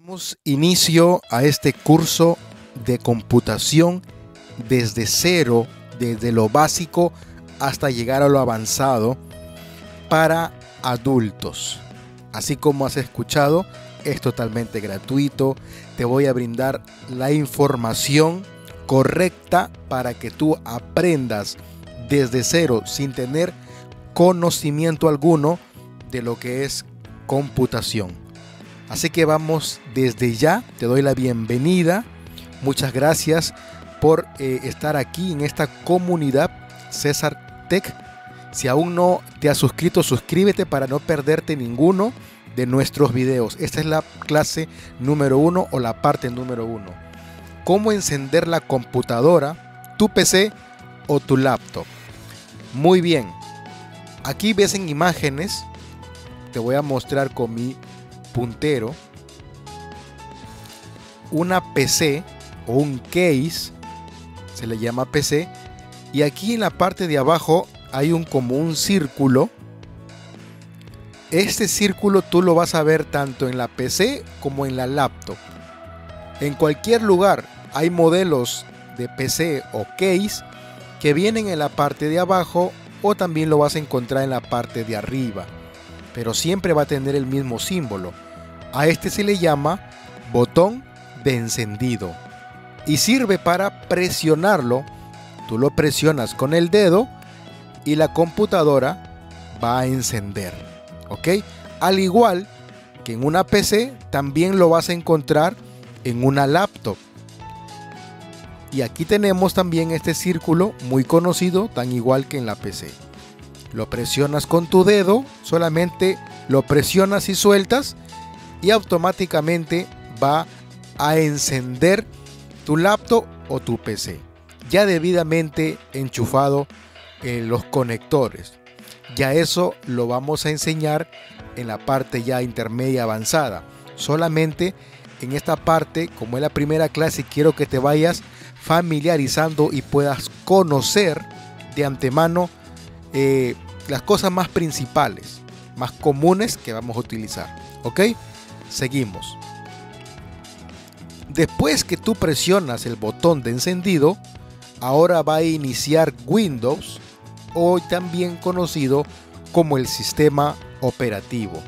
Damos inicio a este curso de computación desde cero, desde lo básico hasta llegar a lo avanzado para adultos. Así como has escuchado, es totalmente gratuito. Te voy a brindar la información correcta para que tú aprendas desde cero sin tener conocimiento alguno de lo que es computación. Así que vamos desde ya, te doy la bienvenida. Muchas gracias por eh, estar aquí en esta comunidad César Tech. Si aún no te has suscrito, suscríbete para no perderte ninguno de nuestros videos. Esta es la clase número uno o la parte número uno. Cómo encender la computadora, tu PC o tu laptop. Muy bien. Aquí ves en imágenes. Te voy a mostrar con mi puntero una PC o un case, se le llama PC, y aquí en la parte de abajo hay un como un círculo. Este círculo tú lo vas a ver tanto en la PC como en la laptop. En cualquier lugar hay modelos de PC o case que vienen en la parte de abajo o también lo vas a encontrar en la parte de arriba pero siempre va a tener el mismo símbolo. A este se le llama botón de encendido y sirve para presionarlo. Tú lo presionas con el dedo y la computadora va a encender. ¿Ok? Al igual que en una PC, también lo vas a encontrar en una laptop. Y aquí tenemos también este círculo muy conocido, tan igual que en la PC. Lo presionas con tu dedo, solamente lo presionas y sueltas y automáticamente va a encender tu laptop o tu PC. Ya debidamente enchufado en los conectores. Ya eso lo vamos a enseñar en la parte ya intermedia avanzada. Solamente en esta parte, como es la primera clase, quiero que te vayas familiarizando y puedas conocer de antemano eh, las cosas más principales, más comunes que vamos a utilizar. ¿Ok? Seguimos. Después que tú presionas el botón de encendido, ahora va a iniciar Windows, hoy también conocido como el sistema operativo.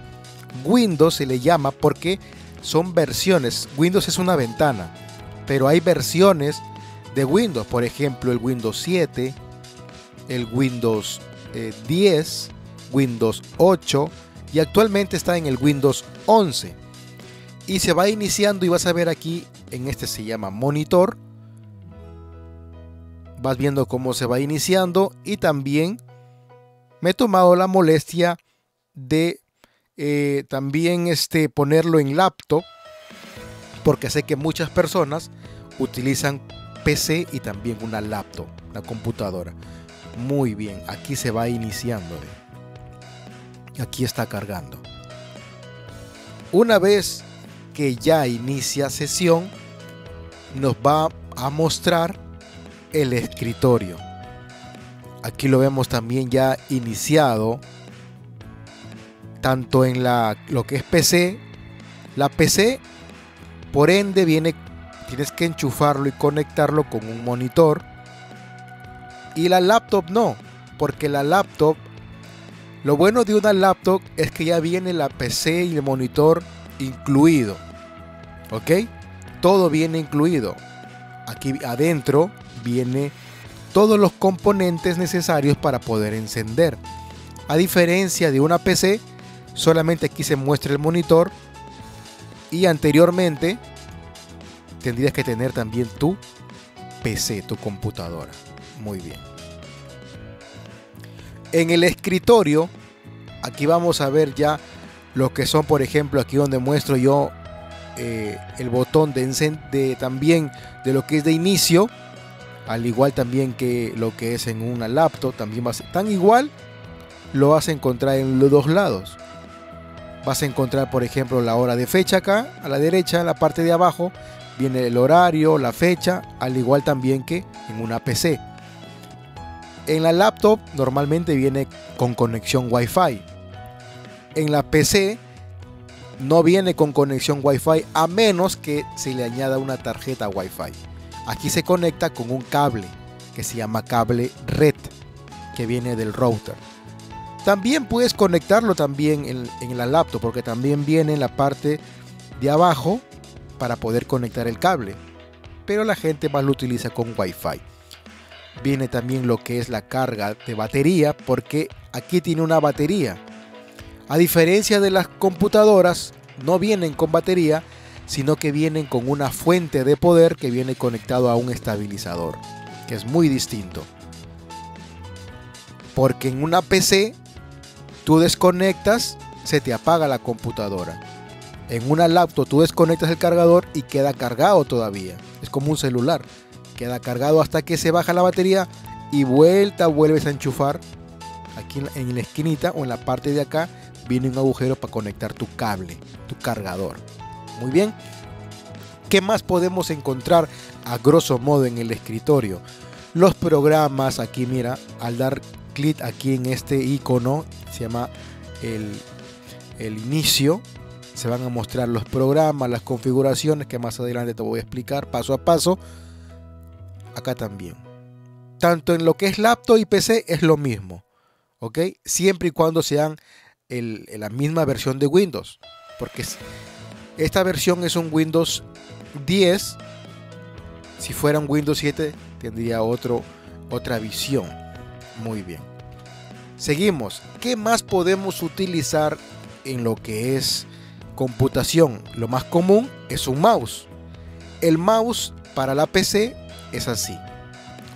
Windows se le llama porque son versiones. Windows es una ventana, pero hay versiones de Windows, por ejemplo el Windows 7, el Windows 10, eh, Windows 8 y actualmente está en el Windows 11. Y se va iniciando y vas a ver aquí, en este se llama monitor. Vas viendo cómo se va iniciando y también me he tomado la molestia de eh, también este, ponerlo en laptop porque sé que muchas personas utilizan PC y también una laptop, una computadora. Muy bien, aquí se va iniciando. Aquí está cargando. Una vez que ya inicia sesión, nos va a mostrar el escritorio. Aquí lo vemos también ya iniciado, tanto en la, lo que es PC. La PC, por ende, viene, tienes que enchufarlo y conectarlo con un monitor y la laptop no, porque la laptop, lo bueno de una laptop es que ya viene la PC y el monitor incluido. ¿Ok? Todo viene incluido. Aquí adentro viene todos los componentes necesarios para poder encender. A diferencia de una PC, solamente aquí se muestra el monitor y anteriormente tendrías que tener también tu PC, tu computadora. Muy bien. En el escritorio, aquí vamos a ver ya lo que son, por ejemplo, aquí donde muestro yo eh, el botón de, de también de lo que es de inicio, al igual también que lo que es en una laptop, también va a ser tan igual, lo vas a encontrar en los dos lados. Vas a encontrar, por ejemplo, la hora de fecha acá, a la derecha, en la parte de abajo, viene el horario, la fecha, al igual también que en una PC. En la laptop normalmente viene con conexión Wi-Fi. En la PC no viene con conexión Wi-Fi a menos que se le añada una tarjeta Wi-Fi. Aquí se conecta con un cable que se llama cable red que viene del router. También puedes conectarlo también en, en la laptop porque también viene en la parte de abajo para poder conectar el cable. Pero la gente más lo utiliza con Wi-Fi. Viene también lo que es la carga de batería porque aquí tiene una batería. A diferencia de las computadoras, no vienen con batería, sino que vienen con una fuente de poder que viene conectado a un estabilizador, que es muy distinto. Porque en una PC tú desconectas, se te apaga la computadora. En una laptop tú desconectas el cargador y queda cargado todavía. Es como un celular. Queda cargado hasta que se baja la batería y vuelta vuelves a enchufar. Aquí en la esquinita o en la parte de acá viene un agujero para conectar tu cable, tu cargador. Muy bien. ¿Qué más podemos encontrar a grosso modo en el escritorio? Los programas, aquí mira, al dar clic aquí en este icono, se llama el, el inicio, se van a mostrar los programas, las configuraciones que más adelante te voy a explicar paso a paso. Acá también. Tanto en lo que es laptop y PC es lo mismo. ¿Ok? Siempre y cuando sean la misma versión de Windows. Porque esta versión es un Windows 10. Si fuera un Windows 7 tendría otro, otra visión. Muy bien. Seguimos. ¿Qué más podemos utilizar en lo que es computación? Lo más común es un mouse. El mouse para la PC es así.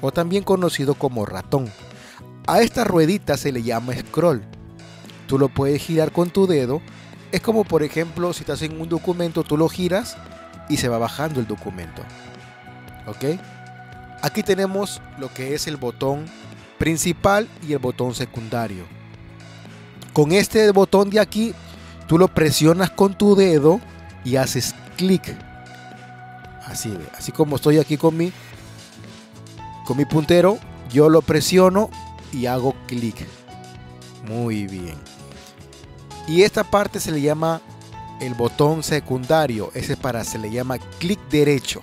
O también conocido como ratón. A esta ruedita se le llama scroll. Tú lo puedes girar con tu dedo. Es como por ejemplo si estás en un documento, tú lo giras y se va bajando el documento. ¿Ok? Aquí tenemos lo que es el botón principal y el botón secundario. Con este botón de aquí, tú lo presionas con tu dedo y haces clic. Así, así como estoy aquí con mi, con mi puntero, yo lo presiono y hago clic. Muy bien. Y esta parte se le llama el botón secundario. Ese para se le llama clic derecho.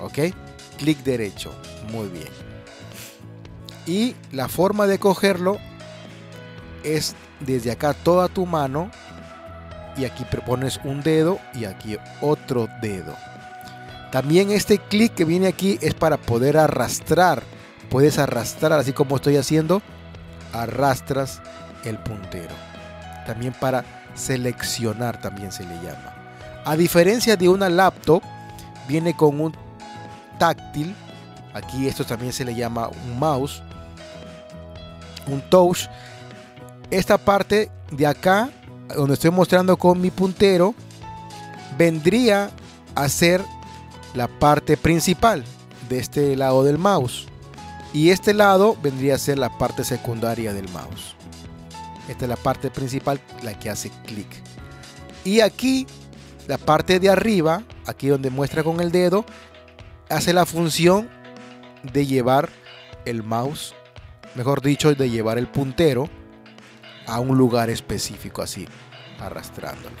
¿Ok? Clic derecho. Muy bien. Y la forma de cogerlo es desde acá toda tu mano. Y aquí pones un dedo y aquí otro dedo. También este clic que viene aquí es para poder arrastrar. Puedes arrastrar así como estoy haciendo. Arrastras el puntero también para seleccionar también se le llama. A diferencia de una laptop, viene con un táctil. Aquí esto también se le llama un mouse. Un touch. Esta parte de acá, donde estoy mostrando con mi puntero, vendría a ser la parte principal de este lado del mouse. Y este lado vendría a ser la parte secundaria del mouse. Esta es la parte principal, la que hace clic. Y aquí, la parte de arriba, aquí donde muestra con el dedo, hace la función de llevar el mouse, mejor dicho, de llevar el puntero a un lugar específico, así, arrastrándolo.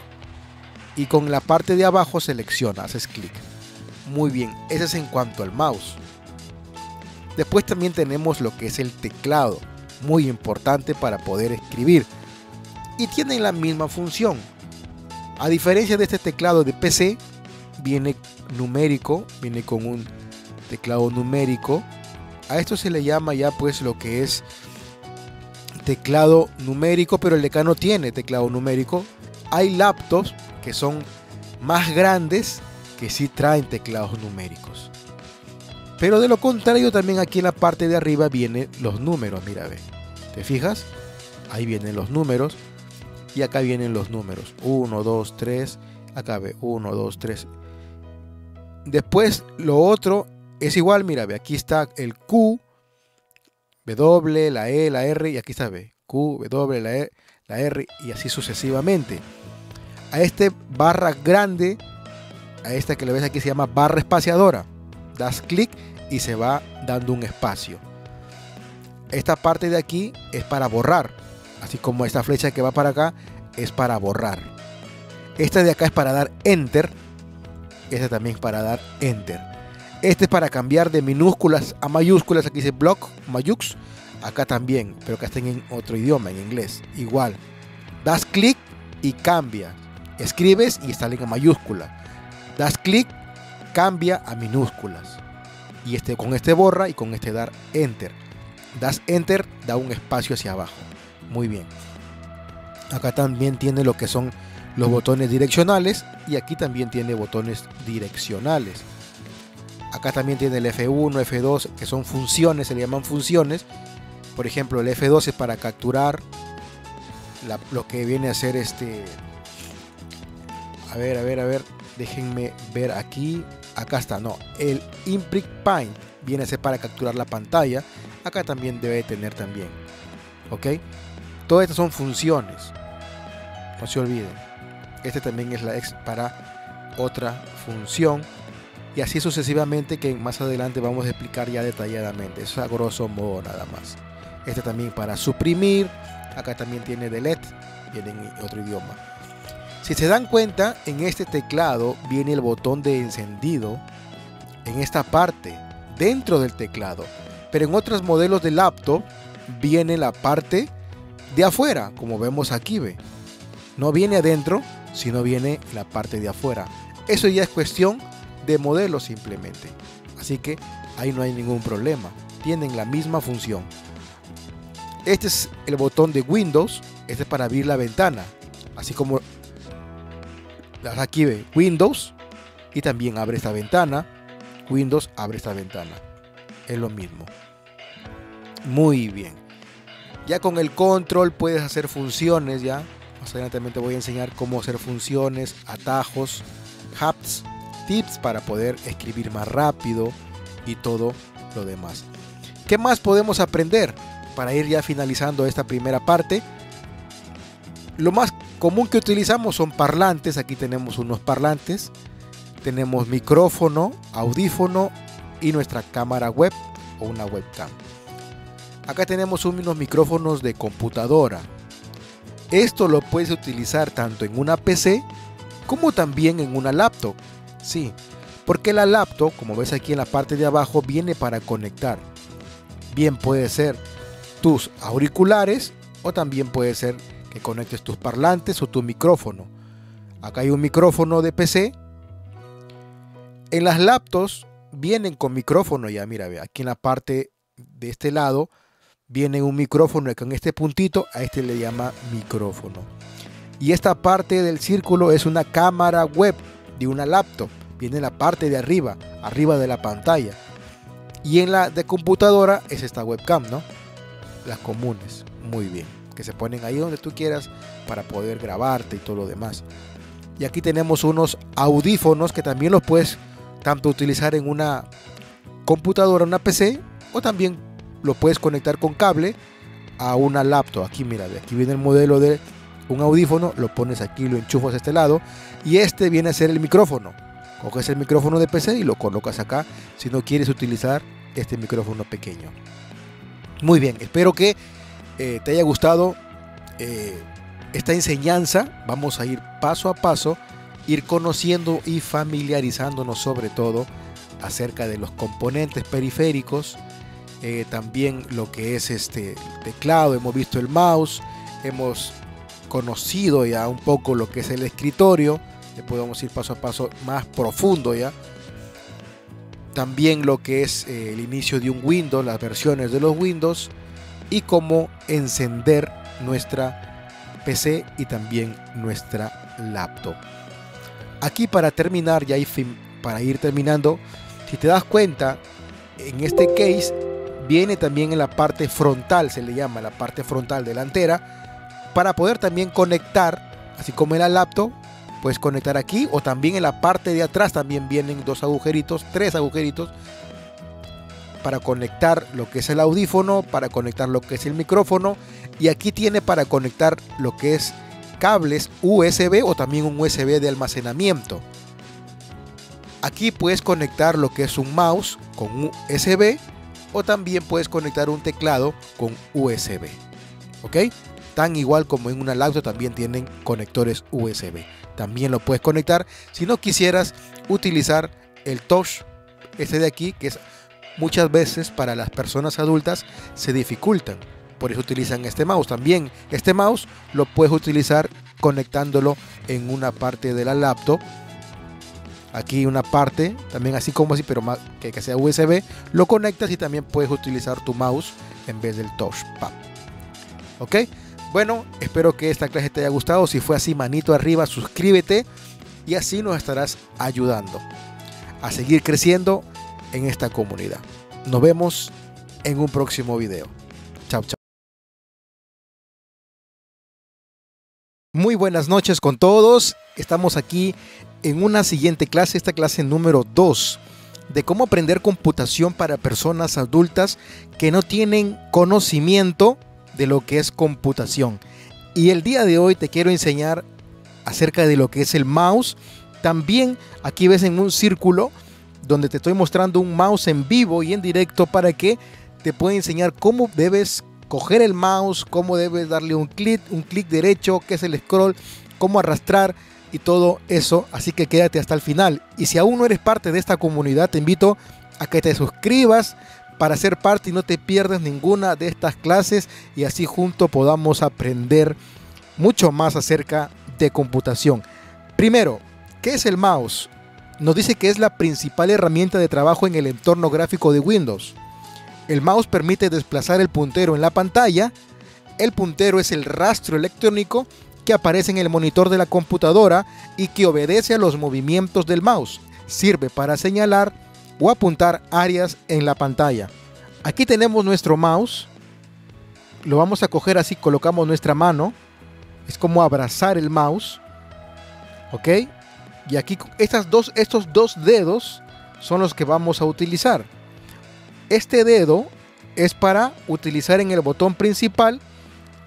Y con la parte de abajo selecciona, haces clic. Muy bien, ese es en cuanto al mouse. Después también tenemos lo que es el teclado muy importante para poder escribir y tienen la misma función. A diferencia de este teclado de PC, viene numérico, viene con un teclado numérico. A esto se le llama ya pues lo que es teclado numérico, pero el de acá no tiene teclado numérico. Hay laptops que son más grandes que sí traen teclados numéricos. Pero de lo contrario, también aquí en la parte de arriba vienen los números, mira, ve. ¿Te fijas? Ahí vienen los números. Y acá vienen los números. 1, 2, 3. Acá ve 1, 2, 3. Después lo otro es igual. Mira, ve. Aquí está el Q. W, la E, la R. Y aquí está, ve. Q, W, la E, la R. Y así sucesivamente. A este barra grande. A esta que le ves aquí se llama barra espaciadora. Das clic y se va dando un espacio. Esta parte de aquí es para borrar, así como esta flecha que va para acá es para borrar. Esta de acá es para dar enter. Este también es para dar enter. Este es para cambiar de minúsculas a mayúsculas. Aquí dice block, mayux. Acá también, pero acá está en otro idioma, en inglés. Igual. Das clic y cambia. Escribes y sale en mayúscula. Das clic, cambia a minúsculas. Y este, con este borra y con este dar enter. Das enter, da un espacio hacia abajo. Muy bien. Acá también tiene lo que son los botones direccionales y aquí también tiene botones direccionales. Acá también tiene el F1, F2, que son funciones, se le llaman funciones. Por ejemplo, el F2 es para capturar lo que viene a ser este... A ver, a ver, a ver, déjenme ver aquí. Acá está, no. El Imprint Paint viene a ser para capturar la pantalla. Acá también debe tener también. ¿Ok? Todas estas son funciones. No se olviden. Este también es la ex para otra función. Y así sucesivamente que más adelante vamos a explicar ya detalladamente. Eso es a grosso modo nada más. Este también para suprimir. Acá también tiene delete. Viene en otro idioma. Si se dan cuenta, en este teclado viene el botón de encendido en esta parte, dentro del teclado. Pero en otros modelos de laptop viene la parte de afuera, como vemos aquí, ve. No viene adentro, sino viene la parte de afuera. Eso ya es cuestión de modelo simplemente. Así que ahí no hay ningún problema. Tienen la misma función. Este es el botón de Windows. Este es para abrir la ventana. Así como aquí ve Windows y también abre esta ventana. Windows abre esta ventana. Es lo mismo. Muy bien. Ya con el control puedes hacer funciones ya más adelante también te voy a enseñar cómo hacer funciones, atajos, hubs, tips para poder escribir más rápido y todo lo demás. ¿Qué más podemos aprender para ir ya finalizando esta primera parte? Lo más común que utilizamos son parlantes. Aquí tenemos unos parlantes. Tenemos micrófono, audífono y nuestra cámara web o una webcam. Acá tenemos unos micrófonos de computadora. Esto lo puedes utilizar tanto en una PC como también en una laptop. Sí, porque la laptop, como ves aquí en la parte de abajo, viene para conectar. Bien puede ser tus auriculares o también puede ser que conectes tus parlantes o tu micrófono. Acá hay un micrófono de PC. En las laptops vienen con micrófono ya, mira, ve, aquí en la parte de este lado viene un micrófono con este puntito, a este le llama micrófono. Y esta parte del círculo es una cámara web de una laptop. Viene la parte de arriba, arriba de la pantalla. Y en la de computadora es esta webcam, ¿no? Las comunes, muy bien. Que se ponen ahí donde tú quieras para poder grabarte y todo lo demás. Y aquí tenemos unos audífonos que también los puedes tanto utilizar en una computadora, una PC, o también lo puedes conectar con cable a una laptop. Aquí mira, aquí viene el modelo de un audífono, lo pones aquí, lo enchufas a este lado y este viene a ser el micrófono. Coges el micrófono de PC y lo colocas acá si no quieres utilizar este micrófono pequeño. Muy bien, espero que eh, te haya gustado eh, esta enseñanza. Vamos a ir paso a paso, ir conociendo y familiarizándonos sobre todo acerca de los componentes periféricos eh, también lo que es este teclado, hemos visto el mouse, hemos conocido ya un poco lo que es el escritorio, después vamos a ir paso a paso más profundo ya. También lo que es el inicio de un Windows, las versiones de los Windows y cómo encender nuestra PC y también nuestra laptop. Aquí para terminar, ya para ir terminando, si te das cuenta, en este case viene también en la parte frontal, se le llama la parte frontal delantera, para poder también conectar, así como en la laptop, puedes conectar aquí o también en la parte de atrás también vienen dos agujeritos, tres agujeritos para conectar lo que es el audífono, para conectar lo que es el micrófono y aquí tiene para conectar lo que es cables USB o también un USB de almacenamiento. Aquí puedes conectar lo que es un mouse con USB o también puedes conectar un teclado con USB. ¿Ok? tan igual como en una laptop también tienen conectores USB. También lo puedes conectar si no quisieras utilizar el touch este de aquí que es muchas veces para las personas adultas se dificultan. Por eso utilizan este mouse. También este mouse lo puedes utilizar conectándolo en una parte de la laptop. Aquí una parte, también así como así, pero más que, que sea USB. Lo conectas y también puedes utilizar tu mouse en vez del touchpad. ¿Ok? Bueno, espero que esta clase te haya gustado. Si fue así, manito arriba, suscríbete y así nos estarás ayudando a seguir creciendo en esta comunidad. Nos vemos en un próximo video. Chao, chao. Muy buenas noches con todos. Estamos aquí en una siguiente clase, esta clase número 2, de cómo aprender computación para personas adultas que no tienen conocimiento de lo que es computación. Y el día de hoy te quiero enseñar acerca de lo que es el mouse. También aquí ves en un círculo donde te estoy mostrando un mouse en vivo y en directo para que te pueda enseñar cómo debes coger el mouse, cómo debes darle un clic, un clic derecho, qué es el scroll, cómo arrastrar y todo eso. Así que quédate hasta el final. Y si aún no eres parte de esta comunidad, te invito a que te suscribas para ser parte y no te pierdas ninguna de estas clases y así juntos podamos aprender mucho más acerca de computación. Primero, ¿qué es el mouse? Nos dice que es la principal herramienta de trabajo en el entorno gráfico de Windows. El mouse permite desplazar el puntero en la pantalla. El puntero es el rastro electrónico que aparece en el monitor de la computadora y que obedece a los movimientos del mouse. Sirve para señalar o apuntar áreas en la pantalla. Aquí tenemos nuestro mouse. Lo vamos a coger así, colocamos nuestra mano. Es como abrazar el mouse. ¿Ok? Y aquí estas dos, estos dos dedos son los que vamos a utilizar. Este dedo es para utilizar en el botón principal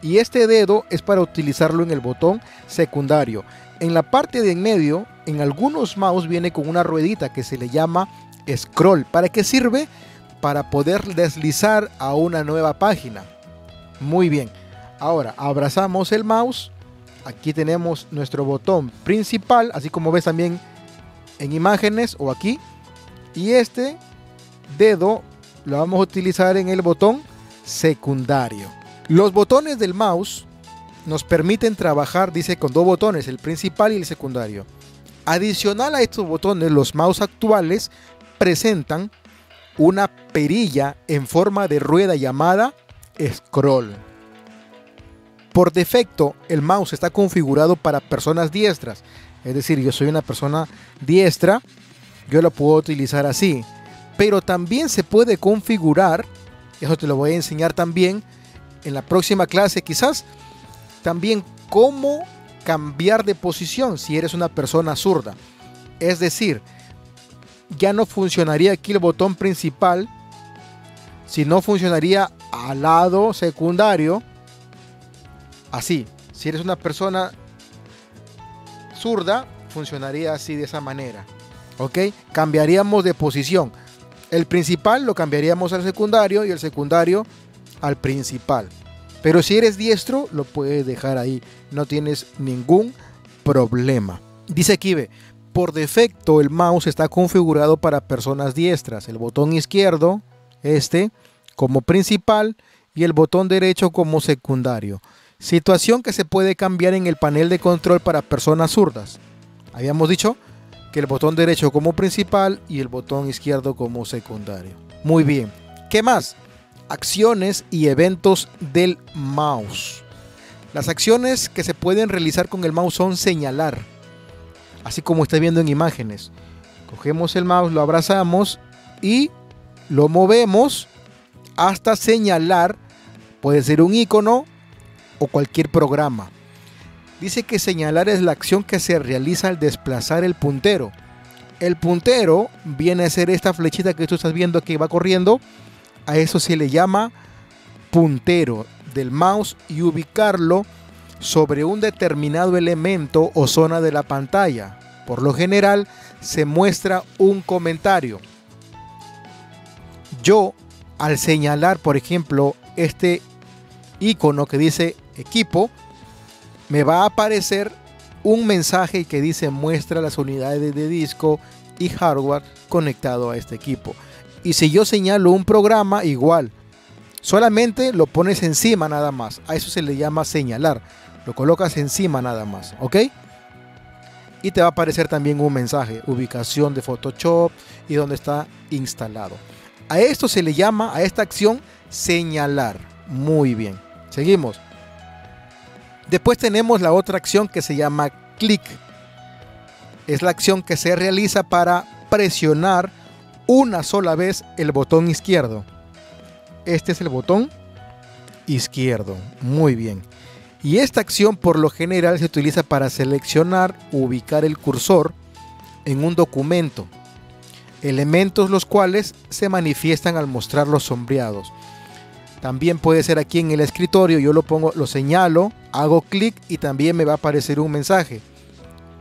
y este dedo es para utilizarlo en el botón secundario. En la parte de en medio, en algunos mouse viene con una ruedita que se le llama scroll. ¿Para qué sirve? Para poder deslizar a una nueva página. Muy bien. Ahora abrazamos el mouse aquí tenemos nuestro botón principal, así como ves también en imágenes o aquí. Y este dedo lo vamos a utilizar en el botón secundario. Los botones del mouse nos permiten trabajar, dice, con dos botones, el principal y el secundario. Adicional a estos botones, los mouse actuales presentan una perilla en forma de rueda llamada scroll. Por defecto, el mouse está configurado para personas diestras. Es decir, yo soy una persona diestra, yo lo puedo utilizar así. Pero también se puede configurar, eso te lo voy a enseñar también en la próxima clase quizás, también cómo cambiar de posición si eres una persona zurda. Es decir, ya no funcionaría aquí el botón principal, sino funcionaría al lado secundario así. Si eres una persona zurda, funcionaría así de esa manera. ¿Ok? Cambiaríamos de posición. El principal lo cambiaríamos al secundario y el secundario al principal. Pero si eres diestro, lo puedes dejar ahí. No tienes ningún problema. Dice Kibe, por defecto el mouse está configurado para personas diestras. El botón izquierdo, este, como principal y el botón derecho como secundario. Situación que se puede cambiar en el panel de control para personas zurdas. Habíamos dicho que el botón derecho como principal y el botón izquierdo como secundario. Muy bien. ¿Qué más? Acciones y eventos del mouse. Las acciones que se pueden realizar con el mouse son señalar, así como está viendo en imágenes. Cogemos el mouse, lo abrazamos y lo movemos hasta señalar. Puede ser un icono o cualquier programa. Dice que señalar es la acción que se realiza al desplazar el puntero. El puntero viene a ser esta flechita que tú estás viendo que va corriendo. A eso se le llama puntero del mouse y ubicarlo sobre un determinado elemento o zona de la pantalla. Por lo general se muestra un comentario. Yo, al señalar, por ejemplo, este icono que dice equipo, me va a aparecer un mensaje que dice muestra las unidades de disco y hardware conectado a este equipo. Y si yo señalo un programa, igual. Solamente lo pones encima nada más. A eso se le llama señalar. Lo colocas encima nada más. ¿Ok? Y te va a aparecer también un mensaje. Ubicación de Photoshop y dónde está instalado. A esto se le llama, a esta acción, señalar. Muy bien. Seguimos. Después tenemos la otra acción que se llama clic. Es la acción que se realiza para presionar una sola vez el botón izquierdo. Este es el botón izquierdo. Muy bien. Y esta acción por lo general se utiliza para seleccionar, ubicar el cursor en un documento. Elementos los cuales se manifiestan al mostrar los sombreados. También puede ser aquí en el escritorio, yo lo pongo, lo señalo, hago clic y también me va a aparecer un mensaje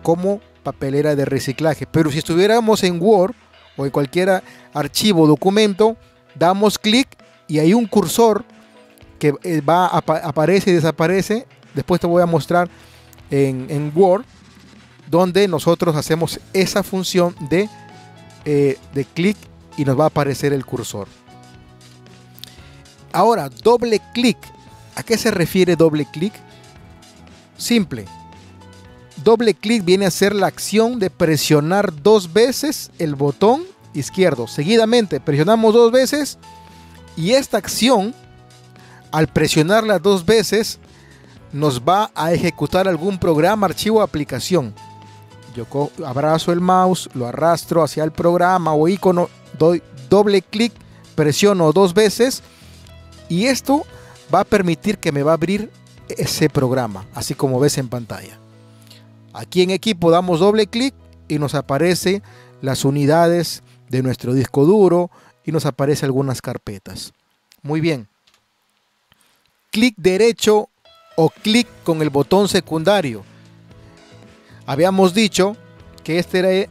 como papelera de reciclaje. Pero si estuviéramos en Word, o en cualquier archivo, documento, damos clic y hay un cursor que eh, va, aparece y desaparece. Después te voy a mostrar en, Word, donde nosotros hacemos esa función de, eh, de clic y nos va a aparecer el cursor. Ahora, doble clic. ¿A qué se refiere doble clic? Simple. Doble clic viene a ser la acción de presionar dos veces el botón izquierdo. Seguidamente presionamos dos veces y esta acción, al presionarla dos veces, nos va a ejecutar algún programa, archivo o aplicación. Yo abrazo el mouse, lo arrastro hacia el programa o icono, doy doble clic, presiono dos veces y esto va a permitir que me va a abrir ese programa, así como ves en pantalla. Aquí en equipo damos doble clic y nos aparece las unidades de nuestro disco duro y nos aparece algunas carpetas. Muy bien. Clic derecho o clic con el botón secundario. Habíamos dicho que este era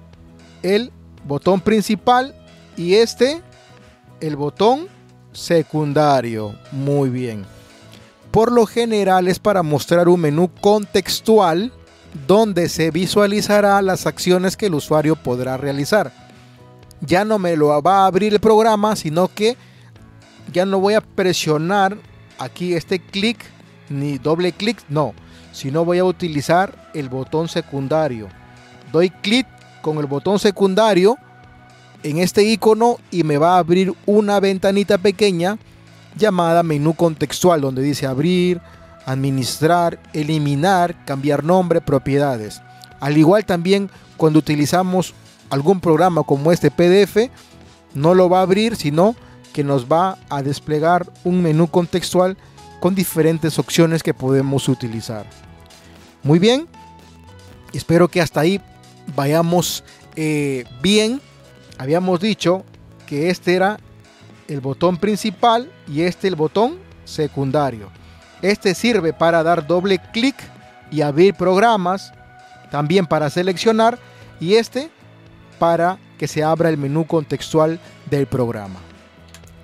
el botón principal y este el botón secundario. Muy bien. Por lo general es para mostrar un menú contextual donde se visualizará las acciones que el usuario podrá realizar. Ya no me lo va a abrir el programa, sino que ya no voy a presionar aquí este clic ni doble clic, no, sino voy a utilizar el botón secundario. Doy clic con el botón secundario en este icono y me va a abrir una ventanita pequeña llamada menú contextual donde dice abrir, administrar, eliminar, cambiar nombre, propiedades. Al igual también cuando utilizamos algún programa como este PDF, no lo va a abrir, sino que nos va a desplegar un menú contextual con diferentes opciones que podemos utilizar. Muy bien, espero que hasta ahí vayamos eh, bien. Habíamos dicho que este era el botón principal y este el botón secundario. Este sirve para dar doble clic y abrir programas, también para seleccionar y este para que se abra el menú contextual del programa.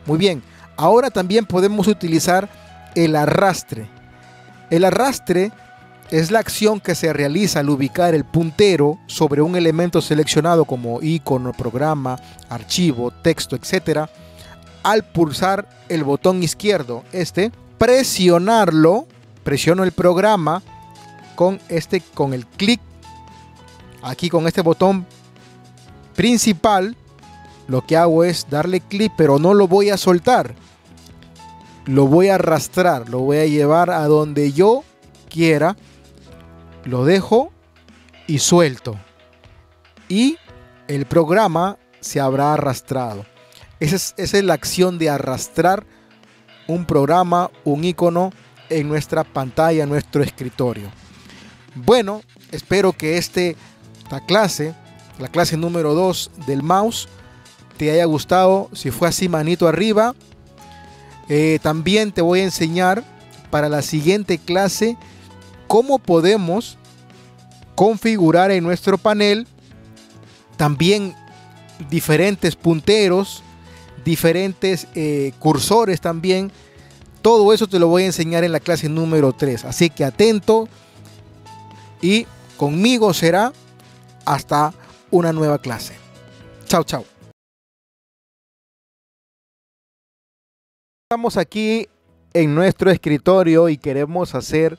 Muy bien, ahora también podemos utilizar el arrastre. El arrastre es la acción que se realiza al ubicar el puntero sobre un elemento seleccionado como icono, programa, archivo, texto, etc. Al pulsar el botón izquierdo, este presionarlo, presiono el programa con este con el clic aquí con este botón principal, lo que hago es darle clic, pero no lo voy a soltar. Lo voy a arrastrar, lo voy a llevar a donde yo quiera. Lo dejo y suelto. Y el programa se habrá arrastrado. Esa es, esa es la acción de arrastrar un programa, un icono en nuestra pantalla, en nuestro escritorio. Bueno, espero que este, esta clase, la clase número 2 del mouse, te haya gustado. Si fue así, manito arriba. Eh, también te voy a enseñar para la siguiente clase cómo podemos configurar en nuestro panel también diferentes punteros diferentes eh, cursores también Todo eso te lo voy a enseñar en la clase número 3. Así que atento y conmigo será hasta una nueva clase. Chao, chao. Estamos aquí en nuestro escritorio y queremos hacer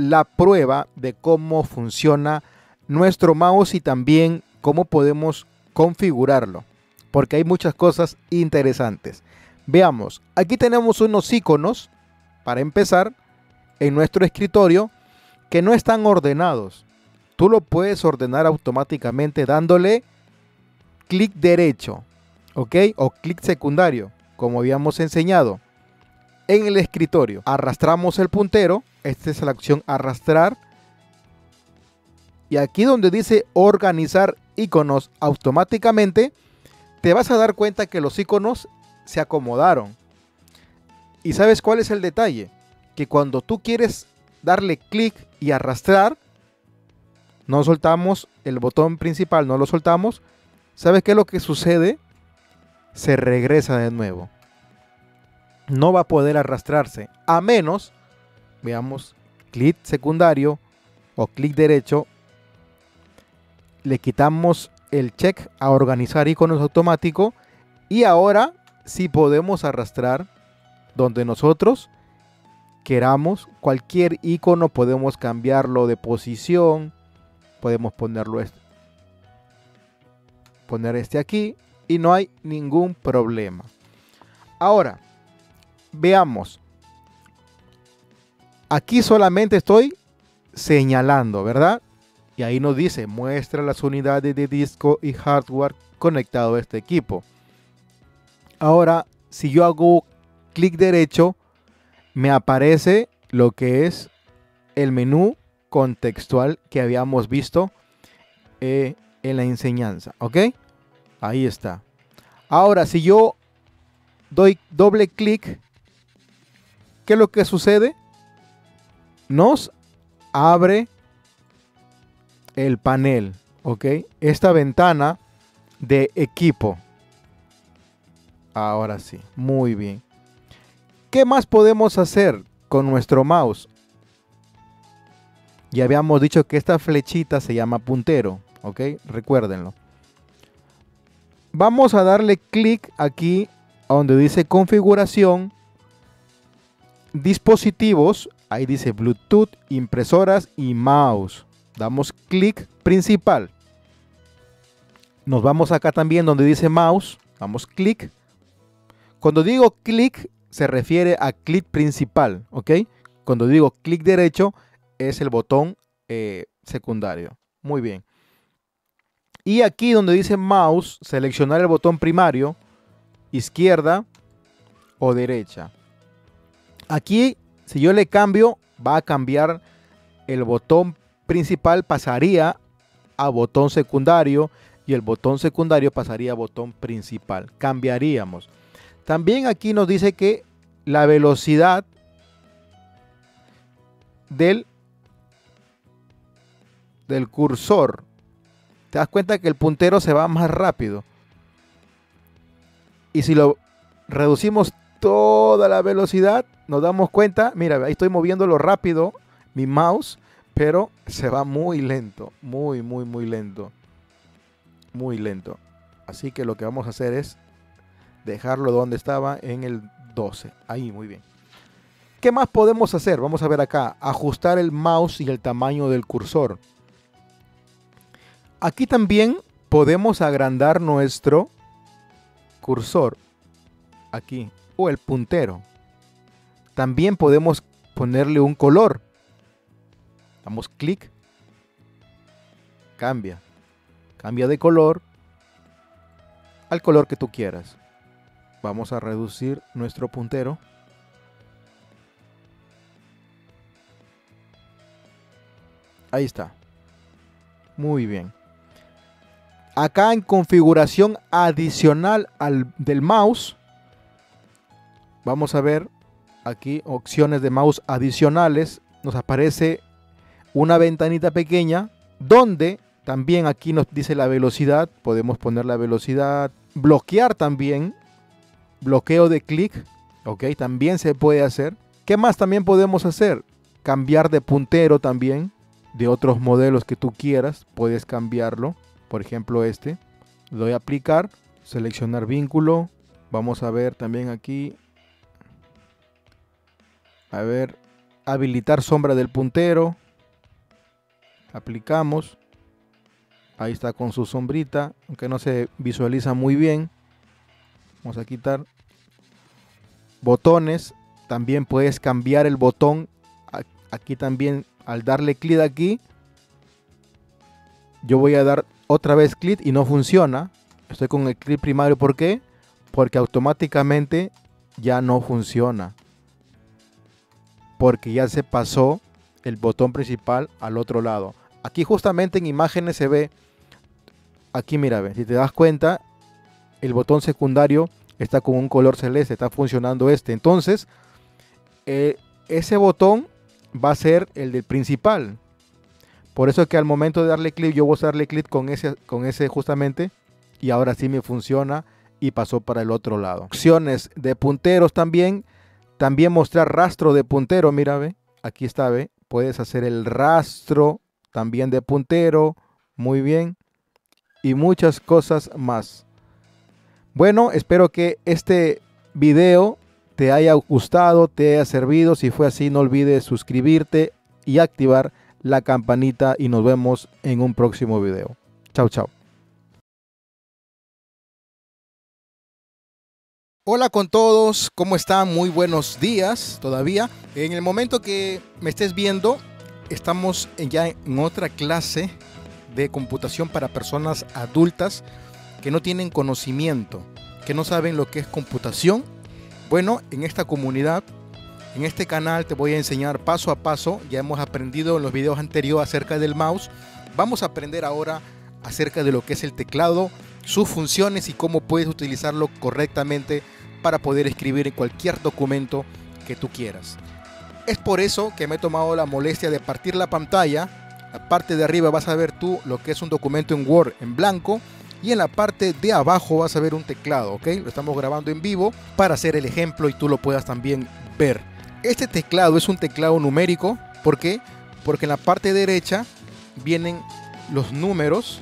la prueba de cómo funciona nuestro mouse y también cómo podemos configurarlo, porque hay muchas cosas interesantes. Veamos, aquí tenemos unos iconos, para empezar, en nuestro escritorio, que no están ordenados. Tú lo puedes ordenar automáticamente dándole clic derecho, ¿ok? O clic secundario, como habíamos enseñado. En el escritorio, arrastramos el puntero, esta es la opción arrastrar. Y aquí donde dice organizar iconos automáticamente, te vas a dar cuenta que los iconos se acomodaron. ¿Y sabes cuál es el detalle? Que cuando tú quieres darle clic y arrastrar, no soltamos el botón principal, no lo soltamos. ¿Sabes qué es lo que sucede? Se regresa de nuevo. No va a poder arrastrarse, a menos, veamos, clic secundario o clic derecho, le quitamos el check a organizar iconos automático y ahora si podemos arrastrar donde nosotros queramos cualquier icono, podemos cambiarlo de posición, podemos ponerlo este, poner este aquí y no hay ningún problema. Ahora, veamos. Aquí solamente estoy señalando, ¿verdad? Y ahí nos dice, muestra las unidades de disco y hardware conectado a este equipo. Ahora, si yo hago clic derecho, me aparece lo que es el menú contextual que habíamos visto eh, en la enseñanza. ¿Ok? Ahí está. Ahora, si yo doy doble clic, ¿qué es lo que sucede? Nos abre el panel, ¿ok? Esta ventana de equipo. Ahora sí, muy bien. ¿Qué más podemos hacer con nuestro mouse? Ya habíamos dicho que esta flechita se llama puntero, ¿ok? Recuérdenlo. Vamos a darle clic aquí donde dice configuración, dispositivos, ahí dice Bluetooth, impresoras y mouse. Damos clic principal. Nos vamos acá también donde dice mouse, damos clic. Cuando digo clic se refiere a clic principal, ¿ok? Cuando digo clic derecho es el botón eh, secundario. Muy bien. Y aquí donde dice mouse, seleccionar el botón primario, izquierda o derecha. Aquí, si yo le cambio, va a cambiar el botón principal, pasaría a botón secundario y el botón secundario pasaría a botón principal. Cambiaríamos. También aquí nos dice que la velocidad del del cursor. Te das cuenta que el puntero se va más rápido. Y si lo reducimos toda la velocidad, nos damos cuenta, mira, ahí estoy moviéndolo rápido, mi mouse, pero se va muy lento, muy, muy, muy lento. Muy lento. Así que lo que vamos a hacer es dejarlo donde estaba en el 12. Ahí, muy bien. ¿Qué más podemos hacer? Vamos a ver acá. Ajustar el mouse y el tamaño del cursor. Aquí también podemos agrandar nuestro cursor. Aquí. O el puntero. También podemos ponerle un color. Damos clic. Cambia. Cambia de color al color que tú quieras. Vamos a reducir nuestro puntero. Ahí está. Muy bien. Acá en configuración adicional al del mouse, vamos a ver aquí opciones de mouse adicionales. Nos aparece una ventanita pequeña donde también aquí nos dice la velocidad. Podemos poner la velocidad, bloquear también, bloqueo de clic. ¿Ok? También se puede hacer. ¿Qué más también podemos hacer? Cambiar de puntero también. De otros modelos que tú quieras. Puedes cambiarlo. Por ejemplo este. Doy a aplicar. Seleccionar vínculo. Vamos a ver también aquí. A ver. Habilitar sombra del puntero. Aplicamos. Ahí está con su sombrita. Aunque no se visualiza muy bien. Vamos a quitar botones. También puedes cambiar el botón. Aquí también al darle clic aquí. Yo voy a dar otra vez clic y no funciona. Estoy con el clic primario. ¿Por qué? Porque automáticamente ya no funciona. Porque ya se pasó el botón principal al otro lado. Aquí justamente en imágenes se ve. Aquí mira, si te das cuenta, el botón secundario está con un color celeste, está funcionando este. Entonces, eh, ese botón va a ser el del principal. Por eso es que al momento de darle clic, yo voy a darle clic con ese, con ese justamente. Y ahora sí me funciona y pasó para el otro lado. Opciones de punteros también. También mostrar rastro de puntero. Mira, ve. Aquí está, ve. Puedes hacer el rastro también de puntero. Muy bien. Y muchas cosas más. Bueno, espero que este video te haya gustado, te haya servido. Si fue así, no olvides suscribirte y activar la campanita y nos vemos en un próximo video. Chao, chao. Hola con todos, ¿cómo están? Muy buenos días todavía. En el momento que me estés viendo, estamos ya en otra clase de computación para personas adultas que no tienen conocimiento, que no saben lo que es computación. Bueno, en esta comunidad, en este canal te voy a enseñar paso a paso. Ya hemos aprendido en los videos anteriores acerca del mouse. Vamos a aprender ahora acerca de lo que es el teclado, sus funciones y cómo puedes utilizarlo correctamente para poder escribir en cualquier documento que tú quieras. Es por eso que me he tomado la molestia de partir la pantalla. La parte de arriba vas a ver tú lo que es un documento en Word en blanco y en la parte de abajo vas a ver un teclado, ¿ok? Lo estamos grabando en vivo para hacer el ejemplo y tú lo puedas también ver. Este teclado es un teclado numérico, ¿por qué? Porque en la parte derecha vienen los números,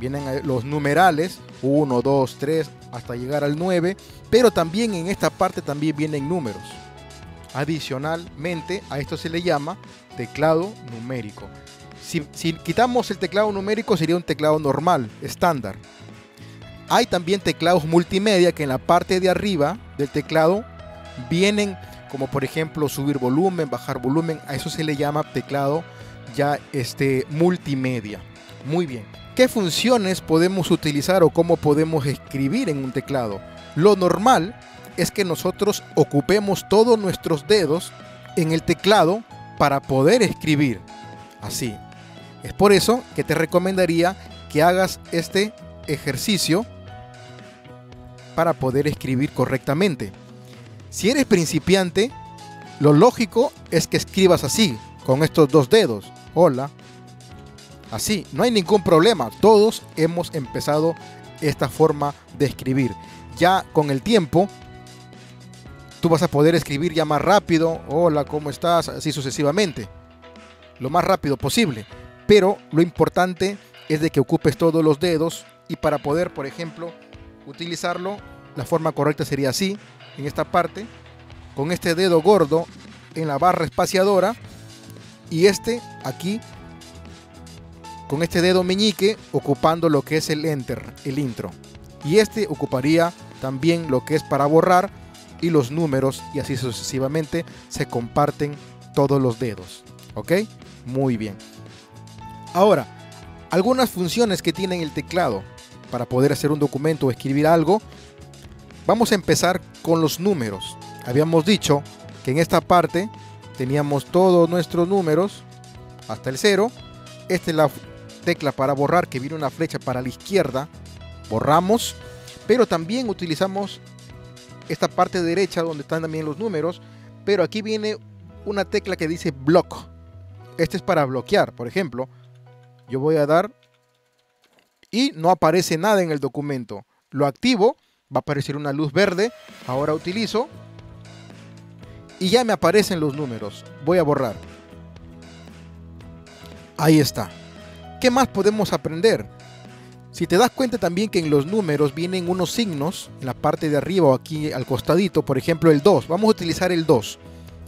vienen los numerales, 1, 2, 3, hasta llegar al 9, pero también en esta parte también vienen números. Adicionalmente a esto se le llama teclado numérico. Si, si, quitamos el teclado numérico sería un teclado normal, estándar. Hay también teclados multimedia que en la parte de arriba del teclado vienen como por ejemplo subir volumen, bajar volumen, a eso se le llama teclado ya este multimedia. Muy bien. ¿Qué funciones podemos utilizar o cómo podemos escribir en un teclado? Lo normal es que nosotros ocupemos todos nuestros dedos en el teclado para poder escribir. Así. Es por eso que te recomendaría que hagas este ejercicio para poder escribir correctamente. Si eres principiante, lo lógico es que escribas así, con estos dos dedos. Hola. Así, no hay ningún problema. Todos hemos empezado esta forma de escribir. Ya con el tiempo tú vas a poder escribir ya más rápido, hola, ¿cómo estás? Así sucesivamente, lo más rápido posible. Pero lo importante es de que ocupes todos los dedos y para poder, por ejemplo, utilizarlo, la forma correcta sería así, en esta parte, con este dedo gordo en la barra espaciadora y este aquí con este dedo meñique ocupando lo que es el enter, el intro. Y este ocuparía también lo que es para borrar y los números y así sucesivamente se comparten todos los dedos. ¿Ok? Muy bien. Ahora, algunas funciones que tiene el teclado para poder hacer un documento o escribir algo. Vamos a empezar con los números. Habíamos dicho que en esta parte teníamos todos nuestros números hasta el 0. Esta es la tecla para borrar que viene una flecha para la izquierda. Borramos. Pero también utilizamos esta parte derecha donde están también los números, pero aquí viene una tecla que dice block. Este es para bloquear, por ejemplo. Yo voy a dar y no aparece nada en el documento. Lo activo, va a aparecer una luz verde. Ahora utilizo y ya me aparecen los números. Voy a borrar. Ahí está. ¿Qué más podemos aprender? Si te das cuenta también que en los números vienen unos signos en la parte de arriba o aquí al costadito, por ejemplo el 2. Vamos a utilizar el 2.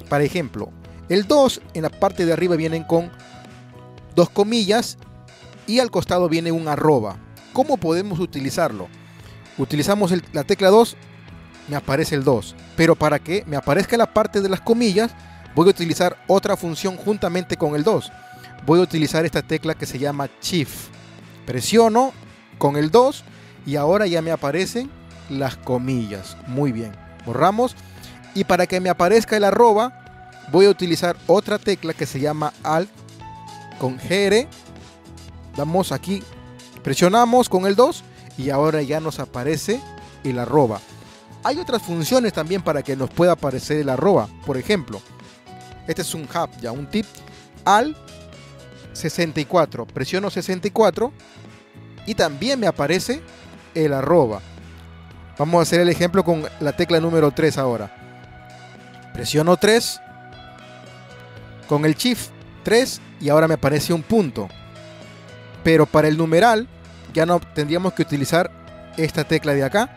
Por ejemplo, el 2 en la parte de arriba vienen con dos comillas y al costado viene un arroba. ¿Cómo podemos utilizarlo? Utilizamos la tecla 2, me aparece el 2. Pero para que me aparezca la parte de las comillas, voy a utilizar otra función juntamente con el 2. Voy a utilizar esta tecla que se llama Shift. Presiono con el 2 y ahora ya me aparecen las comillas. Muy bien. Borramos. Y para que me aparezca el arroba, voy a utilizar otra tecla que se llama Alt con GR. Damos aquí, presionamos con el 2 y ahora ya nos aparece el arroba. Hay otras funciones también para que nos pueda aparecer el arroba. Por ejemplo, este es un hub, ya un tip. Al 64, presiono 64 y también me aparece el arroba. Vamos a hacer el ejemplo con la tecla número 3 ahora. Presiono 3 con el shift 3 y ahora me aparece un punto. Pero para el numeral ya no tendríamos que utilizar esta tecla de acá.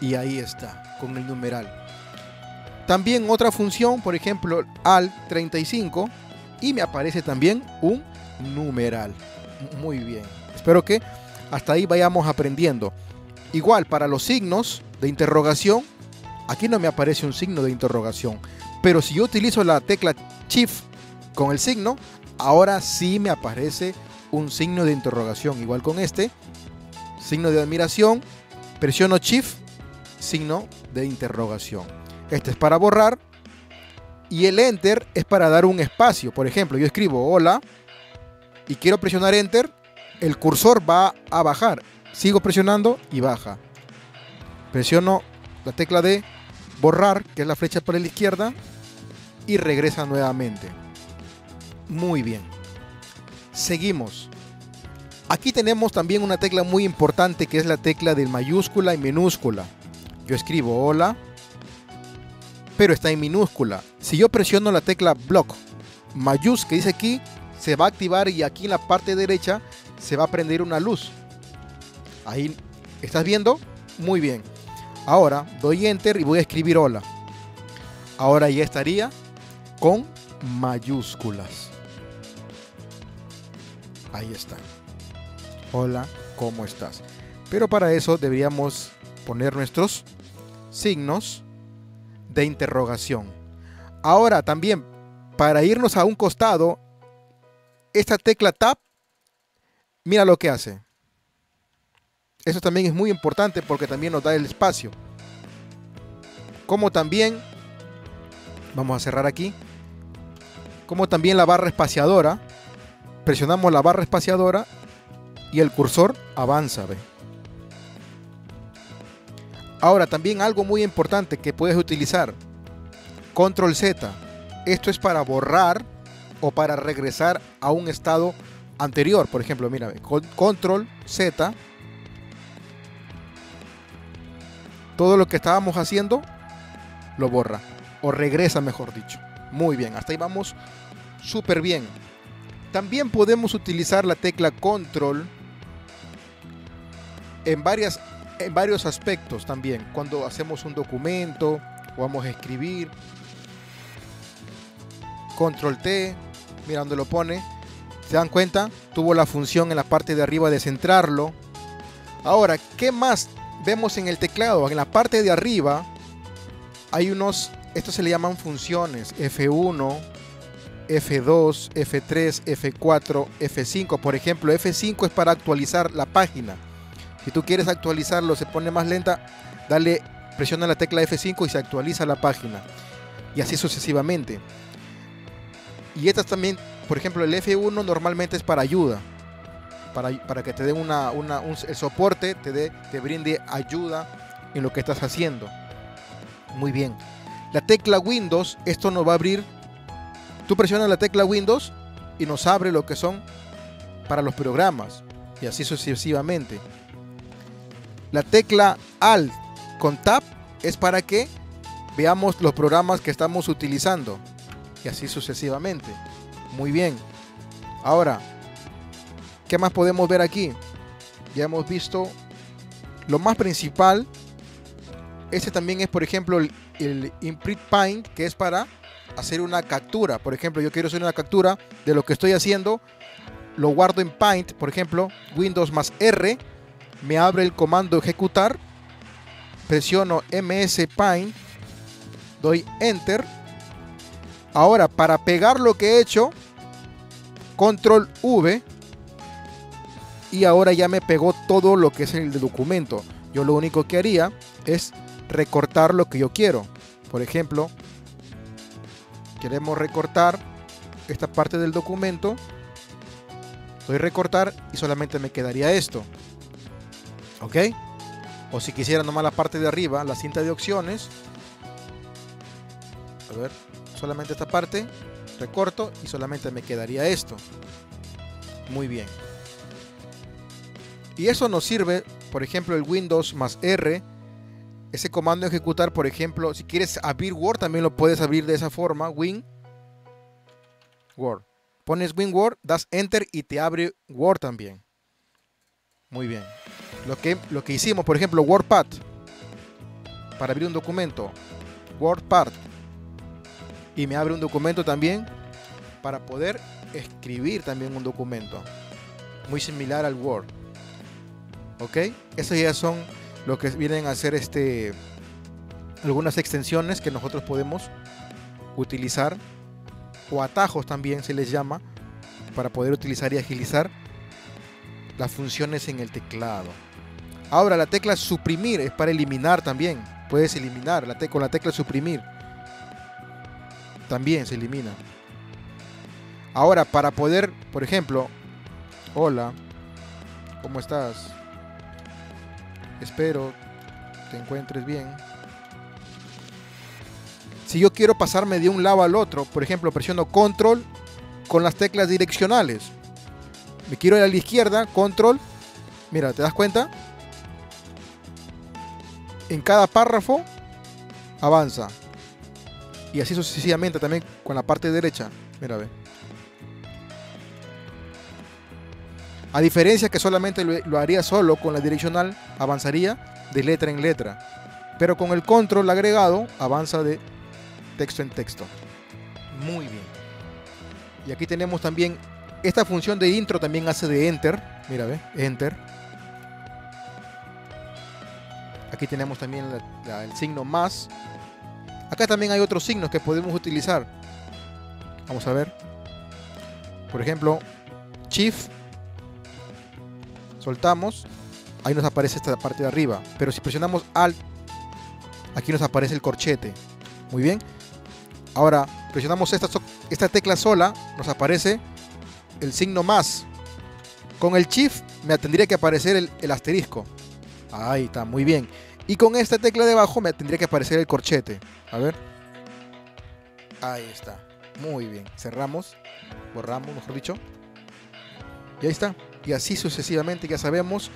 Y ahí está, con el numeral. También otra función, por ejemplo, al 35 y me aparece también un numeral. Muy bien. Espero que hasta ahí vayamos aprendiendo. Igual para los signos de interrogación, aquí no me aparece un signo de interrogación. Pero si yo utilizo la tecla Shift con el signo, ahora sí me aparece un signo de interrogación. Igual con este, signo de admiración, presiono Shift, signo de interrogación. Este es para borrar y el Enter es para dar un espacio. Por ejemplo, yo escribo hola y quiero presionar Enter, el cursor va a bajar. Sigo presionando y baja. Presiono la tecla de borrar, que es la flecha para la izquierda, y regresa nuevamente. Muy bien. Seguimos. Aquí tenemos también una tecla muy importante que es la tecla de mayúscula y minúscula. Yo escribo hola, pero está en minúscula. Si yo presiono la tecla block mayús que dice aquí, se va a activar y aquí en la parte derecha se va a prender una luz. Ahí, ¿estás viendo? Muy bien. Ahora doy enter y voy a escribir hola. Ahora ya estaría con mayúsculas. Ahí está. Hola, ¿cómo estás? Pero para eso deberíamos poner nuestros signos de interrogación. Ahora también, para irnos a un costado, esta tecla Tab, mira lo que hace. Eso también es muy importante porque también nos da el espacio. Como también, vamos a cerrar aquí, como también la barra espaciadora. Presionamos la barra espaciadora y el cursor avanza. ¿ve? Ahora, también algo muy importante que puedes utilizar. Control Z. Esto es para borrar o para regresar a un estado anterior. Por ejemplo, mira, control Z. Todo lo que estábamos haciendo lo borra. O regresa, mejor dicho. Muy bien, hasta ahí vamos súper bien. También podemos utilizar la tecla control en, varias, en varios aspectos también. Cuando hacemos un documento vamos a escribir. Control T, mira donde lo pone. ¿Se dan cuenta? Tuvo la función en la parte de arriba de centrarlo. Ahora, ¿qué más vemos en el teclado? En la parte de arriba hay unos, estos se le llaman funciones. F1, F2, F3, F4, F5. Por ejemplo, F5 es para actualizar la página. Si tú quieres actualizarlo, se pone más lenta, dale, presiona la tecla F5 y se actualiza la página. Y así sucesivamente. Y estas también, por ejemplo, el F1 normalmente es para ayuda. Para, para que te dé una, el soporte, te, dé, te brinde ayuda en lo que estás haciendo. Muy bien. La tecla Windows, esto nos va a abrir Tú presionas la tecla Windows y nos abre lo que son para los programas y así sucesivamente. La tecla Alt con Tab es para que veamos los programas que estamos utilizando y así sucesivamente. Muy bien. Ahora, ¿qué más podemos ver aquí? Ya hemos visto lo más principal. Este también es, por ejemplo, el, el Imprint Paint, que es para hacer una captura. Por ejemplo, yo quiero hacer una captura de lo que estoy haciendo. Lo guardo en Paint, por ejemplo, Windows más R. Me abre el comando ejecutar. Presiono MS. Doy Enter. Ahora, para pegar lo que he hecho, Control V. Y ahora ya me pegó todo lo que es el documento. Yo lo único que haría es recortar lo que yo quiero. Por ejemplo, queremos recortar esta parte del documento. Doy recortar y solamente me quedaría esto. ¿Ok? O si quisiera nomás la parte de arriba, la cinta de opciones. A ver, solamente esta parte. Recorto y solamente me quedaría esto. Muy bien. Y eso nos sirve, por ejemplo, el Windows más R. Ese comando ejecutar, por ejemplo, si quieres abrir Word, también lo puedes abrir de esa forma. Win. Word. Pones Win Word, das Enter y te abre Word también. Muy bien. Lo que, lo que hicimos, por ejemplo, WordPad. Para abrir un documento. WordPad. Y me abre un documento también para poder escribir también un documento. Muy similar al Word. ¿Ok? Esas ya son lo que vienen a ser este, algunas extensiones que nosotros podemos utilizar o atajos también se les llama para poder utilizar y agilizar las funciones en el teclado. Ahora la tecla suprimir es para eliminar también. Puedes eliminar la con la tecla suprimir. También se elimina. Ahora para poder, por ejemplo, hola, ¿cómo estás? Espero te encuentres bien. Si yo quiero pasarme de un lado al otro, por ejemplo, presiono control con las teclas direccionales. Me quiero ir a la izquierda, control. Mira, ¿te das cuenta? En cada párrafo avanza. Y así sucesivamente también con la parte derecha. Mira, ve. A diferencia que solamente lo, haría solo con la direccional, avanzaría de letra en letra. Pero con el control agregado, avanza de texto en texto. Muy bien. Y aquí tenemos también, esta función de intro también hace de enter. Mira, ve, enter. Aquí tenemos también el signo más. Acá también hay otros signos que podemos utilizar. Vamos a ver. Por ejemplo, Shift soltamos, ahí nos aparece esta parte de arriba. Pero si presionamos Alt, aquí nos aparece el corchete. Muy bien. Ahora presionamos esta, tecla sola, nos aparece el signo más. Con el Shift me tendría que aparecer el asterisco. Ahí está, muy bien. Y con esta tecla de abajo me tendría que aparecer el corchete. A ver. Ahí está. Muy bien. Cerramos. Borramos, mejor dicho. Y ahí está y así sucesivamente. Ya sabemos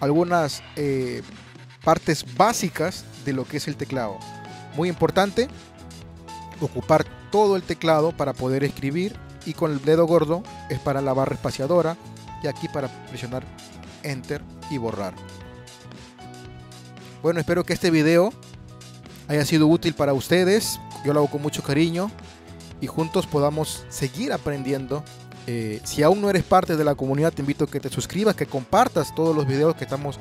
algunas eh, partes básicas de lo que es el teclado. Muy importante, ocupar todo el teclado para poder escribir y con el dedo gordo es para la barra espaciadora y aquí para presionar enter y borrar. Bueno, espero que este video haya sido útil para ustedes. Yo lo hago con mucho cariño y juntos podamos seguir aprendiendo eh, si aún no eres parte de la comunidad, te invito a que te suscribas, que compartas todos los videos que estamos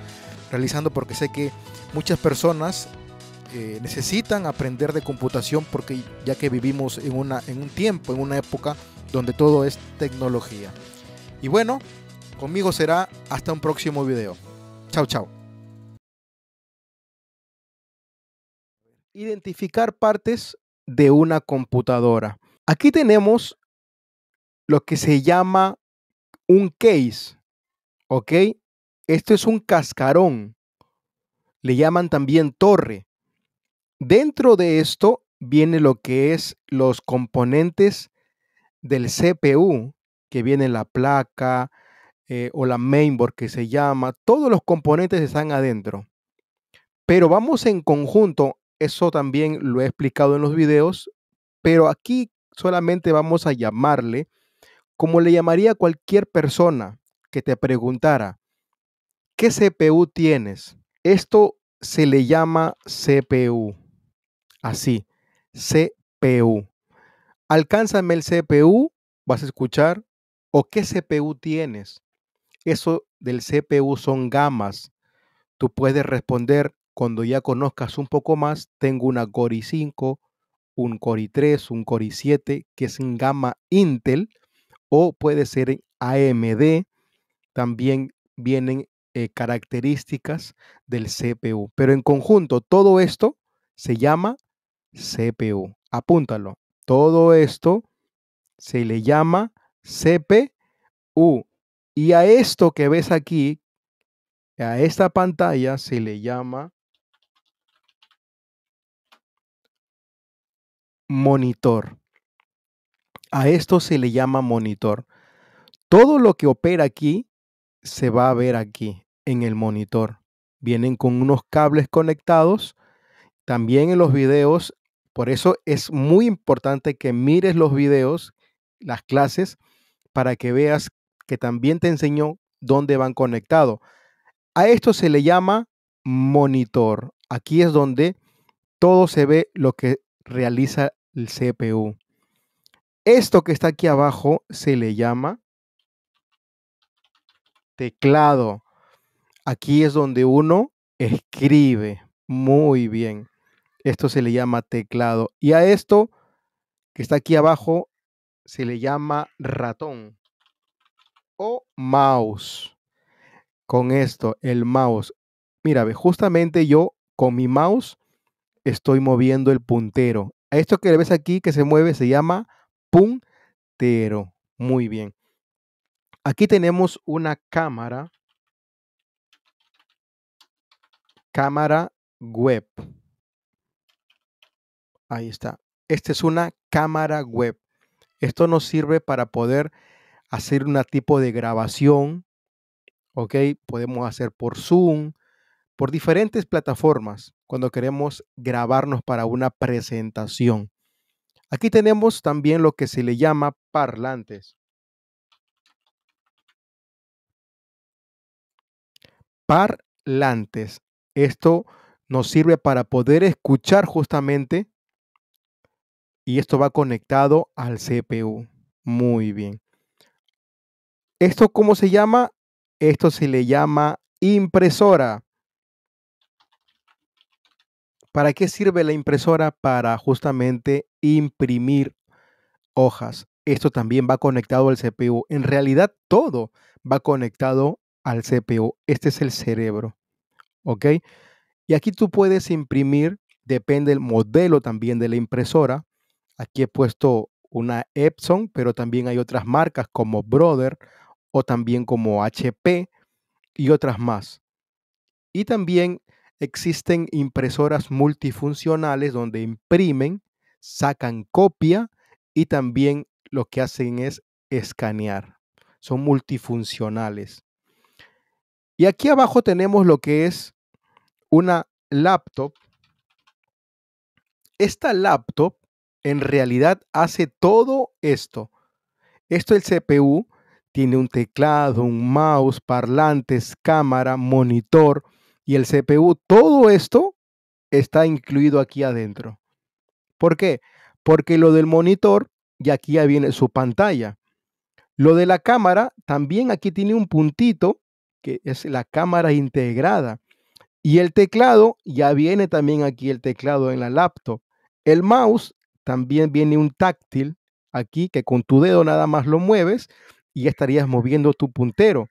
realizando, porque sé que muchas personas eh, necesitan aprender de computación, porque ya que vivimos en, una, en un tiempo, en una época donde todo es tecnología. Y bueno, conmigo será hasta un próximo video. Chao, chao. Identificar partes de una computadora. Aquí tenemos lo que se llama un case. ¿Ok? Esto es un cascarón. Le llaman también torre. Dentro de esto viene lo que es los componentes del CPU, que viene la placa eh, o la mainboard que se llama. Todos los componentes están adentro. Pero vamos en conjunto. Eso también lo he explicado en los videos, pero aquí solamente vamos a llamarle como le llamaría cualquier persona que te preguntara, ¿qué CPU tienes? Esto se le llama CPU. Así, CPU. Alcánzame el CPU, vas a escuchar, o qué CPU tienes. Eso del CPU son gamas. Tú puedes responder cuando ya conozcas un poco más, tengo una Core i5, un Core i3, un Core i7, que es en gama Intel, o puede ser en AMD. También vienen eh, características del CPU. Pero en conjunto, todo esto se llama CPU. Apúntalo. Todo esto se le llama CPU. Y a esto que ves aquí, a esta pantalla se le llama monitor. A esto se le llama monitor. Todo lo que opera aquí se va a ver aquí en el monitor. Vienen con unos cables conectados. También en los videos, por eso es muy importante que mires los videos, las clases, para que veas que también te enseñó dónde van conectados. A esto se le llama monitor. Aquí es donde todo se ve lo que realiza el CPU. Esto que está aquí abajo se le llama teclado. Aquí es donde uno escribe. Muy bien. Esto se le llama teclado. Y a esto que está aquí abajo se le llama ratón o mouse. Con esto, el mouse. Mira, justamente yo con mi mouse estoy moviendo el puntero. A esto que ves aquí que se mueve se llama puntero. Muy bien. Aquí tenemos una cámara. Cámara web. Ahí está. Esta es una cámara web. Esto nos sirve para poder hacer un tipo de grabación. ¿Ok? Podemos hacer por Zoom, por diferentes plataformas cuando queremos grabarnos para una presentación. Aquí tenemos también lo que se le llama parlantes. Parlantes. Esto nos sirve para poder escuchar justamente y esto va conectado al CPU. Muy bien. ¿Esto cómo se llama? Esto se le llama impresora. ¿Para qué sirve la impresora? Para justamente imprimir hojas. Esto también va conectado al CPU. En realidad todo va conectado al CPU. Este es el cerebro. ¿Ok? Y aquí tú puedes imprimir, depende del modelo también de la impresora. Aquí he puesto una Epson, pero también hay otras marcas como Brother o también como HP y otras más. Y también existen impresoras multifuncionales donde imprimen, sacan copia y también lo que hacen es escanear. Son multifuncionales. Y aquí abajo tenemos lo que es una laptop. Esta laptop en realidad hace todo esto. Esto el CPU tiene un teclado, un mouse, parlantes, cámara, monitor, y el CPU, todo esto está incluido aquí adentro. ¿Por qué? Porque lo del monitor, y aquí ya viene su pantalla. Lo de la cámara, también aquí tiene un puntito, que es la cámara integrada. Y el teclado, ya viene también aquí el teclado en la laptop. El mouse, también viene un táctil aquí, que con tu dedo nada más lo mueves y estarías moviendo tu puntero.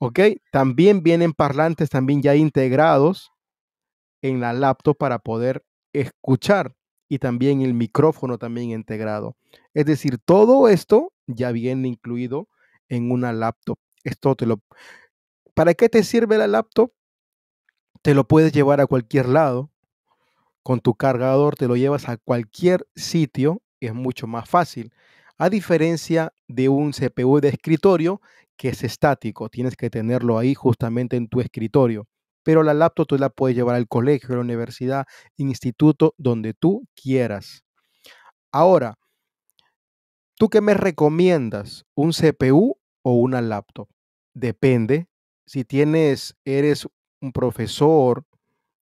¿Ok? También vienen parlantes también ya integrados en la laptop para poder escuchar y también el micrófono también integrado. Es decir, todo esto ya viene incluido en una laptop. Esto te lo ¿Para qué te sirve la laptop? Te lo puedes llevar a cualquier lado. Con tu cargador te lo llevas a cualquier sitio, es mucho más fácil. A diferencia de un CPU de escritorio que es estático, tienes que tenerlo ahí justamente en tu escritorio. pero la laptop tú la puedes llevar al colegio, a la universidad, instituto, donde tú quieras. Ahora, ¿tú qué me recomiendas? ¿Un CPU o una laptop? Depende. Si tienes, eres un profesor,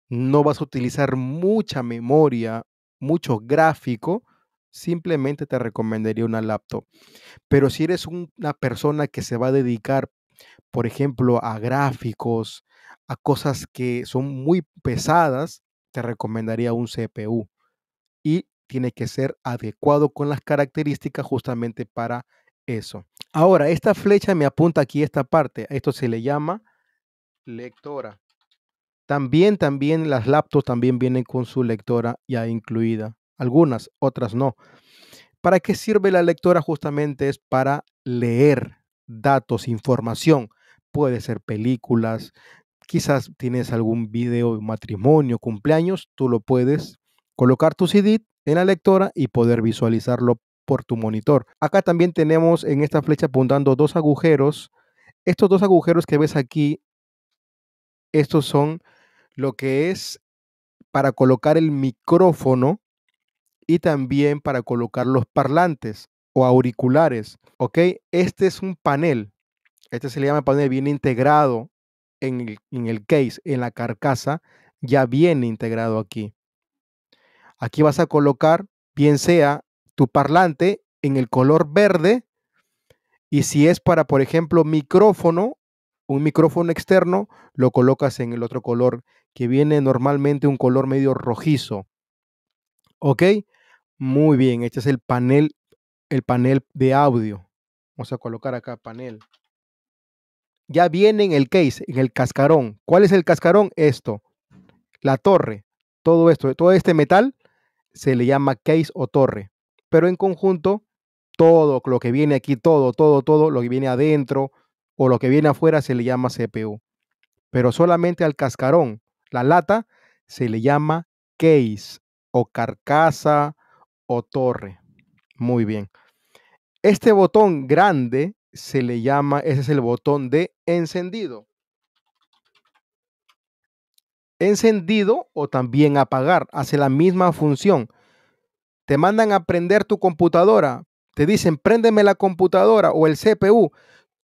no vas a utilizar mucha memoria, mucho gráfico, simplemente te recomendaría una laptop. Pero si eres una persona que se va a dedicar, por ejemplo, a gráficos, a cosas que son muy pesadas, te recomendaría un CPU. Y tiene que ser adecuado con las características justamente para eso. Ahora, esta flecha me apunta aquí esta parte. Esto se le llama lectora. También, también las laptops también vienen con su lectora ya incluida. Algunas, otras no. ¿Para qué sirve la lectora? Justamente es para leer datos, información. Puede ser películas, quizás tienes algún video, matrimonio, cumpleaños, tú lo puedes colocar tu CD en la lectora y poder visualizarlo por tu monitor. Acá también tenemos en esta flecha apuntando dos agujeros. Estos dos agujeros que ves aquí, estos son lo que es para colocar el micrófono y también para colocar los parlantes o auriculares. ¿Ok? Este es un panel. Este se le llama panel, viene integrado en el, en el case, en la carcasa, ya viene integrado aquí. Aquí vas a colocar, bien sea tu parlante en el color verde y si es para, por ejemplo, micrófono, un micrófono externo, lo colocas en el otro color que viene normalmente un color medio rojizo. ¿Ok? Muy bien, este es el panel, el panel de audio. Vamos a colocar acá panel. Ya viene en el case, en el cascarón. ¿Cuál es el cascarón? Esto. La torre. Todo esto, todo este metal se le llama case o torre. Pero en conjunto, todo lo que viene aquí, todo, todo, todo, lo que viene adentro o lo que viene afuera se le llama CPU. Pero solamente al cascarón, la lata, se le llama case o carcasa o torre. Muy bien. Este botón grande se le llama, ese es el botón de encendido. Encendido o también apagar, hace la misma función. Te mandan a prender tu computadora, te dicen, préndeme la computadora o el CPU.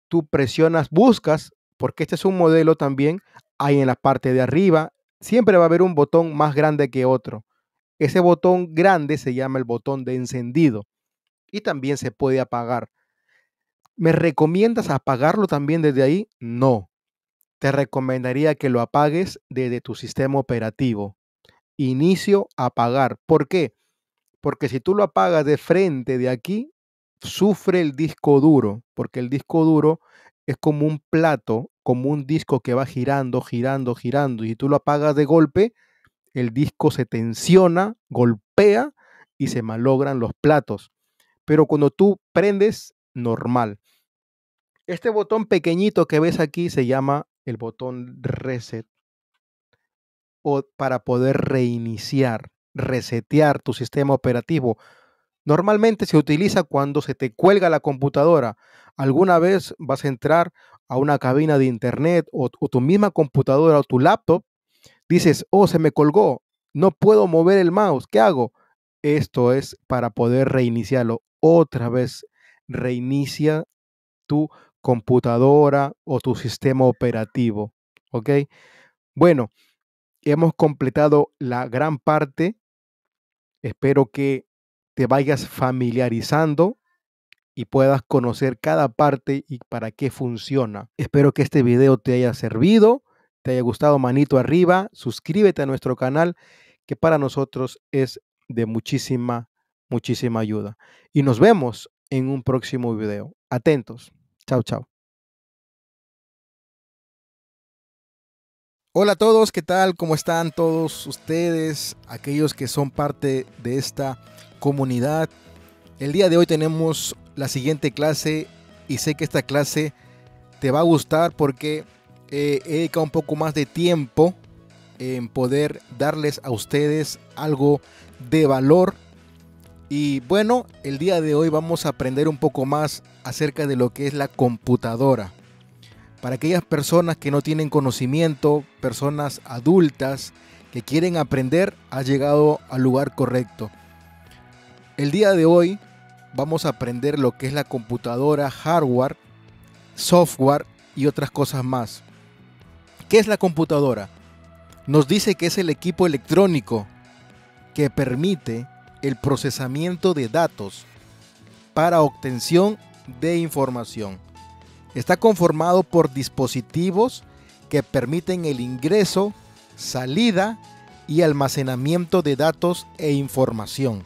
Tú presionas, buscas, porque este es un modelo también, hay en la parte de arriba, siempre va a haber un botón más grande que otro. Ese botón grande se llama el botón de encendido y también se puede apagar. ¿Me recomiendas apagarlo también desde ahí? No. Te recomendaría que lo apagues desde tu sistema operativo. Inicio, apagar. ¿Por qué? Porque si tú lo apagas de frente de aquí, sufre el disco duro, porque el disco duro es como un plato, como un disco que va girando, girando, girando, y tú lo apagas de golpe, el disco se tensiona, golpea y se malogran los platos. Pero cuando tú prendes, normal. Este botón pequeñito que ves aquí se llama el botón reset o para poder reiniciar, resetear tu sistema operativo. Normalmente se utiliza cuando se te cuelga la computadora. Alguna vez vas a entrar a una cabina de internet o, o tu misma computadora o tu laptop dices, oh, se me colgó, no puedo mover el mouse, ¿qué hago? Esto es para poder reiniciarlo. Otra vez, reinicia tu computadora o tu sistema operativo. ¿Ok? Bueno, hemos completado la gran parte. Espero que te vayas familiarizando y puedas conocer cada parte y para qué funciona. Espero que este video te haya servido te haya gustado, manito arriba, suscríbete a nuestro canal, que para nosotros es de muchísima, muchísima ayuda. Y nos vemos en un próximo video. Atentos. Chao, chao. Hola a todos, ¿qué tal? ¿Cómo están todos ustedes, aquellos que son parte de esta comunidad? El día de hoy tenemos la siguiente clase y sé que esta clase te va a gustar porque eh, he dedicado un poco más de tiempo en poder darles a ustedes algo de valor. Y bueno, el día de hoy vamos a aprender un poco más acerca de lo que es la computadora. para aquellas personas que no tienen conocimiento, personas adultas que quieren aprender, ha llegado al lugar correcto. El día de hoy vamos a aprender lo que es la computadora, hardware, software y otras cosas más. ¿Qué es la computadora? Nos dice que es el equipo electrónico que permite el procesamiento de datos para obtención de información. Está conformado por dispositivos que permiten el ingreso, salida y almacenamiento de datos e información.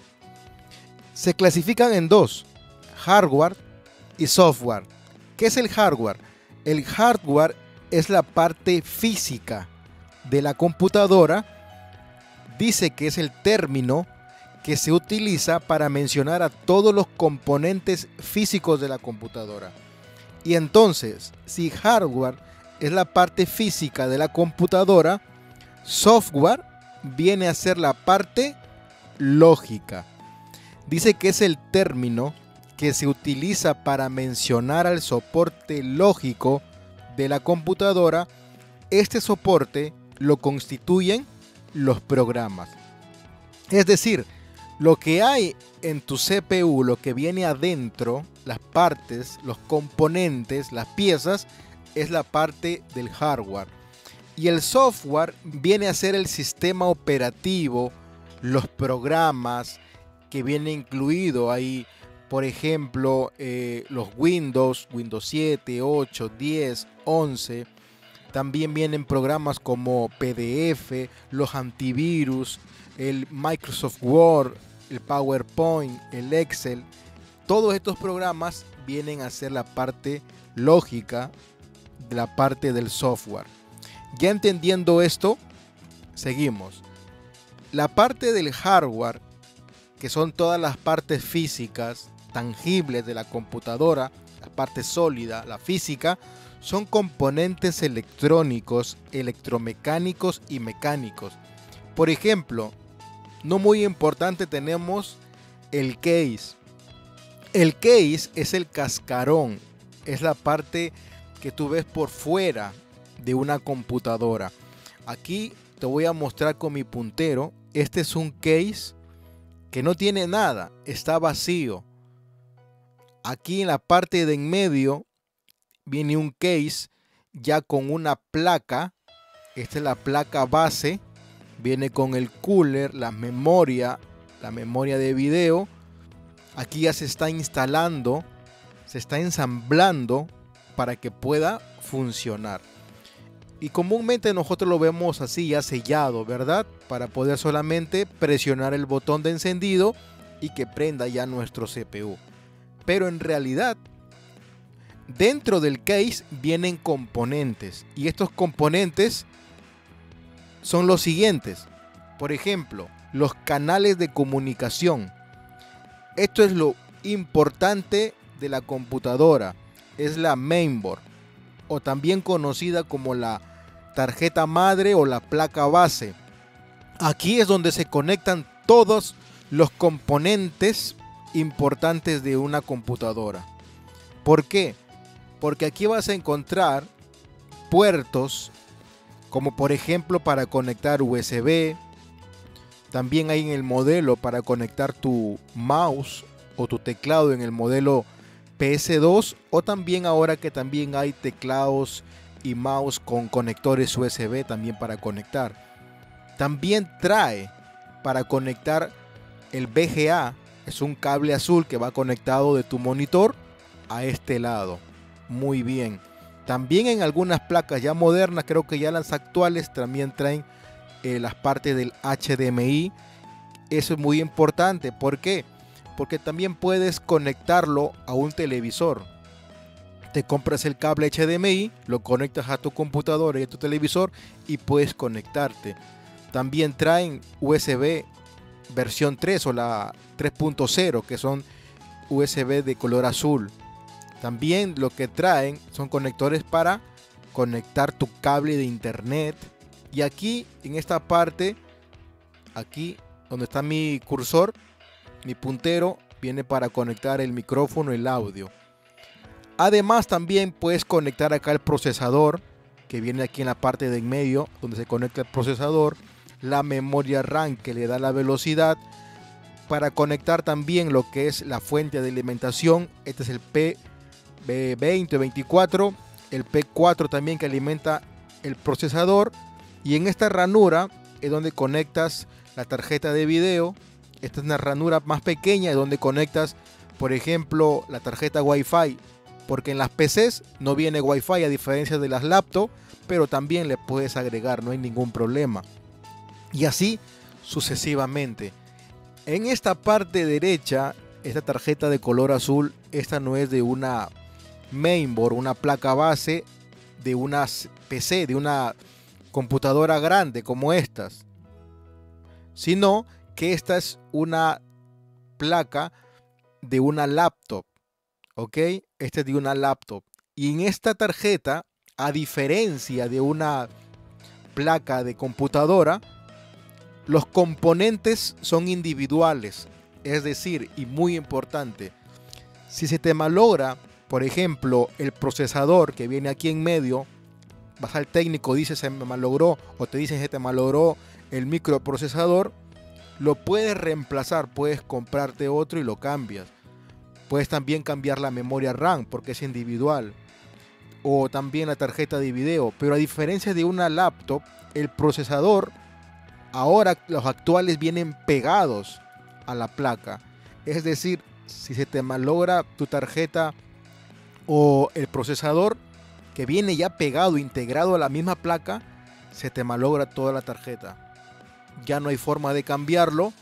Se clasifican en dos, hardware y software. ¿Qué es el hardware? El hardware es la parte física de la computadora. Dice que es el término que se utiliza para mencionar a todos los componentes físicos de la computadora. Y entonces, si hardware es la parte física de la computadora, software viene a ser la parte lógica. Dice que es el término que se utiliza para mencionar al soporte lógico de la computadora. Este soporte lo constituyen los programas. Es decir, lo que hay en tu CPU, lo que viene adentro, las partes, los componentes, las piezas, es la parte del hardware. Y el software viene a ser el sistema operativo, los programas que viene incluido ahí. Por ejemplo, eh, los Windows, Windows 7, 8, 10, 11. También vienen programas como PDF, los antivirus, el Microsoft Word, el PowerPoint, el Excel. Todos estos programas vienen a ser la parte lógica de la parte del software. Ya entendiendo esto, seguimos. La parte del hardware, que son todas las partes físicas, tangibles de la computadora, la parte sólida, la física, son componentes electrónicos, electromecánicos y mecánicos. Por ejemplo, no muy importante tenemos el case. El case es el cascarón, es la parte que tú ves por fuera de una computadora. Aquí te voy a mostrar con mi puntero. Este es un case que no tiene nada, está vacío. Aquí en la parte de en medio viene un case ya con una placa. Esta es la placa base. Viene con el cooler, la memoria, la memoria de video. Aquí ya se está instalando, se está ensamblando para que pueda funcionar. Y comúnmente nosotros lo vemos así ya sellado, ¿verdad? Para poder solamente presionar el botón de encendido y que prenda ya nuestro CPU. Pero en realidad, dentro del case vienen componentes. Y estos componentes son los siguientes. Por ejemplo, los canales de comunicación. Esto es lo importante de la computadora. Es la mainboard. O también conocida como la tarjeta madre o la placa base. Aquí es donde se conectan todos los componentes importantes de una computadora. ¿Por qué? Porque aquí vas a encontrar puertos como por ejemplo para conectar USB. También hay en el modelo para conectar tu mouse o tu teclado en el modelo PS2 o también ahora que también hay teclados y mouse con conectores USB también para conectar. También trae para conectar el VGA, es un cable azul que va conectado de tu monitor a este lado. Muy bien. También en algunas placas ya modernas, creo que ya las actuales también traen eh, las partes del HDMI. Eso es muy importante. ¿Por qué? Porque también puedes conectarlo a un televisor te compras el cable HDMI, lo conectas a tu computadora y a tu televisor y puedes conectarte. También traen USB versión 3 o la 3.0 que son USB de color azul. También lo que traen son conectores para conectar tu cable de internet. Y aquí en esta parte, aquí donde está mi cursor, mi puntero, viene para conectar el micrófono, el audio. Además también puedes conectar acá el procesador que viene aquí en la parte de en medio donde se conecta el procesador, la memoria RAM que le da la velocidad para conectar también lo que es la fuente de alimentación. Este es el P20 24, el P4 también que alimenta el procesador y en esta ranura es donde conectas la tarjeta de video. Esta es una ranura más pequeña donde conectas, por ejemplo, la tarjeta Wi-Fi porque en las PCs no viene Wi-Fi a diferencia de las laptops, pero también le puedes agregar, no hay ningún problema. Y así sucesivamente. En esta parte derecha, esta tarjeta de color azul, esta no es de una mainboard, una placa base de una PC, de una computadora grande como estas, sino que esta es una placa de una laptop ¿ok? Este es de una laptop. Y en esta tarjeta, a diferencia de una placa de computadora, los componentes son individuales. Es decir, y muy importante, si se te malogra, por ejemplo, el procesador que viene aquí en medio, vas al técnico, dice se me malogró, o te dice se te malogró el microprocesador, lo puedes reemplazar, puedes comprarte otro y lo cambias. Puedes también cambiar la memoria RAM porque es individual. O también la tarjeta de video. Pero a diferencia de una laptop, el procesador, ahora los actuales vienen pegados a la placa. Es decir, si se te malogra tu tarjeta o el procesador que viene ya pegado, integrado a la misma placa, se te malogra toda la tarjeta. Ya no hay forma de cambiarlo.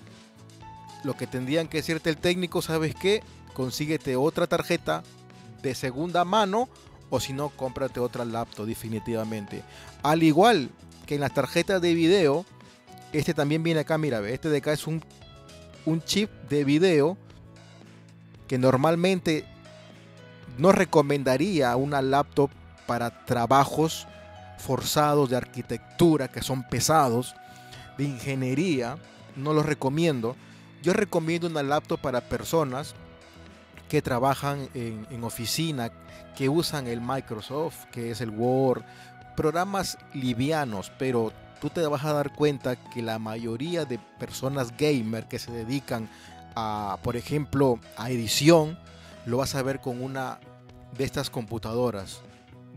Lo que tendrían que decirte el técnico, ¿sabes qué? consíguete otra tarjeta de segunda mano o si no, cómprate otra laptop definitivamente. Al igual que en las tarjetas de video, este también viene acá, mira, este de acá es un, un chip de video que normalmente no recomendaría una laptop para trabajos forzados de arquitectura que son pesados, de ingeniería, no los recomiendo. Yo recomiendo una laptop para personas que trabajan en, oficina, que usan el Microsoft, que es el Word, programas livianos, pero tú te vas a dar cuenta que la mayoría de personas gamer que se dedican a, por ejemplo, a edición, lo vas a ver con una de estas computadoras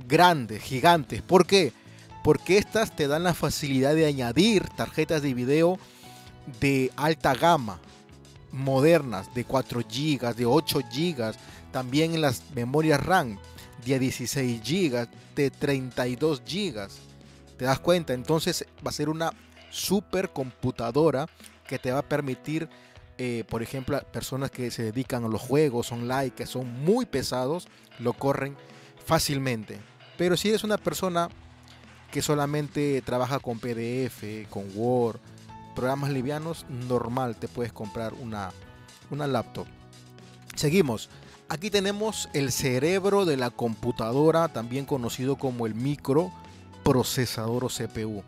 grandes, gigantes. ¿Por qué? Porque estas te dan la facilidad de añadir tarjetas de video de alta gama modernas de 4 GB, de 8 GB, también en las memorias RAM de 16 GB, de 32 GB. ¿Te das cuenta? Entonces va a ser una super computadora que te va a permitir, eh, por ejemplo, personas que se dedican a los juegos online, que son muy pesados, lo corren fácilmente. Pero si eres una persona que solamente trabaja con PDF, con Word, programas livianos, normal te puedes comprar una, una laptop. Seguimos. Aquí tenemos el cerebro de la computadora, también conocido como el microprocesador o CPU.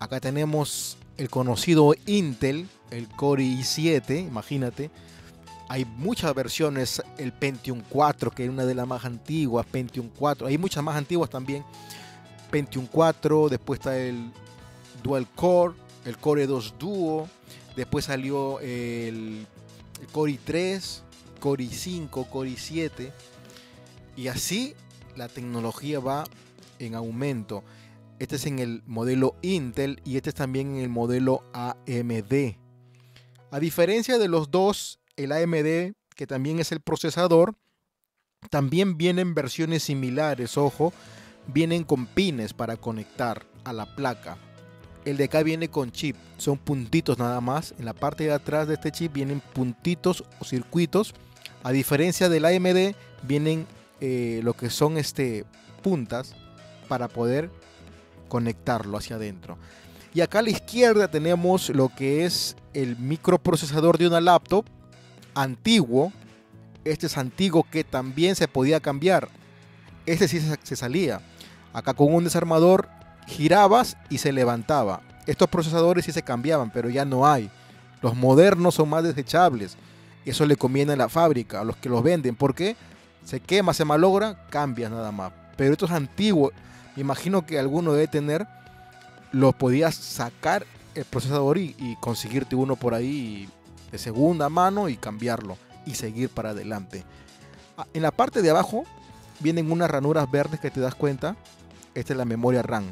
Acá tenemos el conocido Intel, el Core i7, imagínate. Hay muchas versiones, el Pentium 4, que es una de las más antiguas, Pentium 4, hay muchas más antiguas también. Pentium 4, después está el Dual Core, el Core 2 Duo, después salió el, Core i3, Core i5, Core i7, y así la tecnología va en aumento. Este es en el modelo Intel y este es también en el modelo AMD. A diferencia de los dos, el AMD, que también es el procesador, también vienen versiones similares, ojo, vienen con pines para conectar a la placa. El de acá viene con chip, son puntitos nada más. En la parte de atrás de este chip vienen puntitos o circuitos. A diferencia del AMD, vienen eh, lo que son este, puntas para poder conectarlo hacia adentro. Y acá a la izquierda tenemos lo que es el microprocesador de una laptop antiguo. Este es antiguo que también se podía cambiar. Este sí se salía. Acá con un desarmador girabas y se levantaba. Estos procesadores sí se cambiaban, pero ya no hay. Los modernos son más desechables. Eso le conviene a la fábrica, a los que los venden. ¿Por qué? se quema, se malogra, cambias nada más. Pero esto es antiguo. Me imagino que alguno debe tener, lo podías sacar el procesador y, conseguirte uno por ahí de segunda mano y cambiarlo y seguir para adelante. Ah, En la parte de abajo vienen unas ranuras verdes que te das cuenta. Esta es la memoria RAM.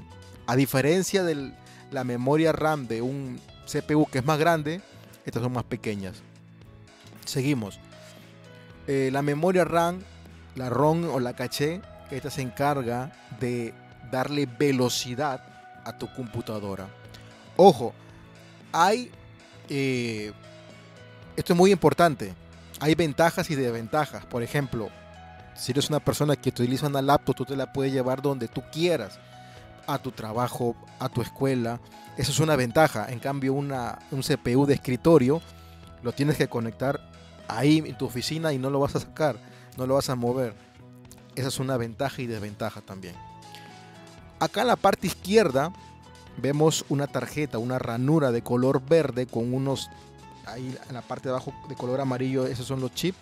A diferencia de la memoria RAM de un CPU que es más grande, estas son más pequeñas. Seguimos. Eh, la memoria RAM, la ROM o la caché, esta se encarga de darle velocidad a tu computadora. Ojo, hay... eh, esto es muy importante. Hay ventajas y desventajas. Por ejemplo, si eres una persona que utiliza una laptop, tú te la puedes llevar donde tú quieras. A tu trabajo, a tu escuela. Eso es una ventaja. En cambio, una, un CPU de escritorio lo tienes que conectar ahí en tu oficina y no lo vas a sacar. No lo vas a mover. Esa es una ventaja y desventaja también. Acá en la parte izquierda vemos una tarjeta, una ranura de color verde con unos ahí en la parte de abajo de color amarillo, esos son los chips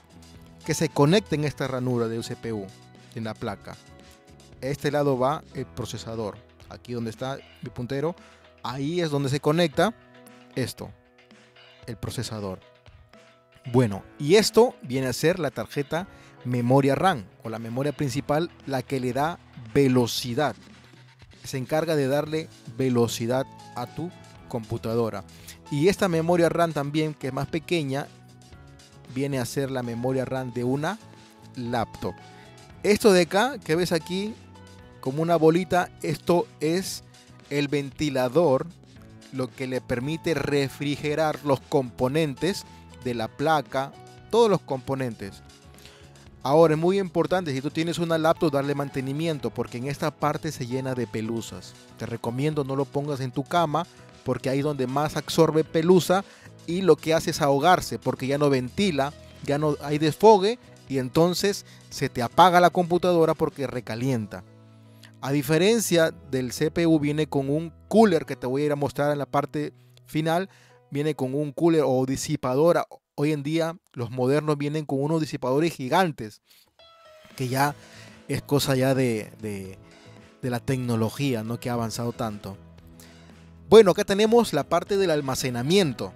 que se conectan en esta ranura de CPU en la placa. A este lado va el procesador. Aquí donde está mi puntero, ahí es donde se conecta esto, el procesador. Bueno, y esto viene a ser la tarjeta memoria RAM o la memoria principal, la que le da velocidad. Se encarga de darle velocidad a tu computadora. Y esta memoria RAM también, que es más pequeña, viene a ser la memoria RAM de una laptop. Esto de acá, que ves aquí, como una bolita, esto es el ventilador, lo que le permite refrigerar los componentes de la placa, todos los componentes. Ahora es muy importante, si tú tienes una laptop, darle mantenimiento, porque en esta parte se llena de pelusas. Te recomiendo no lo pongas en tu cama, porque ahí es donde más absorbe pelusa y lo que hace es ahogarse, porque ya no ventila, ya no hay desfogue y entonces se te apaga la computadora porque recalienta. A diferencia del CPU viene con un cooler que te voy a ir a mostrar en la parte final, viene con un cooler o disipadora. Hoy en día los modernos vienen con unos disipadores gigantes, que ya es cosa ya de, de, de la tecnología, ¿no? que ha avanzado tanto. Bueno, acá tenemos la parte del almacenamiento.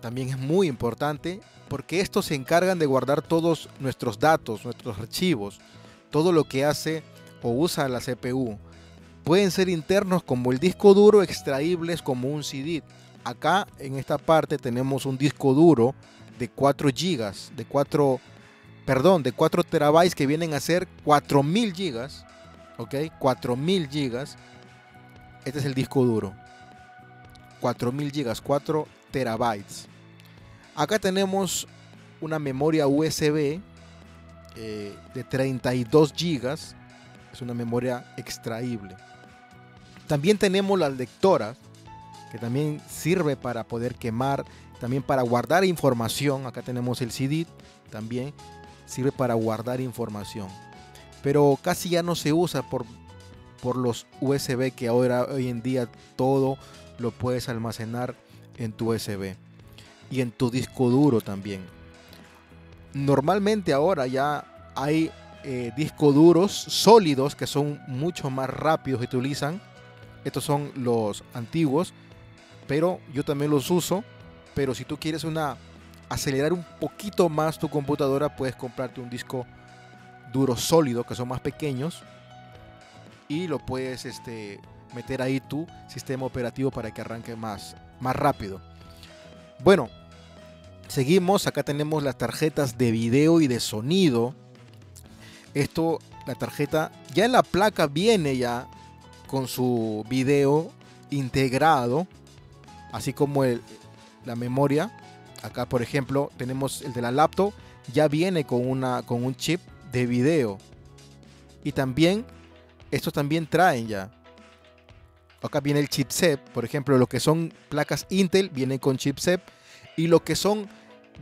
También es muy importante porque estos se encargan de guardar todos nuestros datos, nuestros archivos, todo lo que hace o usa la CPU. Pueden ser internos como el disco duro, extraíbles como un CD. Acá en esta parte tenemos un disco duro de 4 GB, de 4, perdón, de 4 terabytes que vienen a ser 4000 GB, ¿ok? 4000 GB. Este es el disco duro. 4000 GB, 4 terabytes. Acá tenemos una memoria USB eh, de 32 GB. Es una memoria extraíble. También tenemos las lectoras, que también sirve para poder quemar, también para guardar información. Acá tenemos el CD, también sirve para guardar información. Pero casi ya no se usa por, por los USB que ahora hoy en día todo lo puedes almacenar en tu USB y en tu disco duro también. Normalmente ahora ya hay eh, discos duros sólidos que son mucho más rápidos y utilizan. Estos son los antiguos, pero yo también los uso. Pero si tú quieres una acelerar un poquito más tu computadora, puedes comprarte un disco duro sólido que son más pequeños y lo puedes este, meter ahí tu sistema operativo para que arranque más, más rápido. Bueno, seguimos. Acá tenemos las tarjetas de video y de sonido. Esto, la tarjeta, ya en la placa viene ya con su video integrado, así como el, la memoria. Acá, por ejemplo, tenemos el de la laptop, ya viene con, una, con un chip de video. Y también, estos también traen ya. Acá viene el chipset, por ejemplo, lo que son placas Intel vienen con chipset. Y lo que son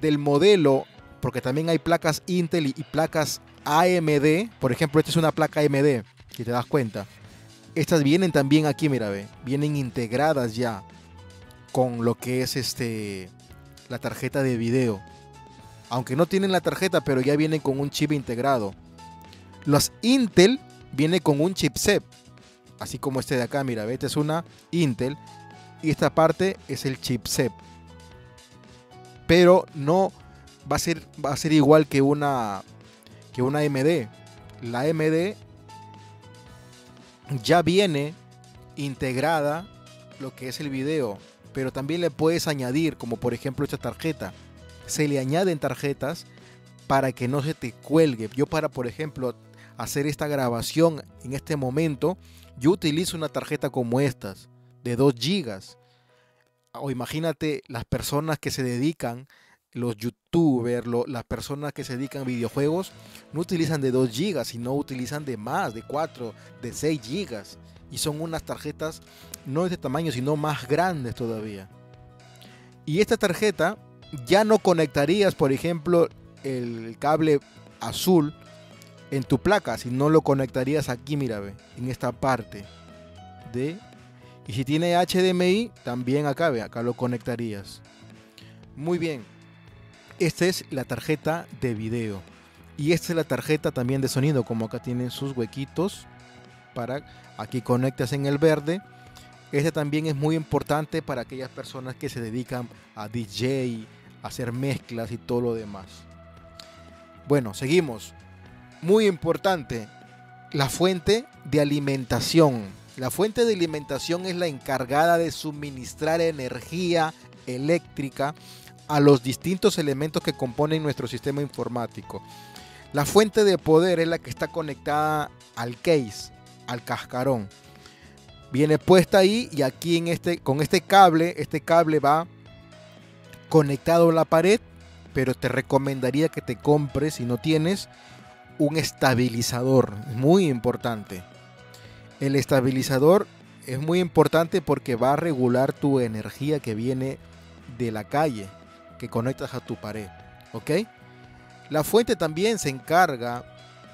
del modelo, porque también hay placas Intel y, placas AMD. Por ejemplo, esta es una placa AMD, si te das cuenta. Estas vienen también aquí, mira, ve, vienen integradas ya con lo que es este la tarjeta de video. Aunque no tienen la tarjeta, pero ya vienen con un chip integrado. Los Intel viene con un chipset, así como este de acá, mira, esta es una Intel y esta parte es el chipset. Pero no va a ser, va a ser igual que una, que una AMD. La AMD ya viene integrada lo que es el video, pero también le puedes añadir, como por ejemplo esta tarjeta. Se le añaden tarjetas para que no se te cuelgue. Yo para, por ejemplo, hacer esta grabación en este momento, yo utilizo una tarjeta como estas, de 2 GB. O imagínate las personas que se dedican, los youtubers, las personas que se dedican a videojuegos, no utilizan de 2 GB, sino utilizan de más, de 4, de 6 GB. Y son unas tarjetas no de este tamaño, sino más grandes todavía. Y esta tarjeta ya no conectarías, por ejemplo, el cable azul en tu placa, si no lo conectarías aquí, mira, ve, en esta parte de y si tiene HDMI, también acá, ve, acá lo conectarías. Muy bien. Esta es la tarjeta de video. Y esta es la tarjeta también de sonido, como acá tienen sus huequitos para aquí conectas en el verde. Este también es muy importante para aquellas personas que se dedican a DJ, a hacer mezclas y todo lo demás. Bueno, seguimos. Muy importante, la fuente de alimentación. La fuente de alimentación es la encargada de suministrar energía eléctrica a los distintos elementos que componen nuestro sistema informático. La fuente de poder es la que está conectada al case, al cascarón. Viene puesta ahí y aquí en este, con este cable, este cable va conectado a la pared pero te recomendaría que te compres, si no tienes, un estabilizador. Muy importante. El estabilizador es muy importante porque va a regular tu energía que viene de la calle, que conectas a tu pared. ¿Ok? La fuente también se encarga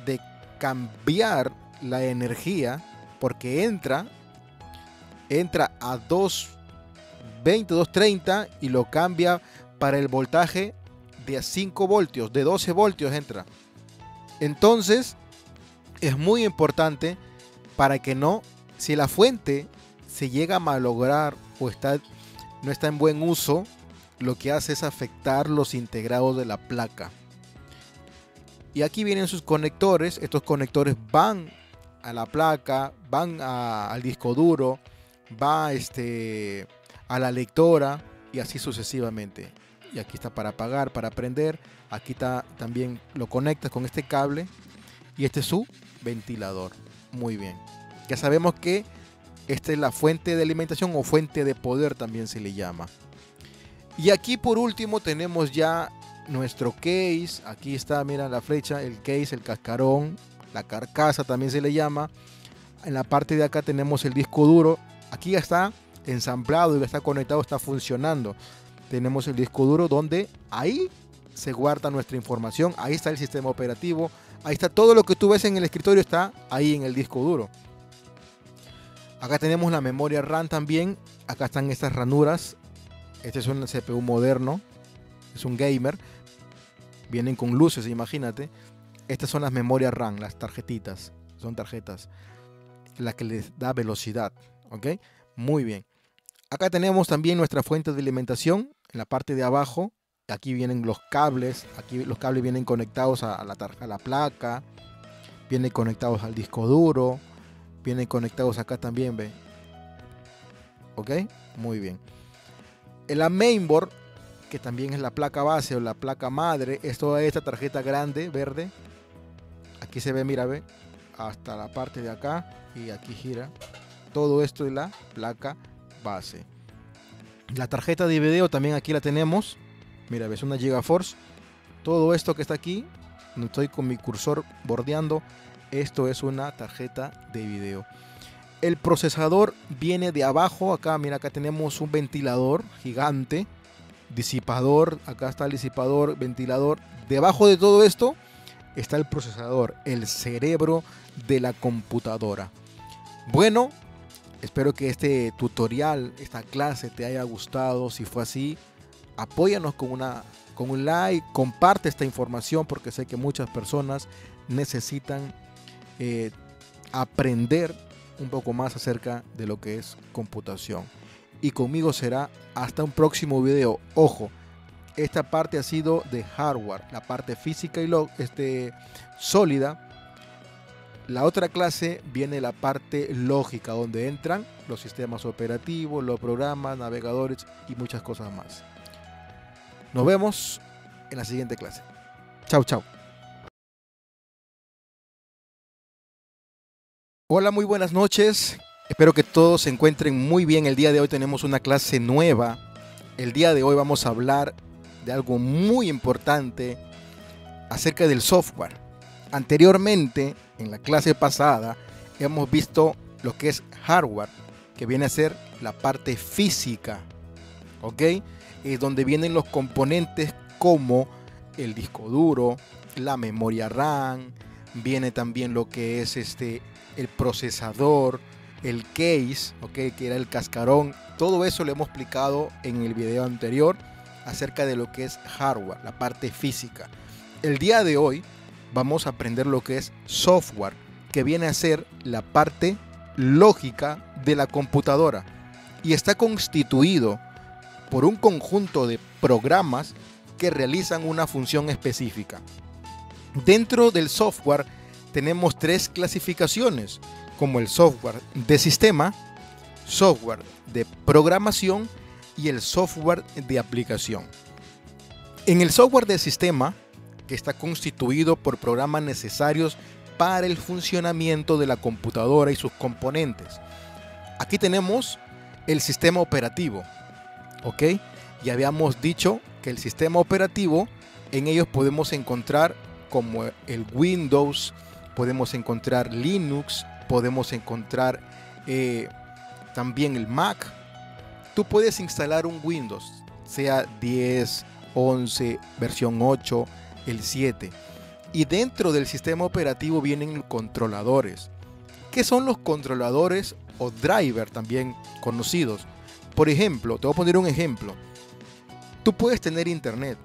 de cambiar la energía porque entra entra a 220, 230 y lo cambia para el voltaje de 5 voltios, de 12 voltios entra. Entonces, es muy importante para que no, si la fuente se llega a malograr o está, no está en buen uso, lo que hace es afectar los integrados de la placa. Y aquí vienen sus conectores. Estos conectores van a la placa, van al disco duro, va este, a la lectora y así sucesivamente y aquí está para apagar, para prender. Aquí está también lo conectas con este cable y este es su ventilador. Muy bien. Ya sabemos que esta es la fuente de alimentación o fuente de poder también se le llama. Y aquí por último tenemos ya nuestro case. Aquí está, mira la flecha, el case, el cascarón, la carcasa también se le llama. En la parte de acá tenemos el disco duro. Aquí ya está ensamblado y ya está conectado, está funcionando tenemos el disco duro donde ahí se guarda nuestra información, ahí está el sistema operativo, ahí está todo lo que tú ves en el escritorio está ahí en el disco duro. Acá tenemos la memoria RAM también, acá están estas ranuras, este es un CPU moderno, es un gamer, vienen con luces, imagínate. Estas son las memorias RAM, las tarjetitas, son tarjetas, la que les da velocidad, ¿ok? Muy bien. Acá tenemos también nuestra fuente de alimentación, en la parte de abajo, aquí vienen los cables, aquí los cables vienen conectados a la, a la placa, vienen conectados al disco duro, vienen conectados acá también, ¿ve? ¿Ok? Muy bien. En la mainboard, que también es la placa base o la placa madre, es toda esta tarjeta grande, verde. Aquí se ve, mira, ve, hasta la parte de acá y aquí gira. Todo esto es la placa base. La tarjeta de video también aquí la tenemos. Mira, ves una Gigaforce. Todo esto que está aquí, estoy con mi cursor bordeando, esto es una tarjeta de video. El procesador viene de abajo, acá mira, acá tenemos un ventilador gigante, disipador, acá está el disipador, ventilador. Debajo de todo esto está el procesador, el cerebro de la computadora. Bueno, Espero que este tutorial, esta clase te haya gustado. Si fue así, apóyanos con, una, con un like, comparte esta información porque sé que muchas personas necesitan eh, aprender un poco más acerca de lo que es computación. Y conmigo será hasta un próximo video. Ojo, esta parte ha sido de hardware, la parte física y lo, este, sólida. La otra clase viene la parte lógica, donde entran los sistemas operativos, los programas, navegadores y muchas cosas más. Nos vemos en la siguiente clase. Chao, chao. Hola, muy buenas noches. Espero que todos se encuentren muy bien. El día de hoy tenemos una clase nueva. El día de hoy vamos a hablar de algo muy importante acerca del software. Anteriormente, en la clase pasada, hemos visto lo que es hardware, que viene a ser la parte física. ¿Ok? Es donde vienen los componentes como el disco duro, la memoria RAM, viene también lo que es este el procesador, el case, ¿ok? que era el cascarón. Todo eso lo hemos explicado en el video anterior acerca de lo que es hardware, la parte física. El día de hoy vamos a aprender lo que es software, que viene a ser la parte lógica de la computadora y está constituido por un conjunto de programas que realizan una función específica. Dentro del software tenemos tres clasificaciones, como el software de sistema, software de programación y el software de aplicación. En el software de sistema, que está constituido por programas necesarios para el funcionamiento de la computadora y sus componentes. Aquí tenemos el sistema operativo, ¿ok? Ya habíamos dicho que el sistema operativo, en ellos podemos encontrar como el Windows, podemos encontrar Linux, podemos encontrar eh, también el Mac. Tú puedes instalar un Windows, sea 10, 11, versión 8, el 7. Y dentro del sistema operativo vienen controladores. ¿Qué son los controladores o driver también conocidos? Por ejemplo, te voy a poner un ejemplo. Tú puedes tener internet,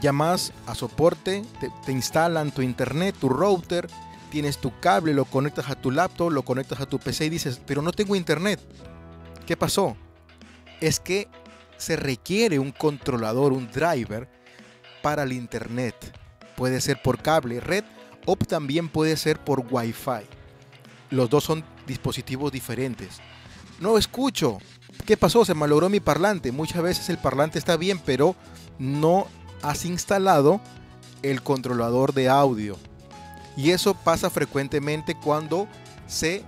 llamas a soporte, te, instalan tu internet, tu router, tienes tu cable, lo conectas a tu laptop, lo conectas a tu PC y dices, pero no tengo internet. ¿Qué pasó? Es que se requiere un controlador, un driver para el internet. Puede ser por cable, red o también puede ser por Wi-Fi. Los dos son dispositivos diferentes. No escucho. ¿Qué pasó? Se malogró mi parlante. Muchas veces el parlante está bien, pero no has instalado el controlador de audio. Y eso pasa frecuentemente cuando se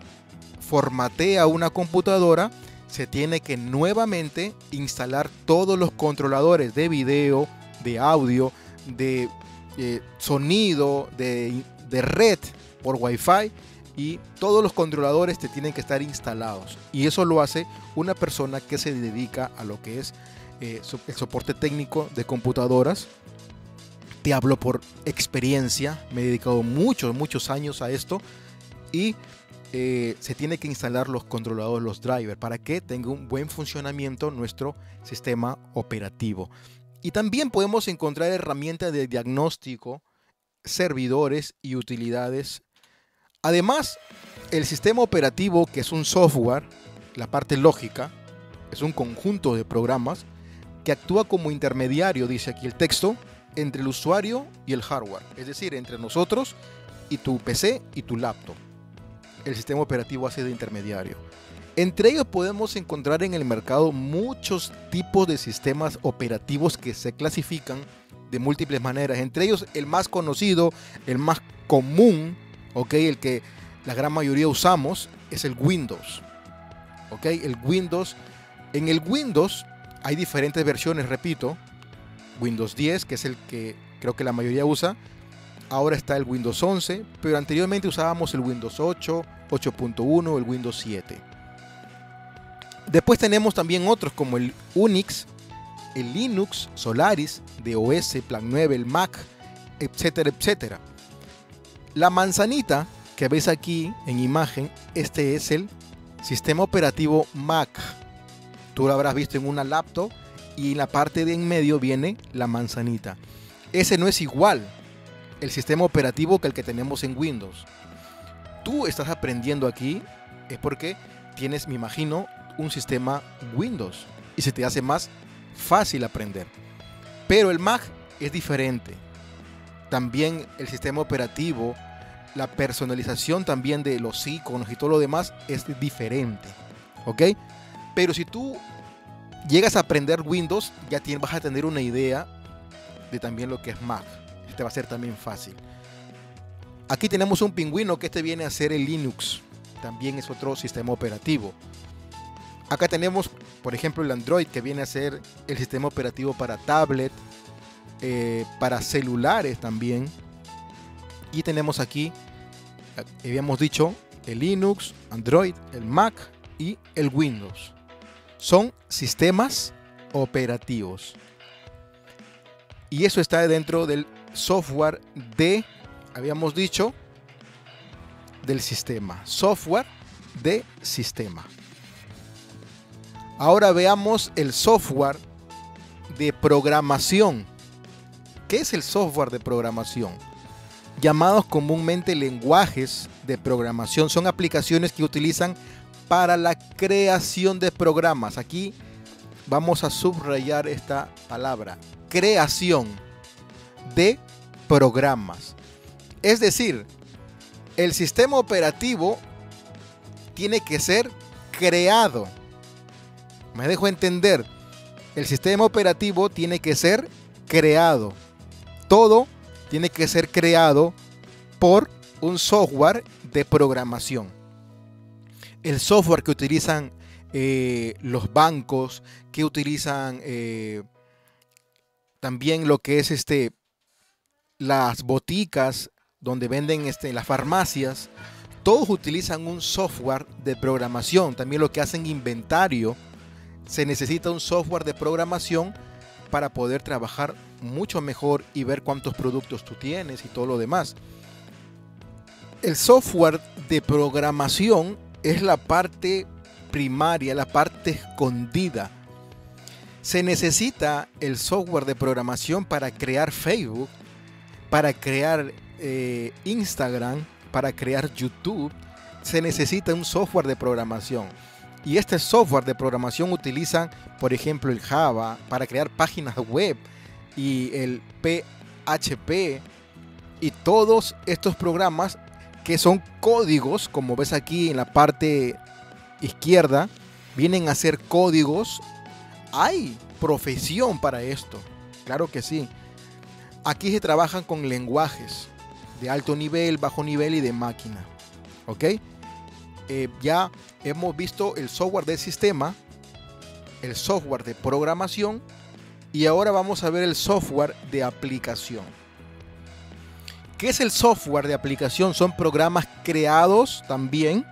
formatea una computadora, se tiene que nuevamente instalar todos los controladores de video, de audio, de eh, sonido, de, de red por Wi-Fi y todos los controladores te tienen que estar instalados. Y eso lo hace una persona que se dedica a lo que es eh, el soporte técnico de computadoras. Te hablo por experiencia, me he dedicado muchos, muchos años a esto y eh, se tiene que instalar los controladores, los drivers, para que tenga un buen funcionamiento nuestro sistema operativo. Y también podemos encontrar herramientas de diagnóstico, servidores y utilidades. Además, el sistema operativo, que es un software, la parte lógica, es un conjunto de programas que actúa como intermediario, dice aquí el texto, entre el usuario y el hardware, es decir, entre nosotros y tu PC y tu laptop. El sistema operativo hace de intermediario. Entre ellos podemos encontrar en el mercado muchos tipos de sistemas operativos que se clasifican de múltiples maneras. Entre ellos el más conocido, el más común, ¿okay? el que la gran mayoría usamos, es el Windows. ¿okay? El Windows. En el Windows hay diferentes versiones, repito. Windows 10, que es el que creo que la mayoría usa. Ahora está el Windows 11, pero anteriormente usábamos el Windows 8, 8.1, el Windows 7. Después tenemos también otros como el Unix, el Linux, Solaris, DOS, Plan 9, el Mac, etcétera, etcétera. La manzanita que ves aquí en imagen, este es el sistema operativo Mac. Tú lo habrás visto en una laptop y en la parte de en medio viene la manzanita. Ese no es igual. El sistema operativo que el que tenemos en Windows. Tú estás aprendiendo aquí es porque tienes, me imagino, un sistema Windows y se te hace más fácil aprender. Pero el Mac es diferente. También el sistema operativo, la personalización también de los iconos y todo lo demás es diferente. ¿Ok? Pero si tú llegas a aprender Windows, ya vas a tener una idea de también lo que es Mac. Este va a ser también fácil. Aquí tenemos un pingüino que este viene a ser el Linux. También es otro sistema operativo. Acá tenemos, por ejemplo, el Android que viene a ser el sistema operativo para tablet, eh, para celulares también. Y tenemos aquí, habíamos dicho, el Linux, Android, el Mac y el Windows. Son sistemas operativos. Y eso está dentro del software de, habíamos dicho, del sistema. Software de sistema. Ahora veamos el software de programación. ¿Qué es el software de programación? Llamados comúnmente lenguajes de programación, son aplicaciones que utilizan para la creación de programas. Aquí vamos a subrayar esta palabra, creación de programas. Es decir, el sistema operativo tiene que ser creado me dejo entender. El sistema operativo tiene que ser creado. Todo tiene que ser creado por un software de programación. El software que utilizan eh, los bancos, que utilizan eh, también lo que es este, las boticas donde venden este, las farmacias, todos utilizan un software de programación. También lo que hacen inventario se necesita un software de programación para poder trabajar mucho mejor y ver cuántos productos tú tienes y todo lo demás. El software de programación es la parte primaria, la parte escondida. Se necesita el software de programación para crear Facebook, para crear eh, Instagram, para crear YouTube. Se necesita un software de programación. Y este software de programación utiliza, por ejemplo, el Java para crear páginas web y el PHP y todos estos programas que son códigos, como ves aquí en la parte izquierda, vienen a ser códigos. Hay profesión para esto, claro que sí. Aquí se trabajan con lenguajes de alto nivel, bajo nivel y de máquina. ¿Ok? Eh, ya hemos visto el software del sistema, el software de programación y ahora vamos a ver el software de aplicación. ¿Qué es el software de aplicación? Son programas creados también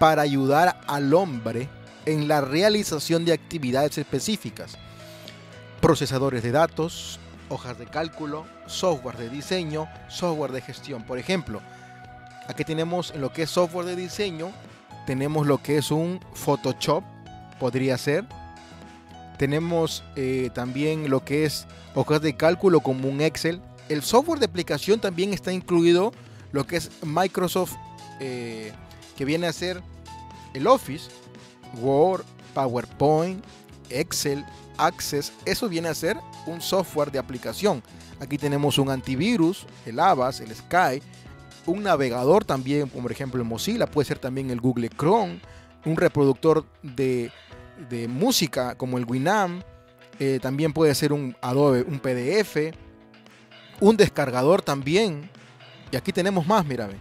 para ayudar al hombre en la realización de actividades específicas. Procesadores de datos, hojas de cálculo, software de diseño, software de gestión. Por ejemplo, aquí tenemos en lo que es software de diseño tenemos lo que es un Photoshop, podría ser. Tenemos eh, también lo que es hojas de cálculo como un Excel. El software de aplicación también está incluido lo que es Microsoft, eh, que viene a ser el Office, Word, PowerPoint, Excel, Access. Eso viene a ser un software de aplicación. Aquí tenemos un antivirus, el Avast, el Sky, un navegador también, como por ejemplo el Mozilla, puede ser también el Google Chrome, un reproductor de, música como el Winamp, eh, también puede ser un Adobe, un PDF, un descargador también, y aquí tenemos más, mírame,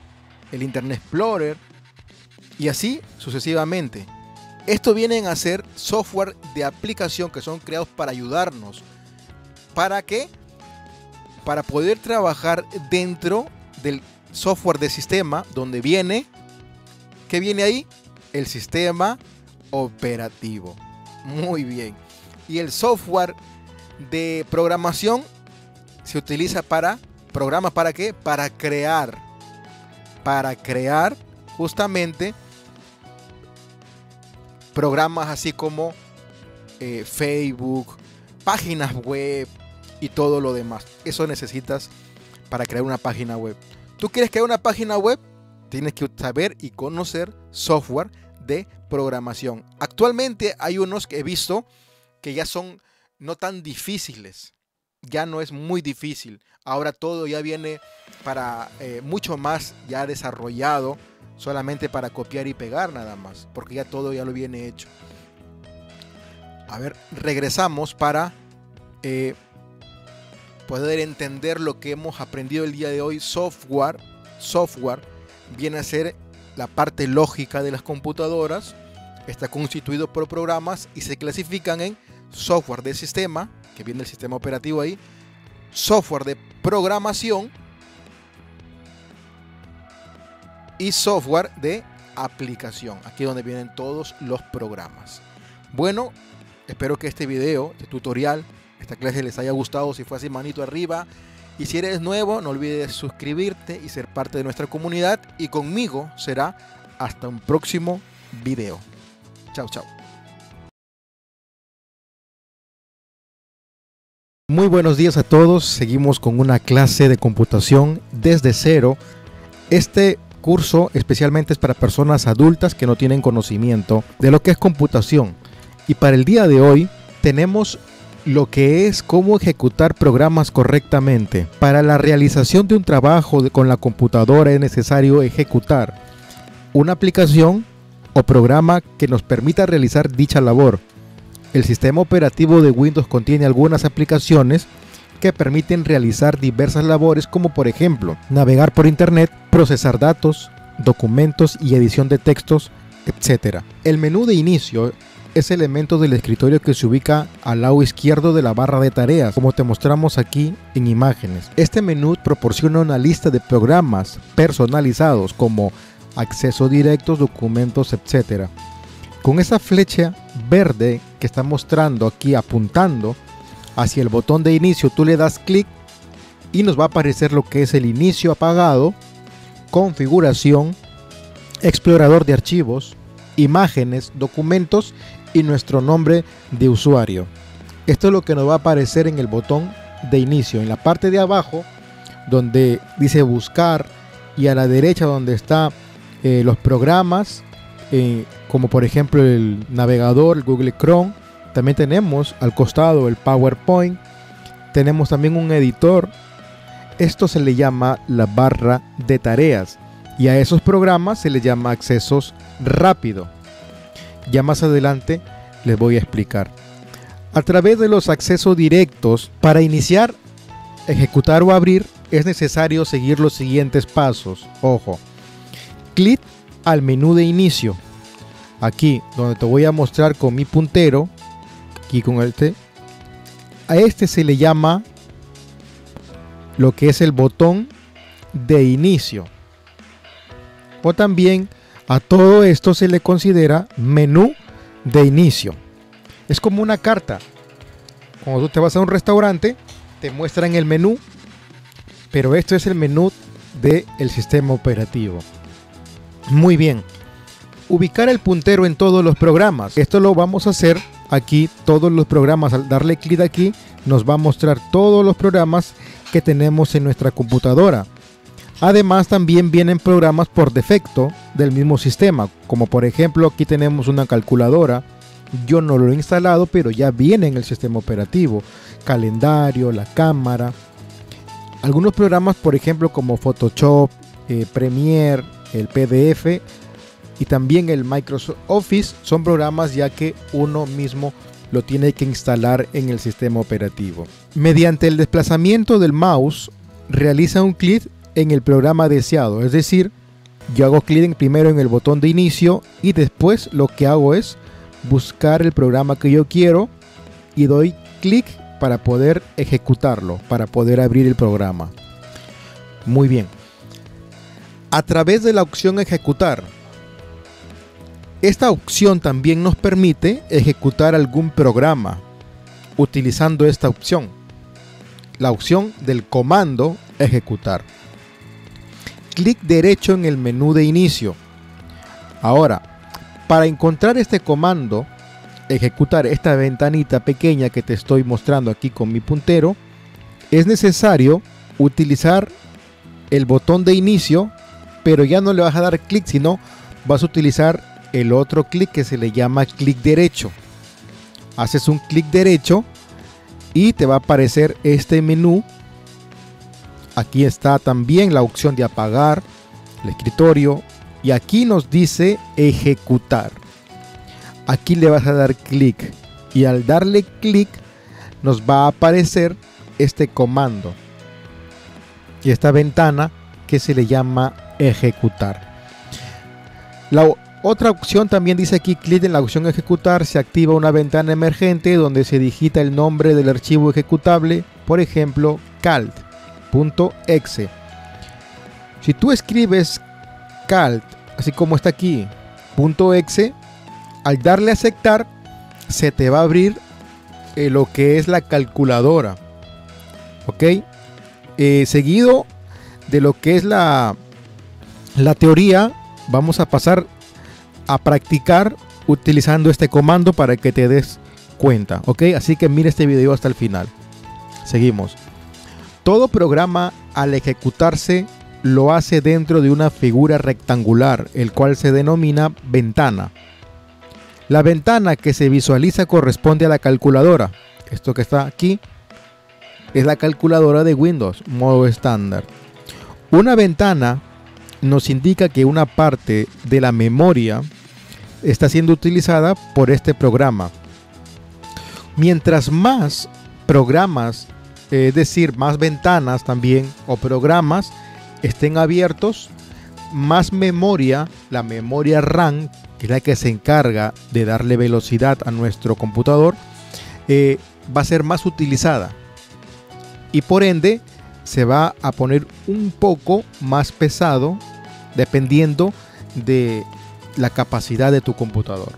el Internet Explorer, y así sucesivamente. Esto vienen a ser software de aplicación que son creados para ayudarnos. ¿Para qué? Para poder trabajar dentro del software de sistema donde viene, ¿qué viene ahí? El sistema operativo. Muy bien. Y el software de programación se utiliza para, programas para qué? Para crear, para crear justamente programas así como eh, Facebook, páginas web y todo lo demás. Eso necesitas para crear una página web. ¿Tú quieres crear una página web? Tienes que saber y conocer software de programación. Actualmente hay unos que he visto que ya son no tan difíciles. Ya no es muy difícil. Ahora todo ya viene para eh, mucho más ya desarrollado, solamente para copiar y pegar nada más, porque ya todo ya lo viene hecho. A ver, regresamos para eh, poder entender lo que hemos aprendido el día de hoy. Software, software viene a ser la parte lógica de las computadoras. Está constituido por programas y se clasifican en software de sistema, que viene el sistema operativo ahí, software de programación y software de aplicación. Aquí donde vienen todos los programas. Bueno, espero que este video, este tutorial, esta clase les haya gustado. Si fue así, manito arriba. Y si eres nuevo, no olvides suscribirte y ser parte de nuestra comunidad. Y conmigo será hasta un próximo video. Chao, chao. Muy buenos días a todos. Seguimos con una clase de computación desde cero. Este especialmente es para personas adultas que no tienen conocimiento de lo que es computación. Y para el día de hoy tenemos lo que es cómo ejecutar programas correctamente. Para la realización de un trabajo con la computadora es necesario ejecutar una aplicación o programa que nos permita realizar dicha labor. El sistema operativo de Windows contiene algunas aplicaciones que permiten realizar diversas labores como por ejemplo navegar por internet, procesar datos, documentos y edición de textos, etc. El menú de inicio es elemento del escritorio que se ubica al lado izquierdo de la barra de tareas, como te mostramos aquí en imágenes. Este menú proporciona una lista de programas personalizados como acceso directo, documentos, etc. Con esa flecha verde que está mostrando aquí apuntando hacia el botón de inicio, tú le das clic y nos va a aparecer lo que es el inicio apagado, configuración, explorador de archivos, imágenes, documentos y nuestro nombre de usuario. Esto es lo que nos va a aparecer en el botón de inicio. En la parte de abajo, donde dice buscar, y a la derecha donde está eh, los programas, eh, como por ejemplo el navegador, el Google Chrome. También tenemos al costado el PowerPoint. Tenemos también un editor. Esto se le llama la barra de tareas. Y a esos programas se les llama accesos rápido. Ya más adelante les voy a explicar. A través de los accesos directos, para iniciar, ejecutar o abrir, es necesario seguir los siguientes pasos. Ojo, clic al menú de inicio. Aquí, donde te voy a mostrar con mi puntero, aquí con este, a este se le llama lo que es el botón de inicio. O también a todo esto se le considera menú de inicio. Es como una carta. Cuando tú te vas a un restaurante, te muestran el menú, pero esto es el menú del el sistema operativo. Muy bien. Ubicar el puntero en todos los programas. Esto lo vamos a hacer aquí, todos los programas. Al darle clic aquí, nos va a mostrar todos los programas que tenemos en nuestra computadora. Además también vienen programas por defecto del mismo sistema, como por ejemplo aquí tenemos una calculadora, yo no lo he instalado pero ya viene en el sistema operativo, calendario, la cámara, algunos programas por ejemplo como Photoshop, eh, Premiere, el PDF y también el Microsoft Office son programas ya que uno mismo lo tiene que instalar en el sistema operativo. Mediante el desplazamiento del mouse realiza un clic en el programa deseado. Es decir, yo hago clic primero en el botón de inicio y después lo que hago es buscar el programa que yo quiero y doy clic para poder ejecutarlo, para poder abrir el programa. Muy bien. A través de la opción ejecutar, esta opción también nos permite ejecutar algún programa utilizando esta opción, la opción del comando ejecutar clic derecho en el menú de inicio. Ahora, para encontrar este comando, ejecutar esta ventanita pequeña que te estoy mostrando aquí con mi puntero, es necesario utilizar el botón de inicio, pero ya no le vas a dar clic, sino vas a utilizar el otro clic que se le llama clic derecho. Haces un clic derecho y te va a aparecer este menú. Aquí está también la opción de apagar el escritorio y aquí nos dice ejecutar. Aquí le vas a dar clic y al darle clic nos va a aparecer este comando y esta ventana que se le llama ejecutar. Otra opción también dice aquí clic en la opción ejecutar se activa una ventana emergente donde se digita el nombre del archivo ejecutable, por ejemplo calt.exe. Si tú escribes calt, así como está aquí, .exe, al darle a aceptar se te va a abrir eh, lo que es la calculadora. ¿Ok? Eh, seguido de lo que es la, la teoría, vamos a pasar a practicar utilizando este comando para que te des cuenta, ¿ok? Así que mire este video hasta el final. Seguimos. Todo programa al ejecutarse lo hace dentro de una figura rectangular, el cual se denomina ventana. La ventana que se visualiza corresponde a la calculadora. Esto que está aquí es la calculadora de Windows, modo estándar. Una ventana nos indica que una parte de la memoria está siendo utilizada por este programa. Mientras más programas, es decir, más ventanas también o programas estén abiertos, más memoria, la memoria RAM, que es la que se encarga de darle velocidad a nuestro computador, eh, va a ser más utilizada. Y por ende, se va a poner un poco más pesado dependiendo de la capacidad de tu computador.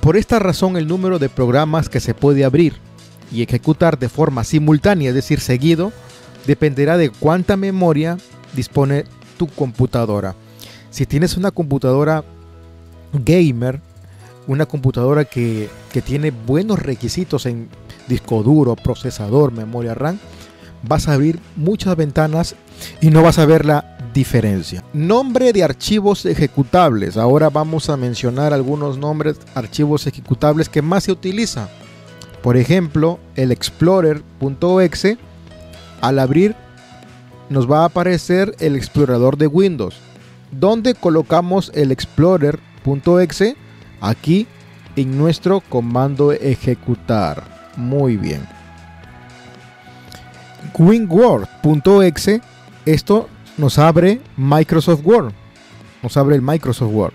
Por esta razón el número de programas que se puede abrir y ejecutar de forma simultánea, es decir, seguido, dependerá de cuánta memoria dispone tu computadora. Si tienes una computadora gamer, una computadora que, que tiene buenos requisitos en disco duro, procesador, memoria RAM, vas a abrir muchas ventanas y no vas a ver la diferencia. Nombre de archivos ejecutables. Ahora vamos a mencionar algunos nombres archivos ejecutables que más se utilizan. Por ejemplo, el explorer.exe. Al abrir nos va a aparecer el explorador de Windows. Donde colocamos el explorer.exe? Aquí en nuestro comando ejecutar. Muy bien. WinWord.exe. Esto nos abre Microsoft Word. Nos abre el Microsoft Word.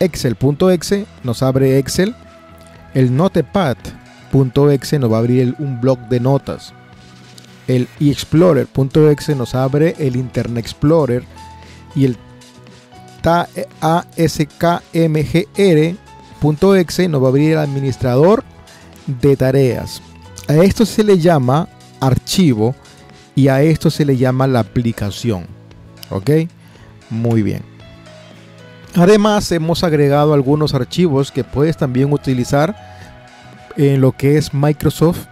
Excel.exe nos abre Excel. El Notepad.exe nos va a abrir un blog de notas. El eXplorer.exe nos abre el Internet Explorer. Y el taskmgr.exe nos va a abrir el administrador de tareas. A esto se le llama archivo y a esto se le llama la aplicación. ¿Ok? Muy bien. Además, hemos agregado algunos archivos que puedes también utilizar en lo que es Microsoft.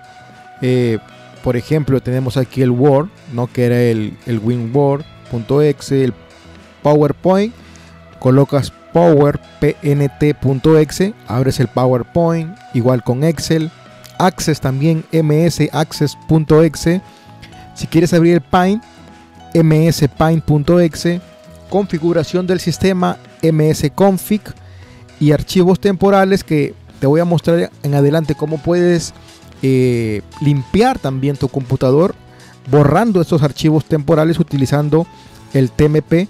Eh, por ejemplo, tenemos aquí el Word, ¿no? que era el, el WinWord.exe, el PowerPoint. Colocas powerpnt.exe, abres el PowerPoint, igual con Excel. Access también, msaccess.exe. Si quieres abrir el Paint, mspaint.exe, configuración del sistema msconfig y archivos temporales que te voy a mostrar en adelante cómo puedes eh, limpiar también tu computador borrando estos archivos temporales utilizando el tmp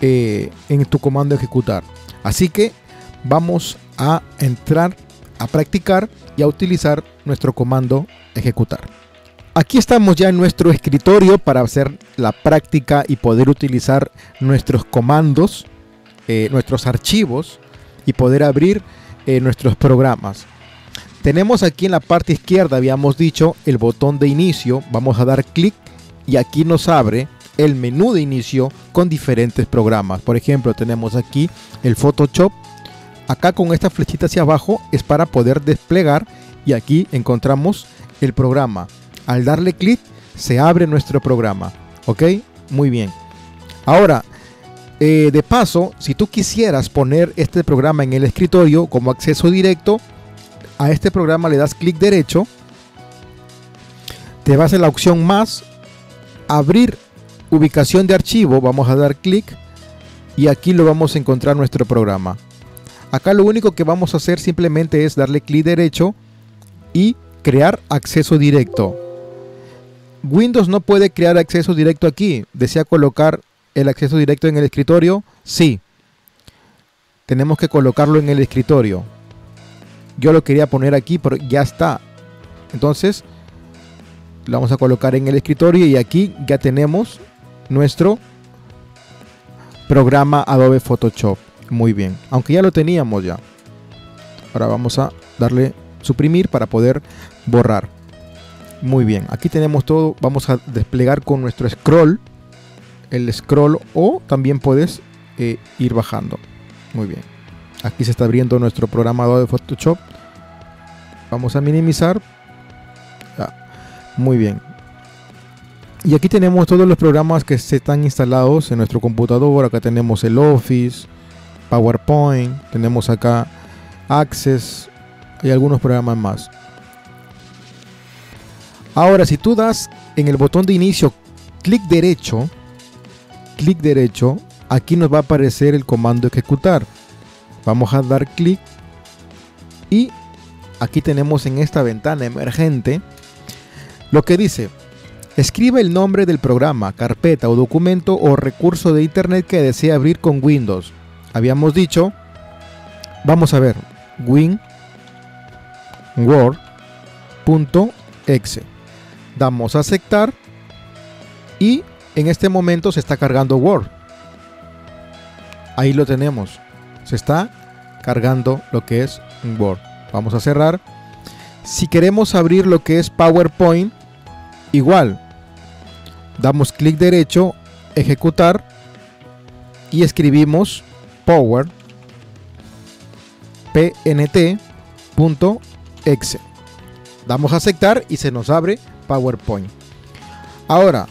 eh, en tu comando ejecutar. Así que vamos a entrar a practicar y a utilizar nuestro comando ejecutar. Aquí estamos ya en nuestro escritorio para hacer la práctica y poder utilizar nuestros comandos, eh, nuestros archivos y poder abrir eh, nuestros programas. Tenemos aquí en la parte izquierda, habíamos dicho, el botón de inicio. Vamos a dar clic y aquí nos abre el menú de inicio con diferentes programas. Por ejemplo, tenemos aquí el Photoshop. Acá con esta flechita hacia abajo es para poder desplegar y aquí encontramos el programa al darle clic se abre nuestro programa. ¿Ok? Muy bien. Ahora, eh, de paso, si tú quisieras poner este programa en el escritorio como acceso directo, a este programa le das clic derecho, te vas a la opción más, abrir ubicación de archivo, vamos a dar clic y aquí lo vamos a encontrar nuestro programa. Acá lo único que vamos a hacer simplemente es darle clic derecho y crear acceso directo. Windows no puede crear acceso directo aquí. ¿Desea colocar el acceso directo en el escritorio? Sí. Tenemos que colocarlo en el escritorio. Yo lo quería poner aquí, pero ya está. Entonces, lo vamos a colocar en el escritorio y aquí ya tenemos nuestro programa Adobe Photoshop. Muy bien, aunque ya lo teníamos ya. Ahora vamos a darle suprimir para poder borrar. Muy bien, aquí tenemos todo. Vamos a desplegar con nuestro scroll. El scroll o también puedes eh, ir bajando. Muy bien. Aquí se está abriendo nuestro programa Adobe Photoshop. Vamos a minimizar. muy bien. Y aquí tenemos todos los programas que se están instalados en nuestro computador. Acá tenemos el Office, PowerPoint, tenemos acá Access y algunos programas más. Ahora, si tú das en el botón de inicio clic derecho, clic derecho, aquí nos va a aparecer el comando ejecutar. Vamos a dar clic y aquí tenemos en esta ventana emergente lo que dice Escribe el nombre del programa, carpeta o documento o recurso de internet que desea abrir con Windows. Habíamos dicho, vamos a ver, win word.exe. Damos a aceptar y en este momento se está cargando Word. Ahí lo tenemos. Se está cargando lo que es Word. Vamos a cerrar. Si queremos abrir lo que es PowerPoint, igual damos clic derecho, ejecutar y escribimos power pnt.exe. Damos a aceptar y se nos abre PowerPoint. Ahora,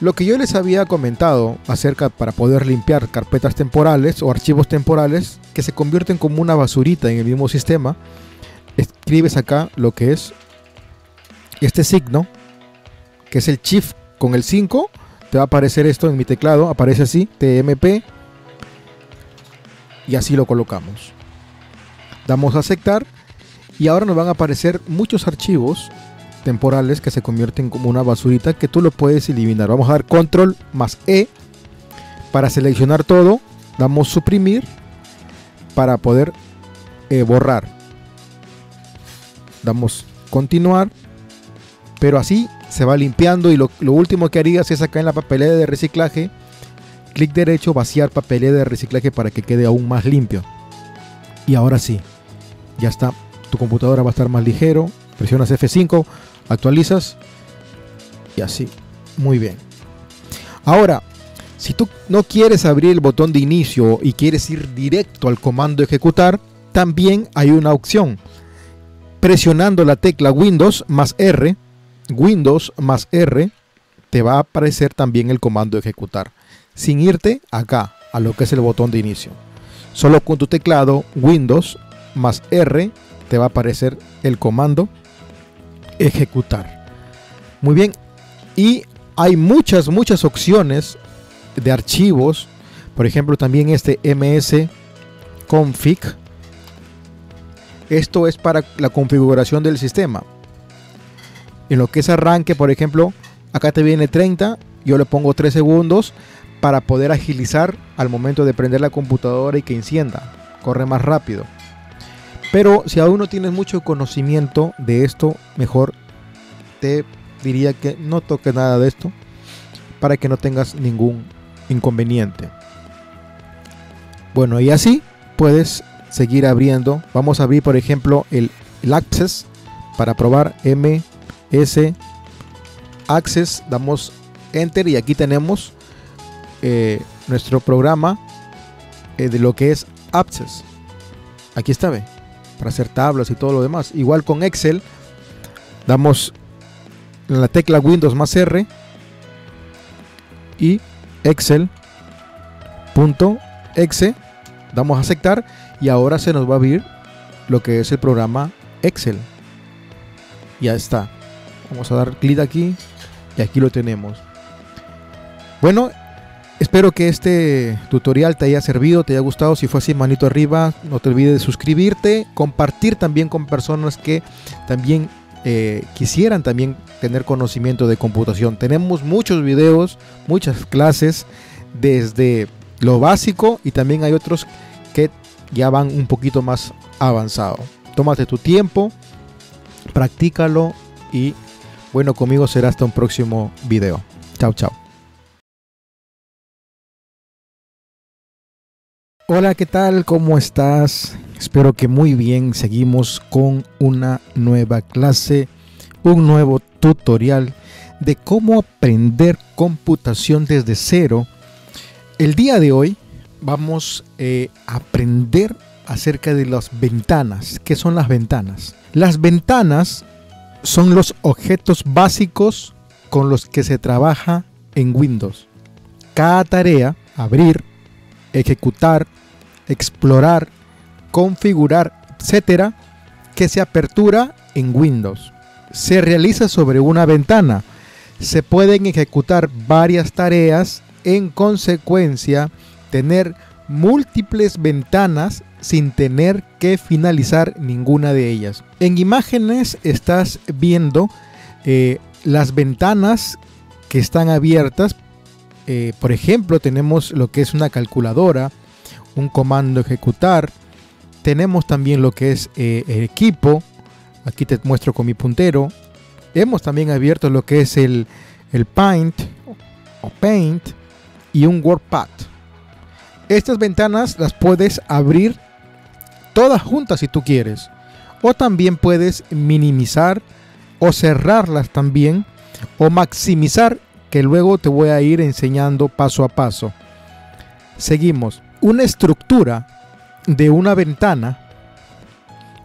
lo que yo les había comentado acerca para poder limpiar carpetas temporales o archivos temporales que se convierten como una basurita en el mismo sistema, escribes acá lo que es este signo, que es el Shift con el 5 te va a aparecer esto en mi teclado, aparece así, TMP, y así lo colocamos. Damos a aceptar y ahora nos van a aparecer muchos archivos temporales que se convierten como una basurita que tú lo puedes eliminar. Vamos a dar control más E para seleccionar todo, damos suprimir para poder eh, borrar. Damos continuar, pero así se va limpiando y lo, último que harías es acá en la papelera de reciclaje, clic derecho, vaciar papelera de reciclaje para que quede aún más limpio. Y ahora sí, ya está, tu computadora va a estar más ligero, presionas F5, actualizas y así, muy bien. Ahora, si tú no quieres abrir el botón de inicio y quieres ir directo al comando ejecutar, también hay una opción. Presionando la tecla Windows más R, Windows más R, te va a aparecer también el comando ejecutar, sin irte acá, a lo que es el botón de inicio. Solo con tu teclado Windows más R te va a aparecer el comando ejecutar. Muy bien, y hay muchas, muchas opciones de archivos. Por ejemplo, también este ms config. Esto es para la configuración del sistema en lo que es arranque, por ejemplo, acá te viene 30, yo le pongo 3 segundos para poder agilizar al momento de prender la computadora y que encienda, corre más rápido. Pero si aún no tienes mucho conocimiento de esto, mejor te diría que no toques nada de esto para que no tengas ningún inconveniente. Bueno, y así puedes seguir abriendo. Vamos a abrir, por ejemplo, el, Access para probar M S Access, damos Enter y aquí tenemos eh, nuestro programa eh, de lo que es Access. Aquí está, ve, para hacer tablas y todo lo demás. Igual con Excel, damos la tecla Windows más R y Excel.exe. Damos a aceptar y ahora se nos va a abrir lo que es el programa Excel. Ya está. Vamos a dar clic aquí y aquí lo tenemos. Bueno, espero que este tutorial te haya servido, te haya gustado. Si fue así, manito arriba, no te olvides de suscribirte, compartir también con personas que también eh, quisieran también tener conocimiento de computación. Tenemos muchos videos, muchas clases desde lo básico y también hay otros que ya van un poquito más avanzado. Tómate tu tiempo, practícalo y bueno, conmigo será hasta un próximo video. Chao, chao. Hola, ¿qué tal? ¿Cómo estás? Espero que muy bien. Seguimos con una nueva clase, un nuevo tutorial de cómo aprender computación desde cero. El día de hoy vamos eh, a aprender acerca de las ventanas. ¿Qué son las ventanas? Las ventanas son los objetos básicos con los que se trabaja en Windows. Cada tarea, abrir, ejecutar, explorar, configurar, etcétera, que se apertura en Windows. Se realiza sobre una ventana. Se pueden ejecutar varias tareas, en consecuencia, tener múltiples ventanas sin tener que finalizar ninguna de ellas. En imágenes estás viendo eh, las ventanas que están abiertas. Eh, por ejemplo, tenemos lo que es una calculadora, un comando ejecutar. Tenemos también lo que es eh, el equipo. Aquí te muestro con mi puntero. Hemos también abierto lo que es el, el Paint o Paint y un WordPad. Estas ventanas las puedes abrir todas juntas si tú quieres. O también puedes minimizar o cerrarlas también o maximizar que luego te voy a ir enseñando paso a paso. Seguimos. Una estructura de una ventana.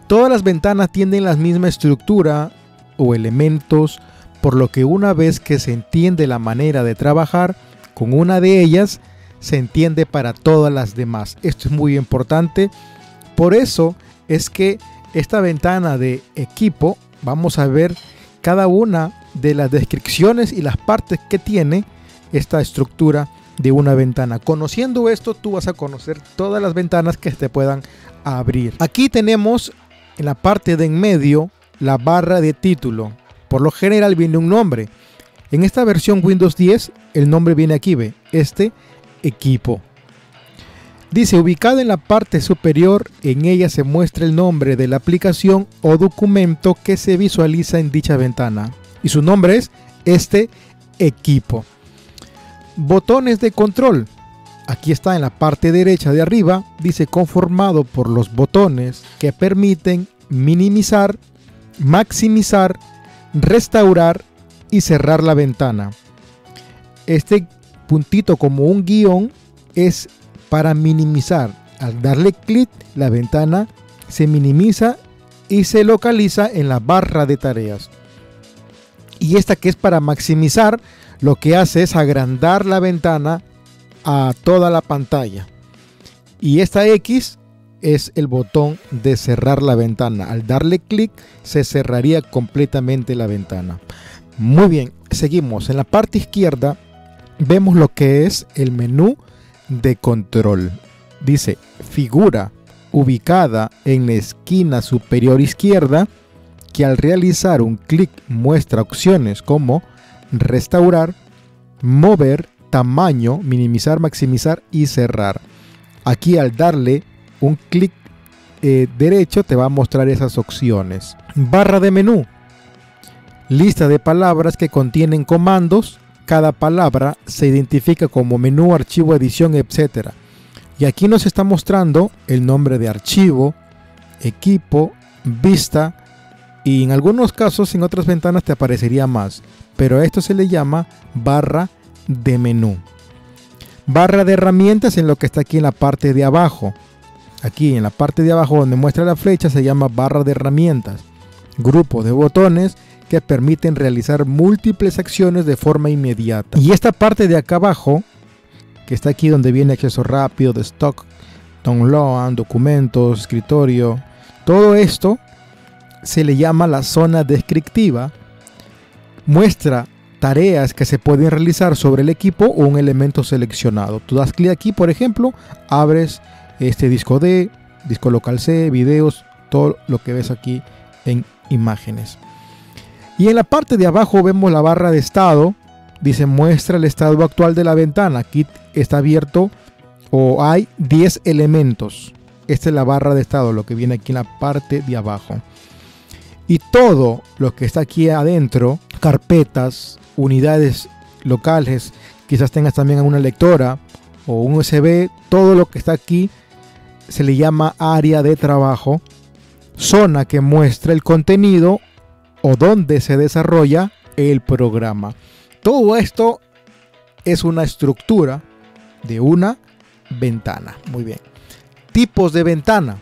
Todas las ventanas tienen la misma estructura o elementos, por lo que una vez que se entiende la manera de trabajar con una de ellas, se entiende para todas las demás. Esto es muy importante por eso es que esta ventana de equipo, vamos a ver cada una de las descripciones y las partes que tiene esta estructura de una ventana. Conociendo esto, tú vas a conocer todas las ventanas que te puedan abrir. Aquí tenemos en la parte de en medio la barra de título. Por lo general viene un nombre. En esta versión Windows 10, el nombre viene aquí, ve, este equipo. Dice, ubicada en la parte superior, en ella se muestra el nombre de la aplicación o documento que se visualiza en dicha ventana. Y su nombre es este equipo. Botones de control. Aquí está en la parte derecha de arriba. Dice conformado por los botones que permiten minimizar, maximizar, restaurar y cerrar la ventana. Este puntito como un guion es para minimizar. Al darle clic, la ventana se minimiza y se localiza en la barra de tareas. Y esta que es para maximizar, lo que hace es agrandar la ventana a toda la pantalla. Y esta X es el botón de cerrar la ventana. Al darle clic se cerraría completamente la ventana. Muy bien, seguimos. En la parte izquierda vemos lo que es el menú de control. Dice figura ubicada en la esquina superior izquierda que al realizar un clic muestra opciones como restaurar, mover, tamaño, minimizar, maximizar y cerrar. Aquí al darle un clic eh, derecho te va a mostrar esas opciones. Barra de menú. Lista de palabras que contienen comandos cada palabra se identifica como menú, archivo, edición, etc. Y aquí nos está mostrando el nombre de archivo, equipo, vista y en algunos casos en otras ventanas te aparecería más, pero a esto se le llama barra de menú. Barra de herramientas en lo que está aquí en la parte de abajo. Aquí en la parte de abajo donde muestra la flecha se llama barra de herramientas. Grupo de botones que permiten realizar múltiples acciones de forma inmediata. Y esta parte de acá abajo, que está aquí donde viene acceso rápido de stock, download, documentos, escritorio, todo esto se le llama la zona descriptiva. Muestra tareas que se pueden realizar sobre el equipo o un elemento seleccionado. Tú das clic aquí, por ejemplo, abres este disco D, disco local C, videos, todo lo que ves aquí en imágenes. Y en la parte de abajo vemos la barra de estado. Dice muestra el estado actual de la ventana. Aquí está abierto o hay 10 elementos. Esta es la barra de estado, lo que viene aquí en la parte de abajo. Y todo lo que está aquí adentro, carpetas, unidades locales, quizás tengas también una lectora o un USB, todo lo que está aquí se le llama área de trabajo, zona que muestra el contenido o donde se desarrolla el programa. Todo esto es una estructura de una ventana. Muy bien. Tipos de ventana.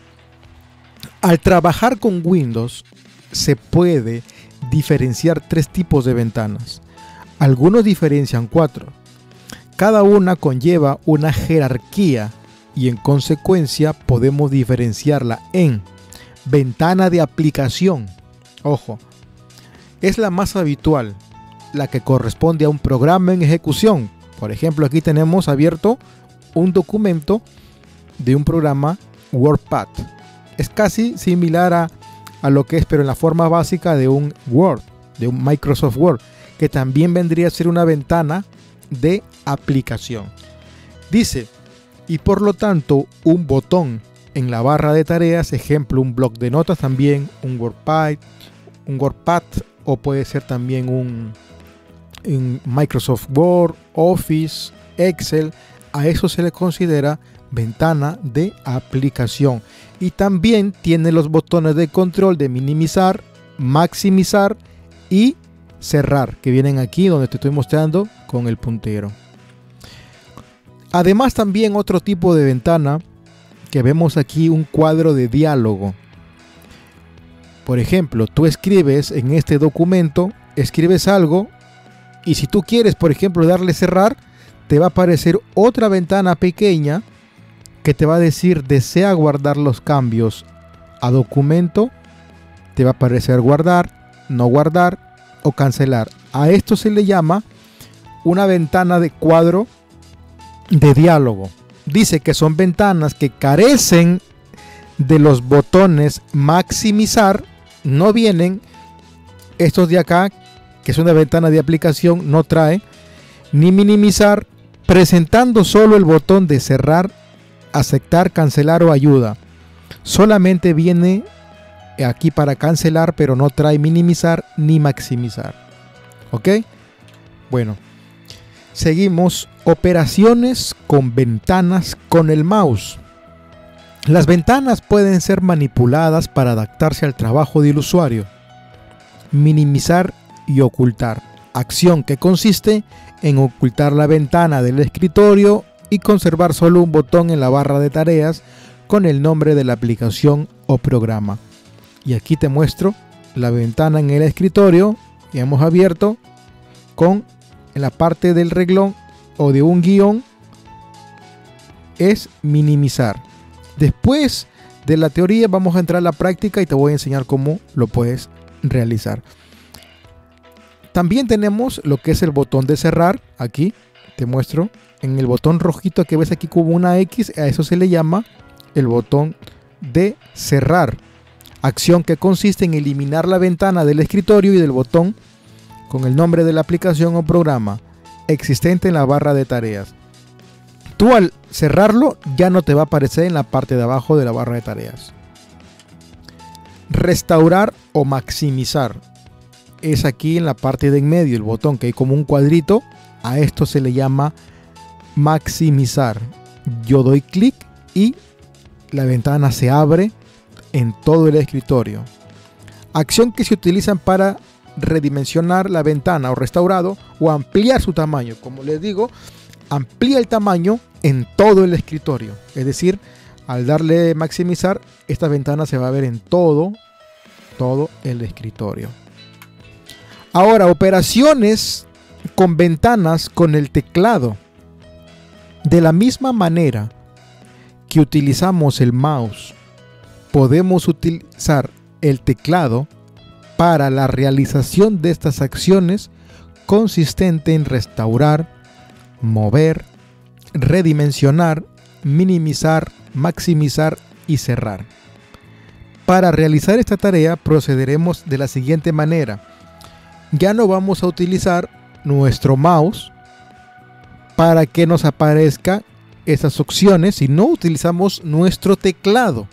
Al trabajar con Windows se puede diferenciar tres tipos de ventanas. Algunos diferencian cuatro. Cada una conlleva una jerarquía y en consecuencia podemos diferenciarla en ventana de aplicación. Ojo, es la más habitual, la que corresponde a un programa en ejecución. Por ejemplo, aquí tenemos abierto un documento de un programa WordPad. Es casi similar a, a lo que es, pero en la forma básica de un Word, de un Microsoft Word, que también vendría a ser una ventana de aplicación. Dice, y por lo tanto un botón en la barra de tareas, ejemplo un bloc de notas también, un WordPad, un WordPad o puede ser también un, un Microsoft Word, Office, Excel, a eso se le considera ventana de aplicación. Y también tiene los botones de control de minimizar, maximizar y cerrar, que vienen aquí donde te estoy mostrando con el puntero. Además también otro tipo de ventana que vemos aquí un cuadro de diálogo. Por ejemplo, tú escribes en este documento, escribes algo y si tú quieres, por ejemplo, darle cerrar, te va a aparecer otra ventana pequeña que te va a decir desea guardar los cambios a documento, te va a aparecer guardar, no guardar o cancelar. A esto se le llama una ventana de cuadro de diálogo. Dice que son ventanas que carecen de los botones maximizar, no vienen estos de acá, que es una ventana de aplicación, no trae, ni minimizar, presentando solo el botón de cerrar, aceptar, cancelar o ayuda. Solamente viene aquí para cancelar, pero no trae minimizar ni maximizar. ¿Ok? Bueno, seguimos operaciones con ventanas con el mouse. Las ventanas pueden ser manipuladas para adaptarse al trabajo del usuario. Minimizar y ocultar. Acción que consiste en ocultar la ventana del escritorio y conservar solo un botón en la barra de tareas con el nombre de la aplicación o programa. Y aquí te muestro la ventana en el escritorio que hemos abierto con en la parte del reglón o de un guion es minimizar. Después de la teoría vamos a entrar a la práctica y te voy a enseñar cómo lo puedes realizar. También tenemos lo que es el botón de cerrar. Aquí te muestro en el botón rojito que ves aquí como una X. A eso se le llama el botón de cerrar. Acción que consiste en eliminar la ventana del escritorio y del botón con el nombre de la aplicación o programa existente en la barra de tareas. Tú al cerrarlo ya no te va a aparecer en la parte de abajo de la barra de tareas. Restaurar o maximizar. Es aquí en la parte de en medio, el botón que hay como un cuadrito. A esto se le llama maximizar. Yo doy clic y la ventana se abre en todo el escritorio. Acción que se utilizan para redimensionar la ventana o restaurado o ampliar su tamaño. Como les digo, amplía el tamaño en todo el escritorio. Es decir, al darle maximizar, esta ventana se va a ver en todo, todo el escritorio. Ahora, operaciones con ventanas con el teclado. De la misma manera que utilizamos el mouse, podemos utilizar el teclado para la realización de estas acciones consistente en restaurar, mover, redimensionar, minimizar, maximizar y cerrar. Para realizar esta tarea procederemos de la siguiente manera. Ya no vamos a utilizar nuestro mouse para que nos aparezca esas opciones, si no utilizamos nuestro teclado.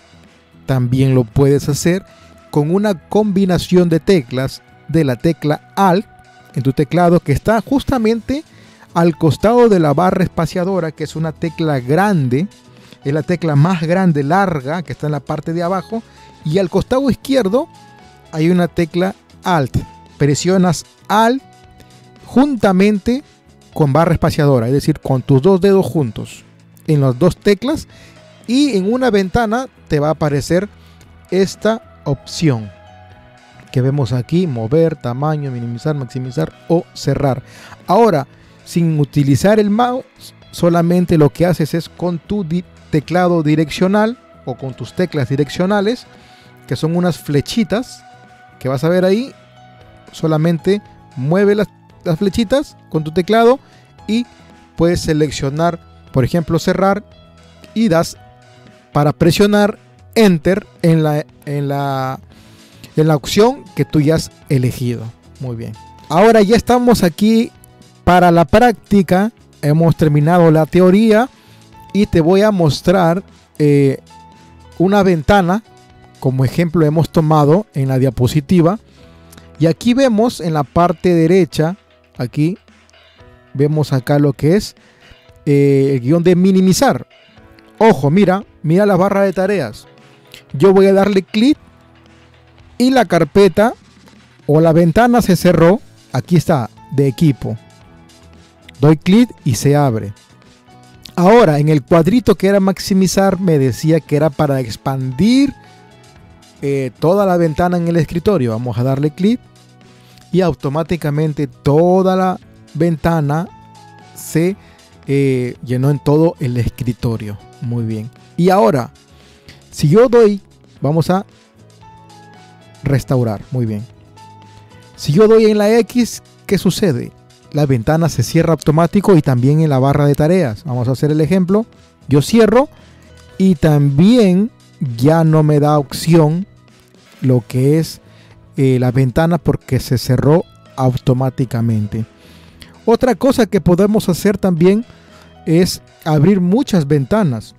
También lo puedes hacer con una combinación de teclas de la tecla Alt en tu teclado que está justamente al costado de la barra espaciadora, que es una tecla grande, es la tecla más grande, larga, que está en la parte de abajo, y al costado izquierdo hay una tecla Alt. Presionas Alt juntamente con barra espaciadora, es decir, con tus dos dedos juntos en las dos teclas y en una ventana te va a aparecer esta opción que vemos aquí, mover, tamaño, minimizar, maximizar o cerrar. Ahora, sin utilizar el mouse, solamente lo que haces es con tu teclado direccional o con tus teclas direccionales, que son unas flechitas que vas a ver ahí, solamente mueve las, las flechitas con tu teclado y puedes seleccionar, por ejemplo, cerrar y das para presionar enter en la, en la, en la opción que tú ya has elegido. Muy bien. Ahora ya estamos aquí para la práctica. Hemos terminado la teoría y te voy a mostrar eh, una ventana. Como ejemplo hemos tomado en la diapositiva. Y aquí vemos en la parte derecha, aquí vemos acá lo que es eh, el guion de minimizar. Ojo, mira, mira la barra de tareas yo voy a darle clic y la carpeta o la ventana se cerró. Aquí está, de equipo. Doy clic y se abre. Ahora, en el cuadrito que era maximizar, me decía que era para expandir eh, toda la ventana en el escritorio. Vamos a darle clic y automáticamente toda la ventana se eh, llenó en todo el escritorio. Muy bien. Y ahora, si yo doy, vamos a restaurar, muy bien. Si yo doy en la X, ¿qué sucede? La ventana se cierra automático y también en la barra de tareas. Vamos a hacer el ejemplo. Yo cierro y también ya no me da opción lo que es eh, la ventana porque se cerró automáticamente. Otra cosa que podemos hacer también es abrir muchas ventanas.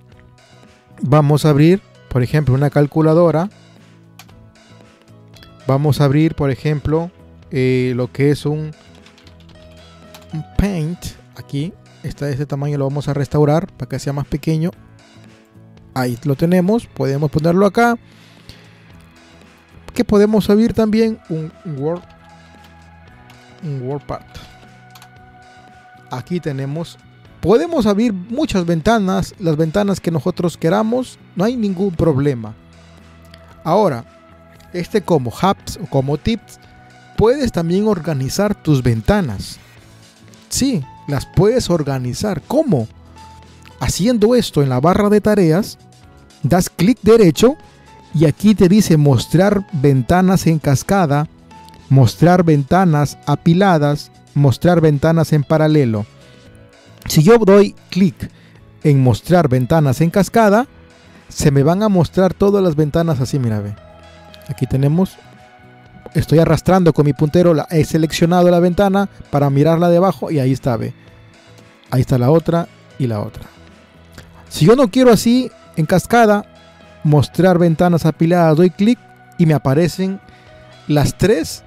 Vamos a abrir por ejemplo, una calculadora, vamos a abrir, por ejemplo, eh, lo que es un, paint. Aquí está de este tamaño, lo vamos a restaurar para que sea más pequeño. Ahí lo tenemos, podemos ponerlo acá. Que podemos abrir también un Word, un WordPad. Aquí tenemos Podemos abrir muchas ventanas, las ventanas que nosotros queramos, no hay ningún problema. Ahora, este como hubs o como tips, puedes también organizar tus ventanas. Sí, las puedes organizar. ¿Cómo? Haciendo esto en la barra de tareas, das clic derecho y aquí te dice mostrar ventanas en cascada, mostrar ventanas apiladas, mostrar ventanas en paralelo. Si yo doy clic en mostrar ventanas en cascada, se me van a mostrar todas las ventanas así, mira, ve. Aquí tenemos, estoy arrastrando con mi puntero, la, he seleccionado la ventana para mirarla de abajo y ahí está, ve. Ahí está la otra y la otra. Si yo no quiero así, en cascada, mostrar ventanas apiladas, doy clic y me aparecen las tres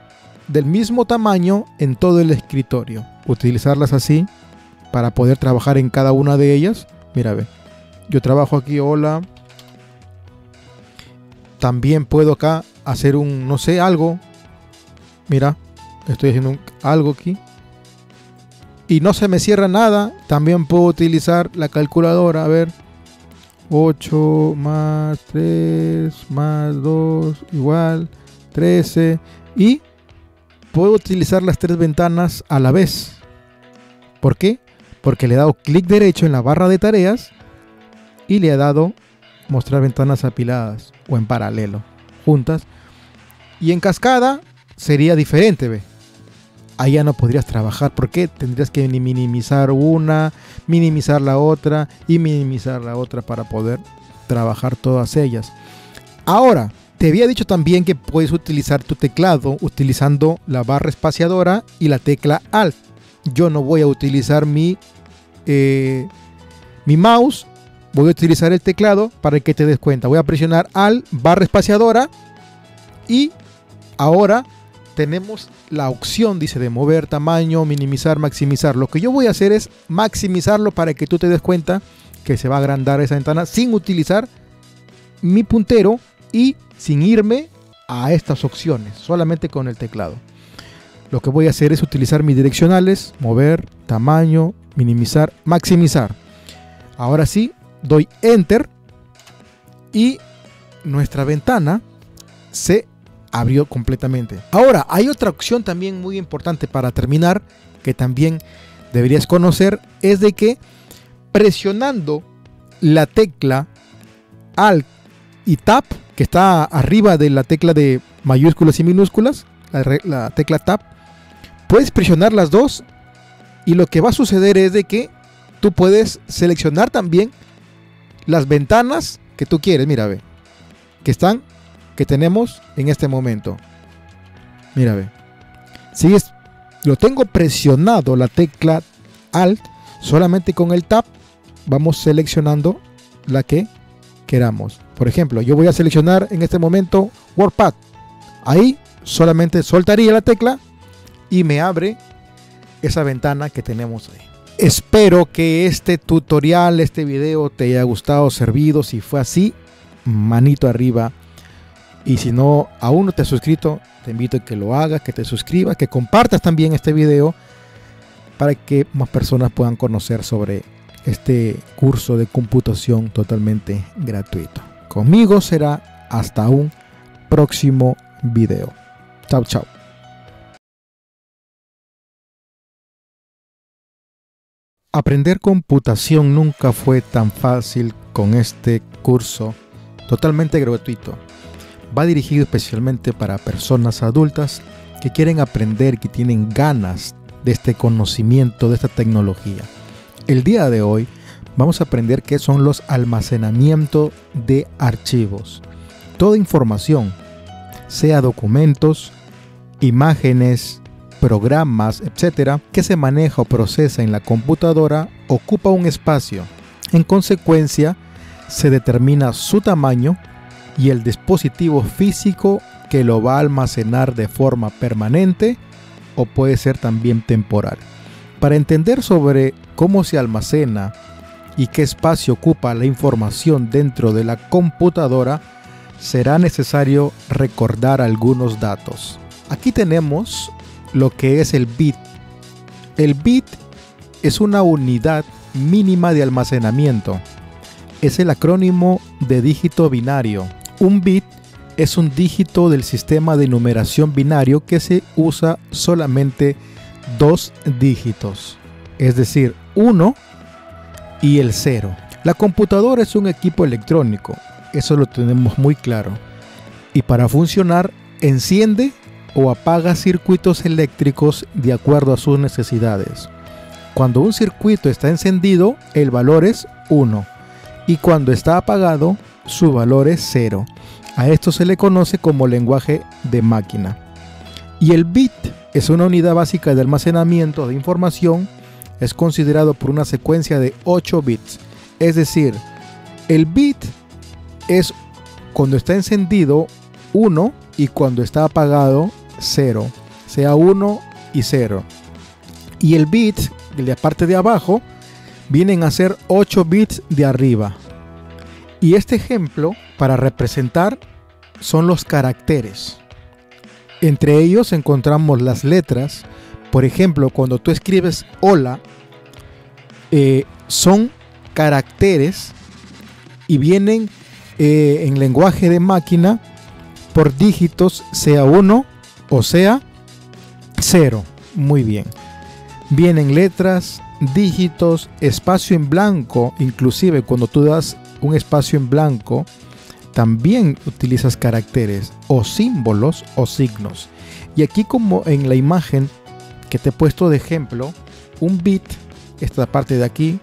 del mismo tamaño en todo el escritorio. Utilizarlas así para poder trabajar en cada una de ellas. Mira, ve. Yo trabajo aquí, hola. También puedo acá hacer un, no sé, algo. Mira, estoy haciendo algo aquí. Y no se me cierra nada. También puedo utilizar la calculadora. A ver. 8 más 3 más 2 igual 13. Y puedo utilizar las tres ventanas a la vez. ¿Por qué? Porque le he dado clic derecho en la barra de tareas y le he dado mostrar ventanas apiladas o en paralelo, juntas. Y en cascada sería diferente. Ya no podrías trabajar porque tendrías que minimizar una, minimizar la otra y minimizar la otra para poder trabajar todas ellas. Ahora, te había dicho también que puedes utilizar tu teclado utilizando la barra espaciadora y la tecla Alt. Yo no voy a utilizar mi, eh, mi mouse voy a utilizar el teclado para que te des cuenta. Voy a presionar al barra espaciadora y ahora tenemos la opción, dice, de mover tamaño, minimizar, maximizar. Lo que yo voy a hacer es maximizarlo para que tú te des cuenta que se va a agrandar esa ventana sin utilizar mi puntero y sin irme a estas opciones, solamente con el teclado. Lo que voy a hacer es utilizar mis direccionales, mover, tamaño, minimizar, maximizar. Ahora sí, doy enter y nuestra ventana se abrió completamente. Ahora, hay otra opción también muy importante para terminar que también deberías conocer, es de que presionando la tecla Alt y Tab, que está arriba de la tecla de mayúsculas y minúsculas, la, la tecla Tab, puedes presionar las dos y lo que va a suceder es de que tú puedes seleccionar también las ventanas que tú quieres, mira, ve, que están, que tenemos en este momento. Mira, ve. Si es, lo tengo presionado la tecla Alt, solamente con el Tab vamos seleccionando la que queramos. Por ejemplo, yo voy a seleccionar en este momento WordPad. Ahí solamente soltaría la tecla y me abre esa ventana que tenemos ahí. Espero que este tutorial, este video te haya gustado, servido. Si fue así, manito arriba. Y si no, aún no te has suscrito, te invito a que lo hagas, que te suscribas, que compartas también este video para que más personas puedan conocer sobre este curso de computación totalmente gratuito. Conmigo será hasta un próximo video. Chao, chao. Aprender computación nunca fue tan fácil con este curso totalmente gratuito. Va dirigido especialmente para personas adultas que quieren aprender, que tienen ganas de este conocimiento, de esta tecnología. El día de hoy vamos a aprender qué son los almacenamientos de archivos. Toda información, sea documentos, imágenes, programas, etcétera, que se maneja o procesa en la computadora ocupa un espacio. En consecuencia, se determina su tamaño y el dispositivo físico que lo va a almacenar de forma permanente o puede ser también temporal. Para entender sobre cómo se almacena y qué espacio ocupa la información dentro de la computadora, será necesario recordar algunos datos. Aquí tenemos lo que es el bit. El bit es una unidad mínima de almacenamiento. Es el acrónimo de dígito binario. Un bit es un dígito del sistema de numeración binario que se usa solamente dos dígitos, es decir, 1 y el 0. La computadora es un equipo electrónico, eso lo tenemos muy claro. Y para funcionar, enciende o apaga circuitos eléctricos de acuerdo a sus necesidades. Cuando un circuito está encendido, el valor es 1 y cuando está apagado, su valor es 0. A esto se le conoce como lenguaje de máquina. Y el bit es una unidad básica de almacenamiento de información, es considerado por una secuencia de 8 bits. Es decir, el bit es cuando está encendido 1 y cuando está apagado 0, sea 1 y 0. Y el bit de la parte de abajo vienen a ser 8 bits de arriba. Y este ejemplo para representar son los caracteres. Entre ellos encontramos las letras. Por ejemplo, cuando tú escribes hola, eh, son caracteres y vienen eh, en lenguaje de máquina por dígitos, sea 1 o sea 0. Muy bien. Vienen letras, dígitos, espacio en blanco, inclusive cuando tú das un espacio en blanco, también utilizas caracteres o símbolos o signos. Y aquí como en la imagen que te he puesto de ejemplo, un bit, esta parte de aquí,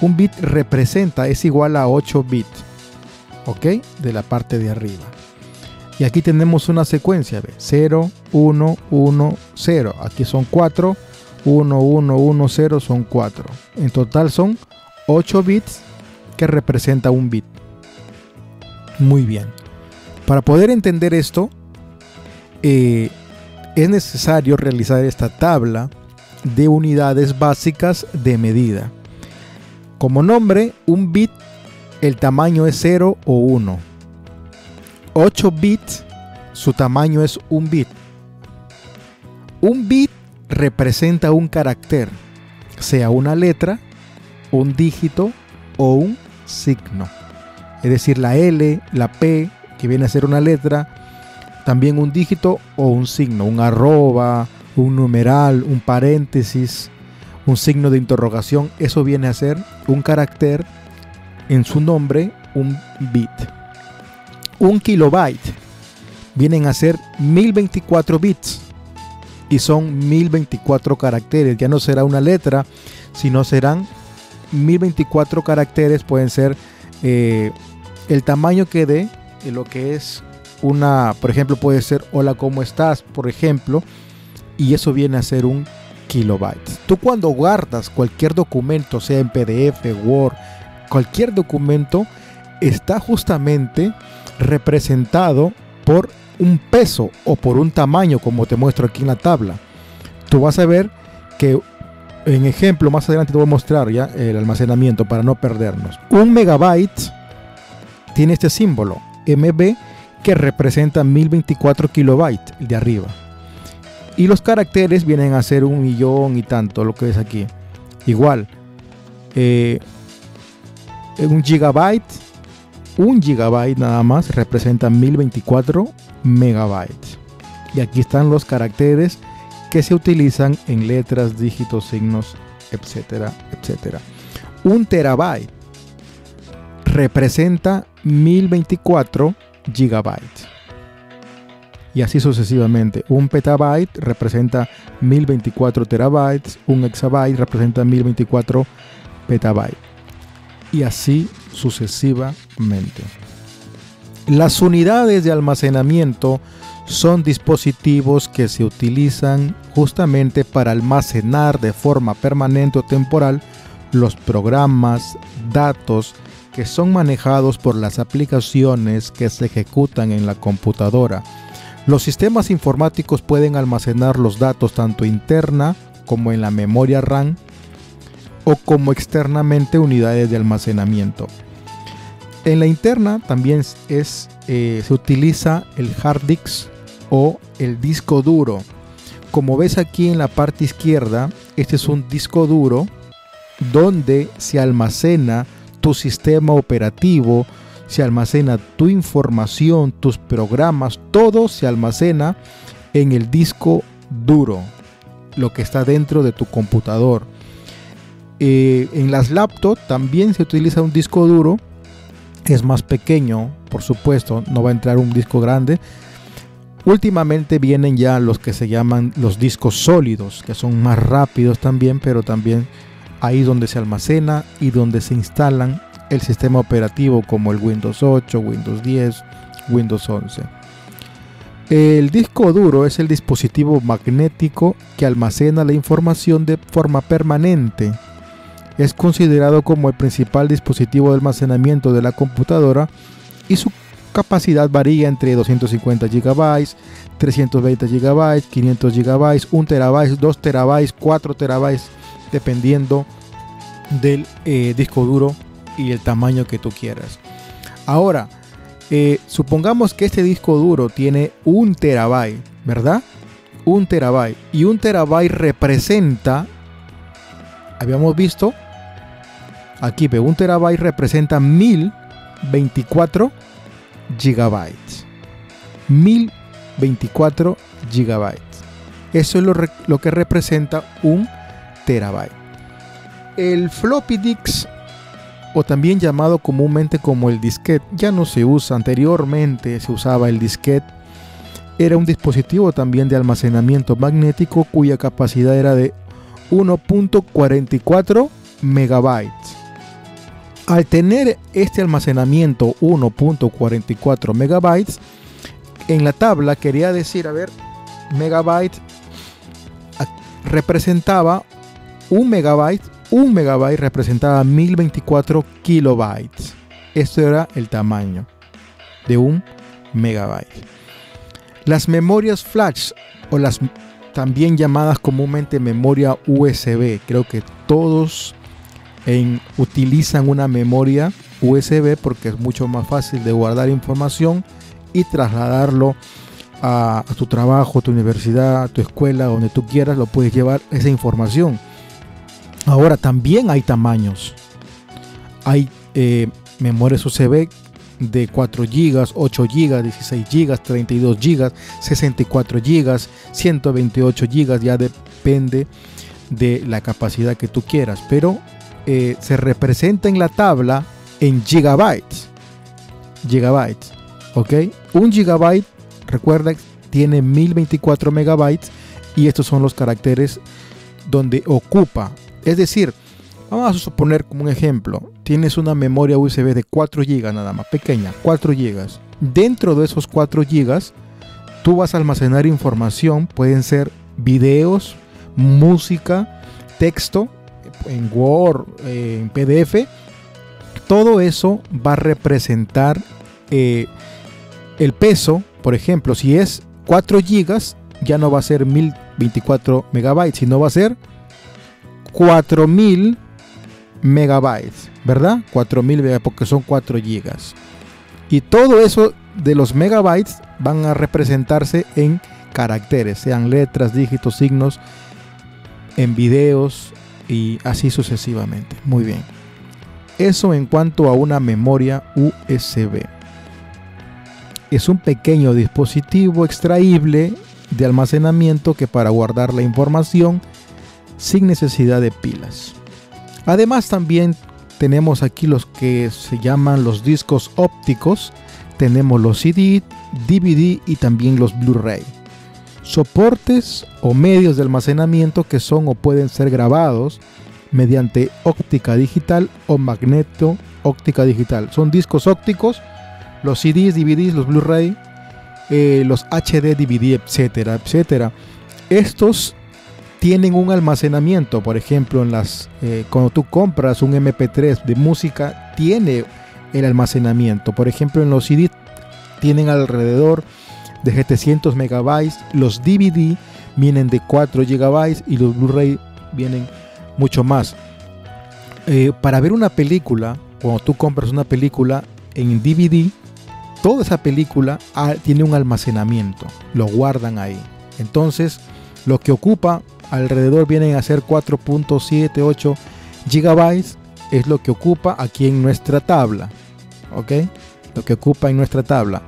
un bit representa, es igual a 8 bits, ¿ok? De la parte de arriba. Y aquí tenemos una secuencia, 0, 1, 1, 0. Aquí son 4, 1, 1, 1, 0 son 4. En total son 8 bits representa un bit. Muy bien. Para poder entender esto, eh, es necesario realizar esta tabla de unidades básicas de medida. Como nombre, un bit, el tamaño es 0 o 1. 8 bits, su tamaño es un bit. Un bit representa un carácter, sea una letra, un dígito o un signo. Es decir, la L, la P, que viene a ser una letra, también un dígito o un signo, un arroba, un numeral, un paréntesis, un signo de interrogación, eso viene a ser un carácter en su nombre, un bit. Un kilobyte vienen a ser 1024 bits y son 1024 caracteres. Ya no será una letra, sino serán 1024 caracteres. Pueden ser eh, el tamaño que dé, lo que es una, por ejemplo, puede ser hola, ¿cómo estás? Por ejemplo, y eso viene a ser un kilobyte. Tú cuando guardas cualquier documento, sea en PDF, Word, cualquier documento, está justamente representado por un peso o por un tamaño, como te muestro aquí en la tabla. Tú vas a ver que en ejemplo, más adelante te voy a mostrar ya el almacenamiento para no perdernos. Un megabyte tiene este símbolo MB que representa 1024 kilobytes, de arriba. Y los caracteres vienen a ser un millón y tanto, lo que es aquí. Igual, eh, un gigabyte, un gigabyte nada más representa 1024 megabytes. Y aquí están los caracteres que se utilizan en letras, dígitos, signos, etcétera, etcétera. Un terabyte representa 1024 gigabytes y así sucesivamente. Un petabyte representa 1024 terabytes, un exabyte representa 1024 petabytes y así sucesivamente. Las unidades de almacenamiento son dispositivos que se utilizan justamente para almacenar de forma permanente o temporal los programas, datos que son manejados por las aplicaciones que se ejecutan en la computadora los sistemas informáticos pueden almacenar los datos tanto interna como en la memoria RAM o como externamente unidades de almacenamiento. En la interna también es, eh, se utiliza el hard disk o el disco duro. Como ves aquí en la parte izquierda, este es un disco duro donde se almacena tu sistema operativo, se almacena tu información, tus programas, todo se almacena en el disco duro, lo que está dentro de tu computador. Eh, en las laptops también se utiliza un disco duro, es más pequeño, por supuesto, no va a entrar un disco grande. Últimamente vienen ya los que se llaman los discos sólidos, que son más rápidos también, pero también ahí donde se almacena y donde se instalan el sistema operativo como el Windows 8, Windows 10, Windows 11. El disco duro es el dispositivo magnético que almacena la información de forma permanente. Es considerado como el principal dispositivo de almacenamiento de la computadora y su capacidad varía entre 250 GB, 320 GB, 500 GB, 1 TB, 2 TB, 4 TB, dependiendo del eh, disco duro y el tamaño que tú quieras. Ahora, eh, supongamos que este disco duro tiene un terabyte, ¿verdad? Un terabyte. Y un terabyte representa, habíamos visto, aquí ve, un terabyte representa 1024 gigabytes. 1024 gigabytes. Eso es lo, lo que representa un terabyte. El floppy disk o también llamado comúnmente como el disquete, ya no se usa. Anteriormente se usaba el disquete. Era un dispositivo también de almacenamiento magnético cuya capacidad era de 1.44 megabytes. Al tener este almacenamiento 1.44 megabytes, en la tabla quería decir, a ver, megabyte representaba un megabyte un megabyte representaba 1024 kilobytes. Esto era el tamaño de un megabyte. Las memorias flash o las también llamadas comúnmente memoria USB, creo que todos utilizan una memoria USB porque es mucho más fácil de guardar información y trasladarlo a, tu trabajo, tu universidad, tu escuela, donde tú quieras, lo puedes llevar esa información Ahora también hay tamaños. Hay eh, memorias USB de 4 GB, 8 GB, 16 GB, 32 GB, 64 GB, 128 GB, ya depende de la capacidad que tú quieras, pero eh, se representa en la tabla en gigabytes. Gigabytes, ¿ok? Un gigabyte, recuerda, tiene 1024 megabytes y estos son los caracteres donde ocupa es decir, vamos a suponer como un ejemplo, tienes una memoria USB de 4 GB nada más, pequeña, 4 GB. Dentro de esos 4 GB, tú vas a almacenar información, pueden ser videos, música, texto, en Word, en PDF. Todo eso va a representar eh, el peso, por ejemplo, si es 4 GB, ya no va a ser 1024 megabytes, sino va a ser 4000 megabytes, ¿verdad? 4000 megabytes porque son 4 gigas. Y todo eso de los megabytes van a representarse en caracteres, sean letras, dígitos, signos, en videos y así sucesivamente. Muy bien. Eso en cuanto a una memoria USB. Es un pequeño dispositivo extraíble de almacenamiento que para guardar la información sin necesidad de pilas. Además también tenemos aquí los que se llaman los discos ópticos, tenemos los CD, DVD y también los Blu-ray. Soportes o medios de almacenamiento que son o pueden ser grabados mediante óptica digital o magneto óptica digital. Son discos ópticos, los CDs, DVDs, los Blu-ray, eh, los HD, DVD, etcétera, etcétera. Estos tienen un almacenamiento, por ejemplo, en las eh, cuando tú compras un MP3 de música tiene el almacenamiento. Por ejemplo, en los CD tienen alrededor de 700 megabytes, los DVD vienen de 4 gigabytes y los Blu-ray vienen mucho más. Eh, para ver una película, cuando tú compras una película en DVD, toda esa película ah, tiene un almacenamiento, lo guardan ahí. Entonces, lo que ocupa alrededor vienen a ser 4.78 gigabytes es lo que ocupa aquí en nuestra tabla ok lo que ocupa en nuestra tabla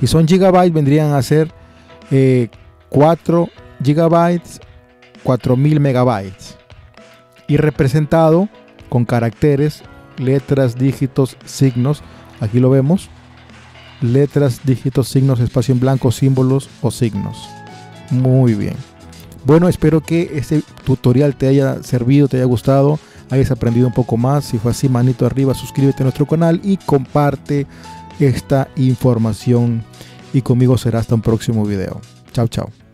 si son gigabytes vendrían a ser 4 eh, gigabytes 4000 megabytes. Y representado con caracteres letras dígitos signos. Aquí lo vemos. Letras dígitos signos espacio en blanco símbolos o signos. Muy bien. Bueno, espero que este tutorial te haya servido, te haya gustado, hayas aprendido un poco más. Si fue así, manito arriba, suscríbete a nuestro canal y comparte esta información. Y conmigo será hasta un próximo video. Chao, chao.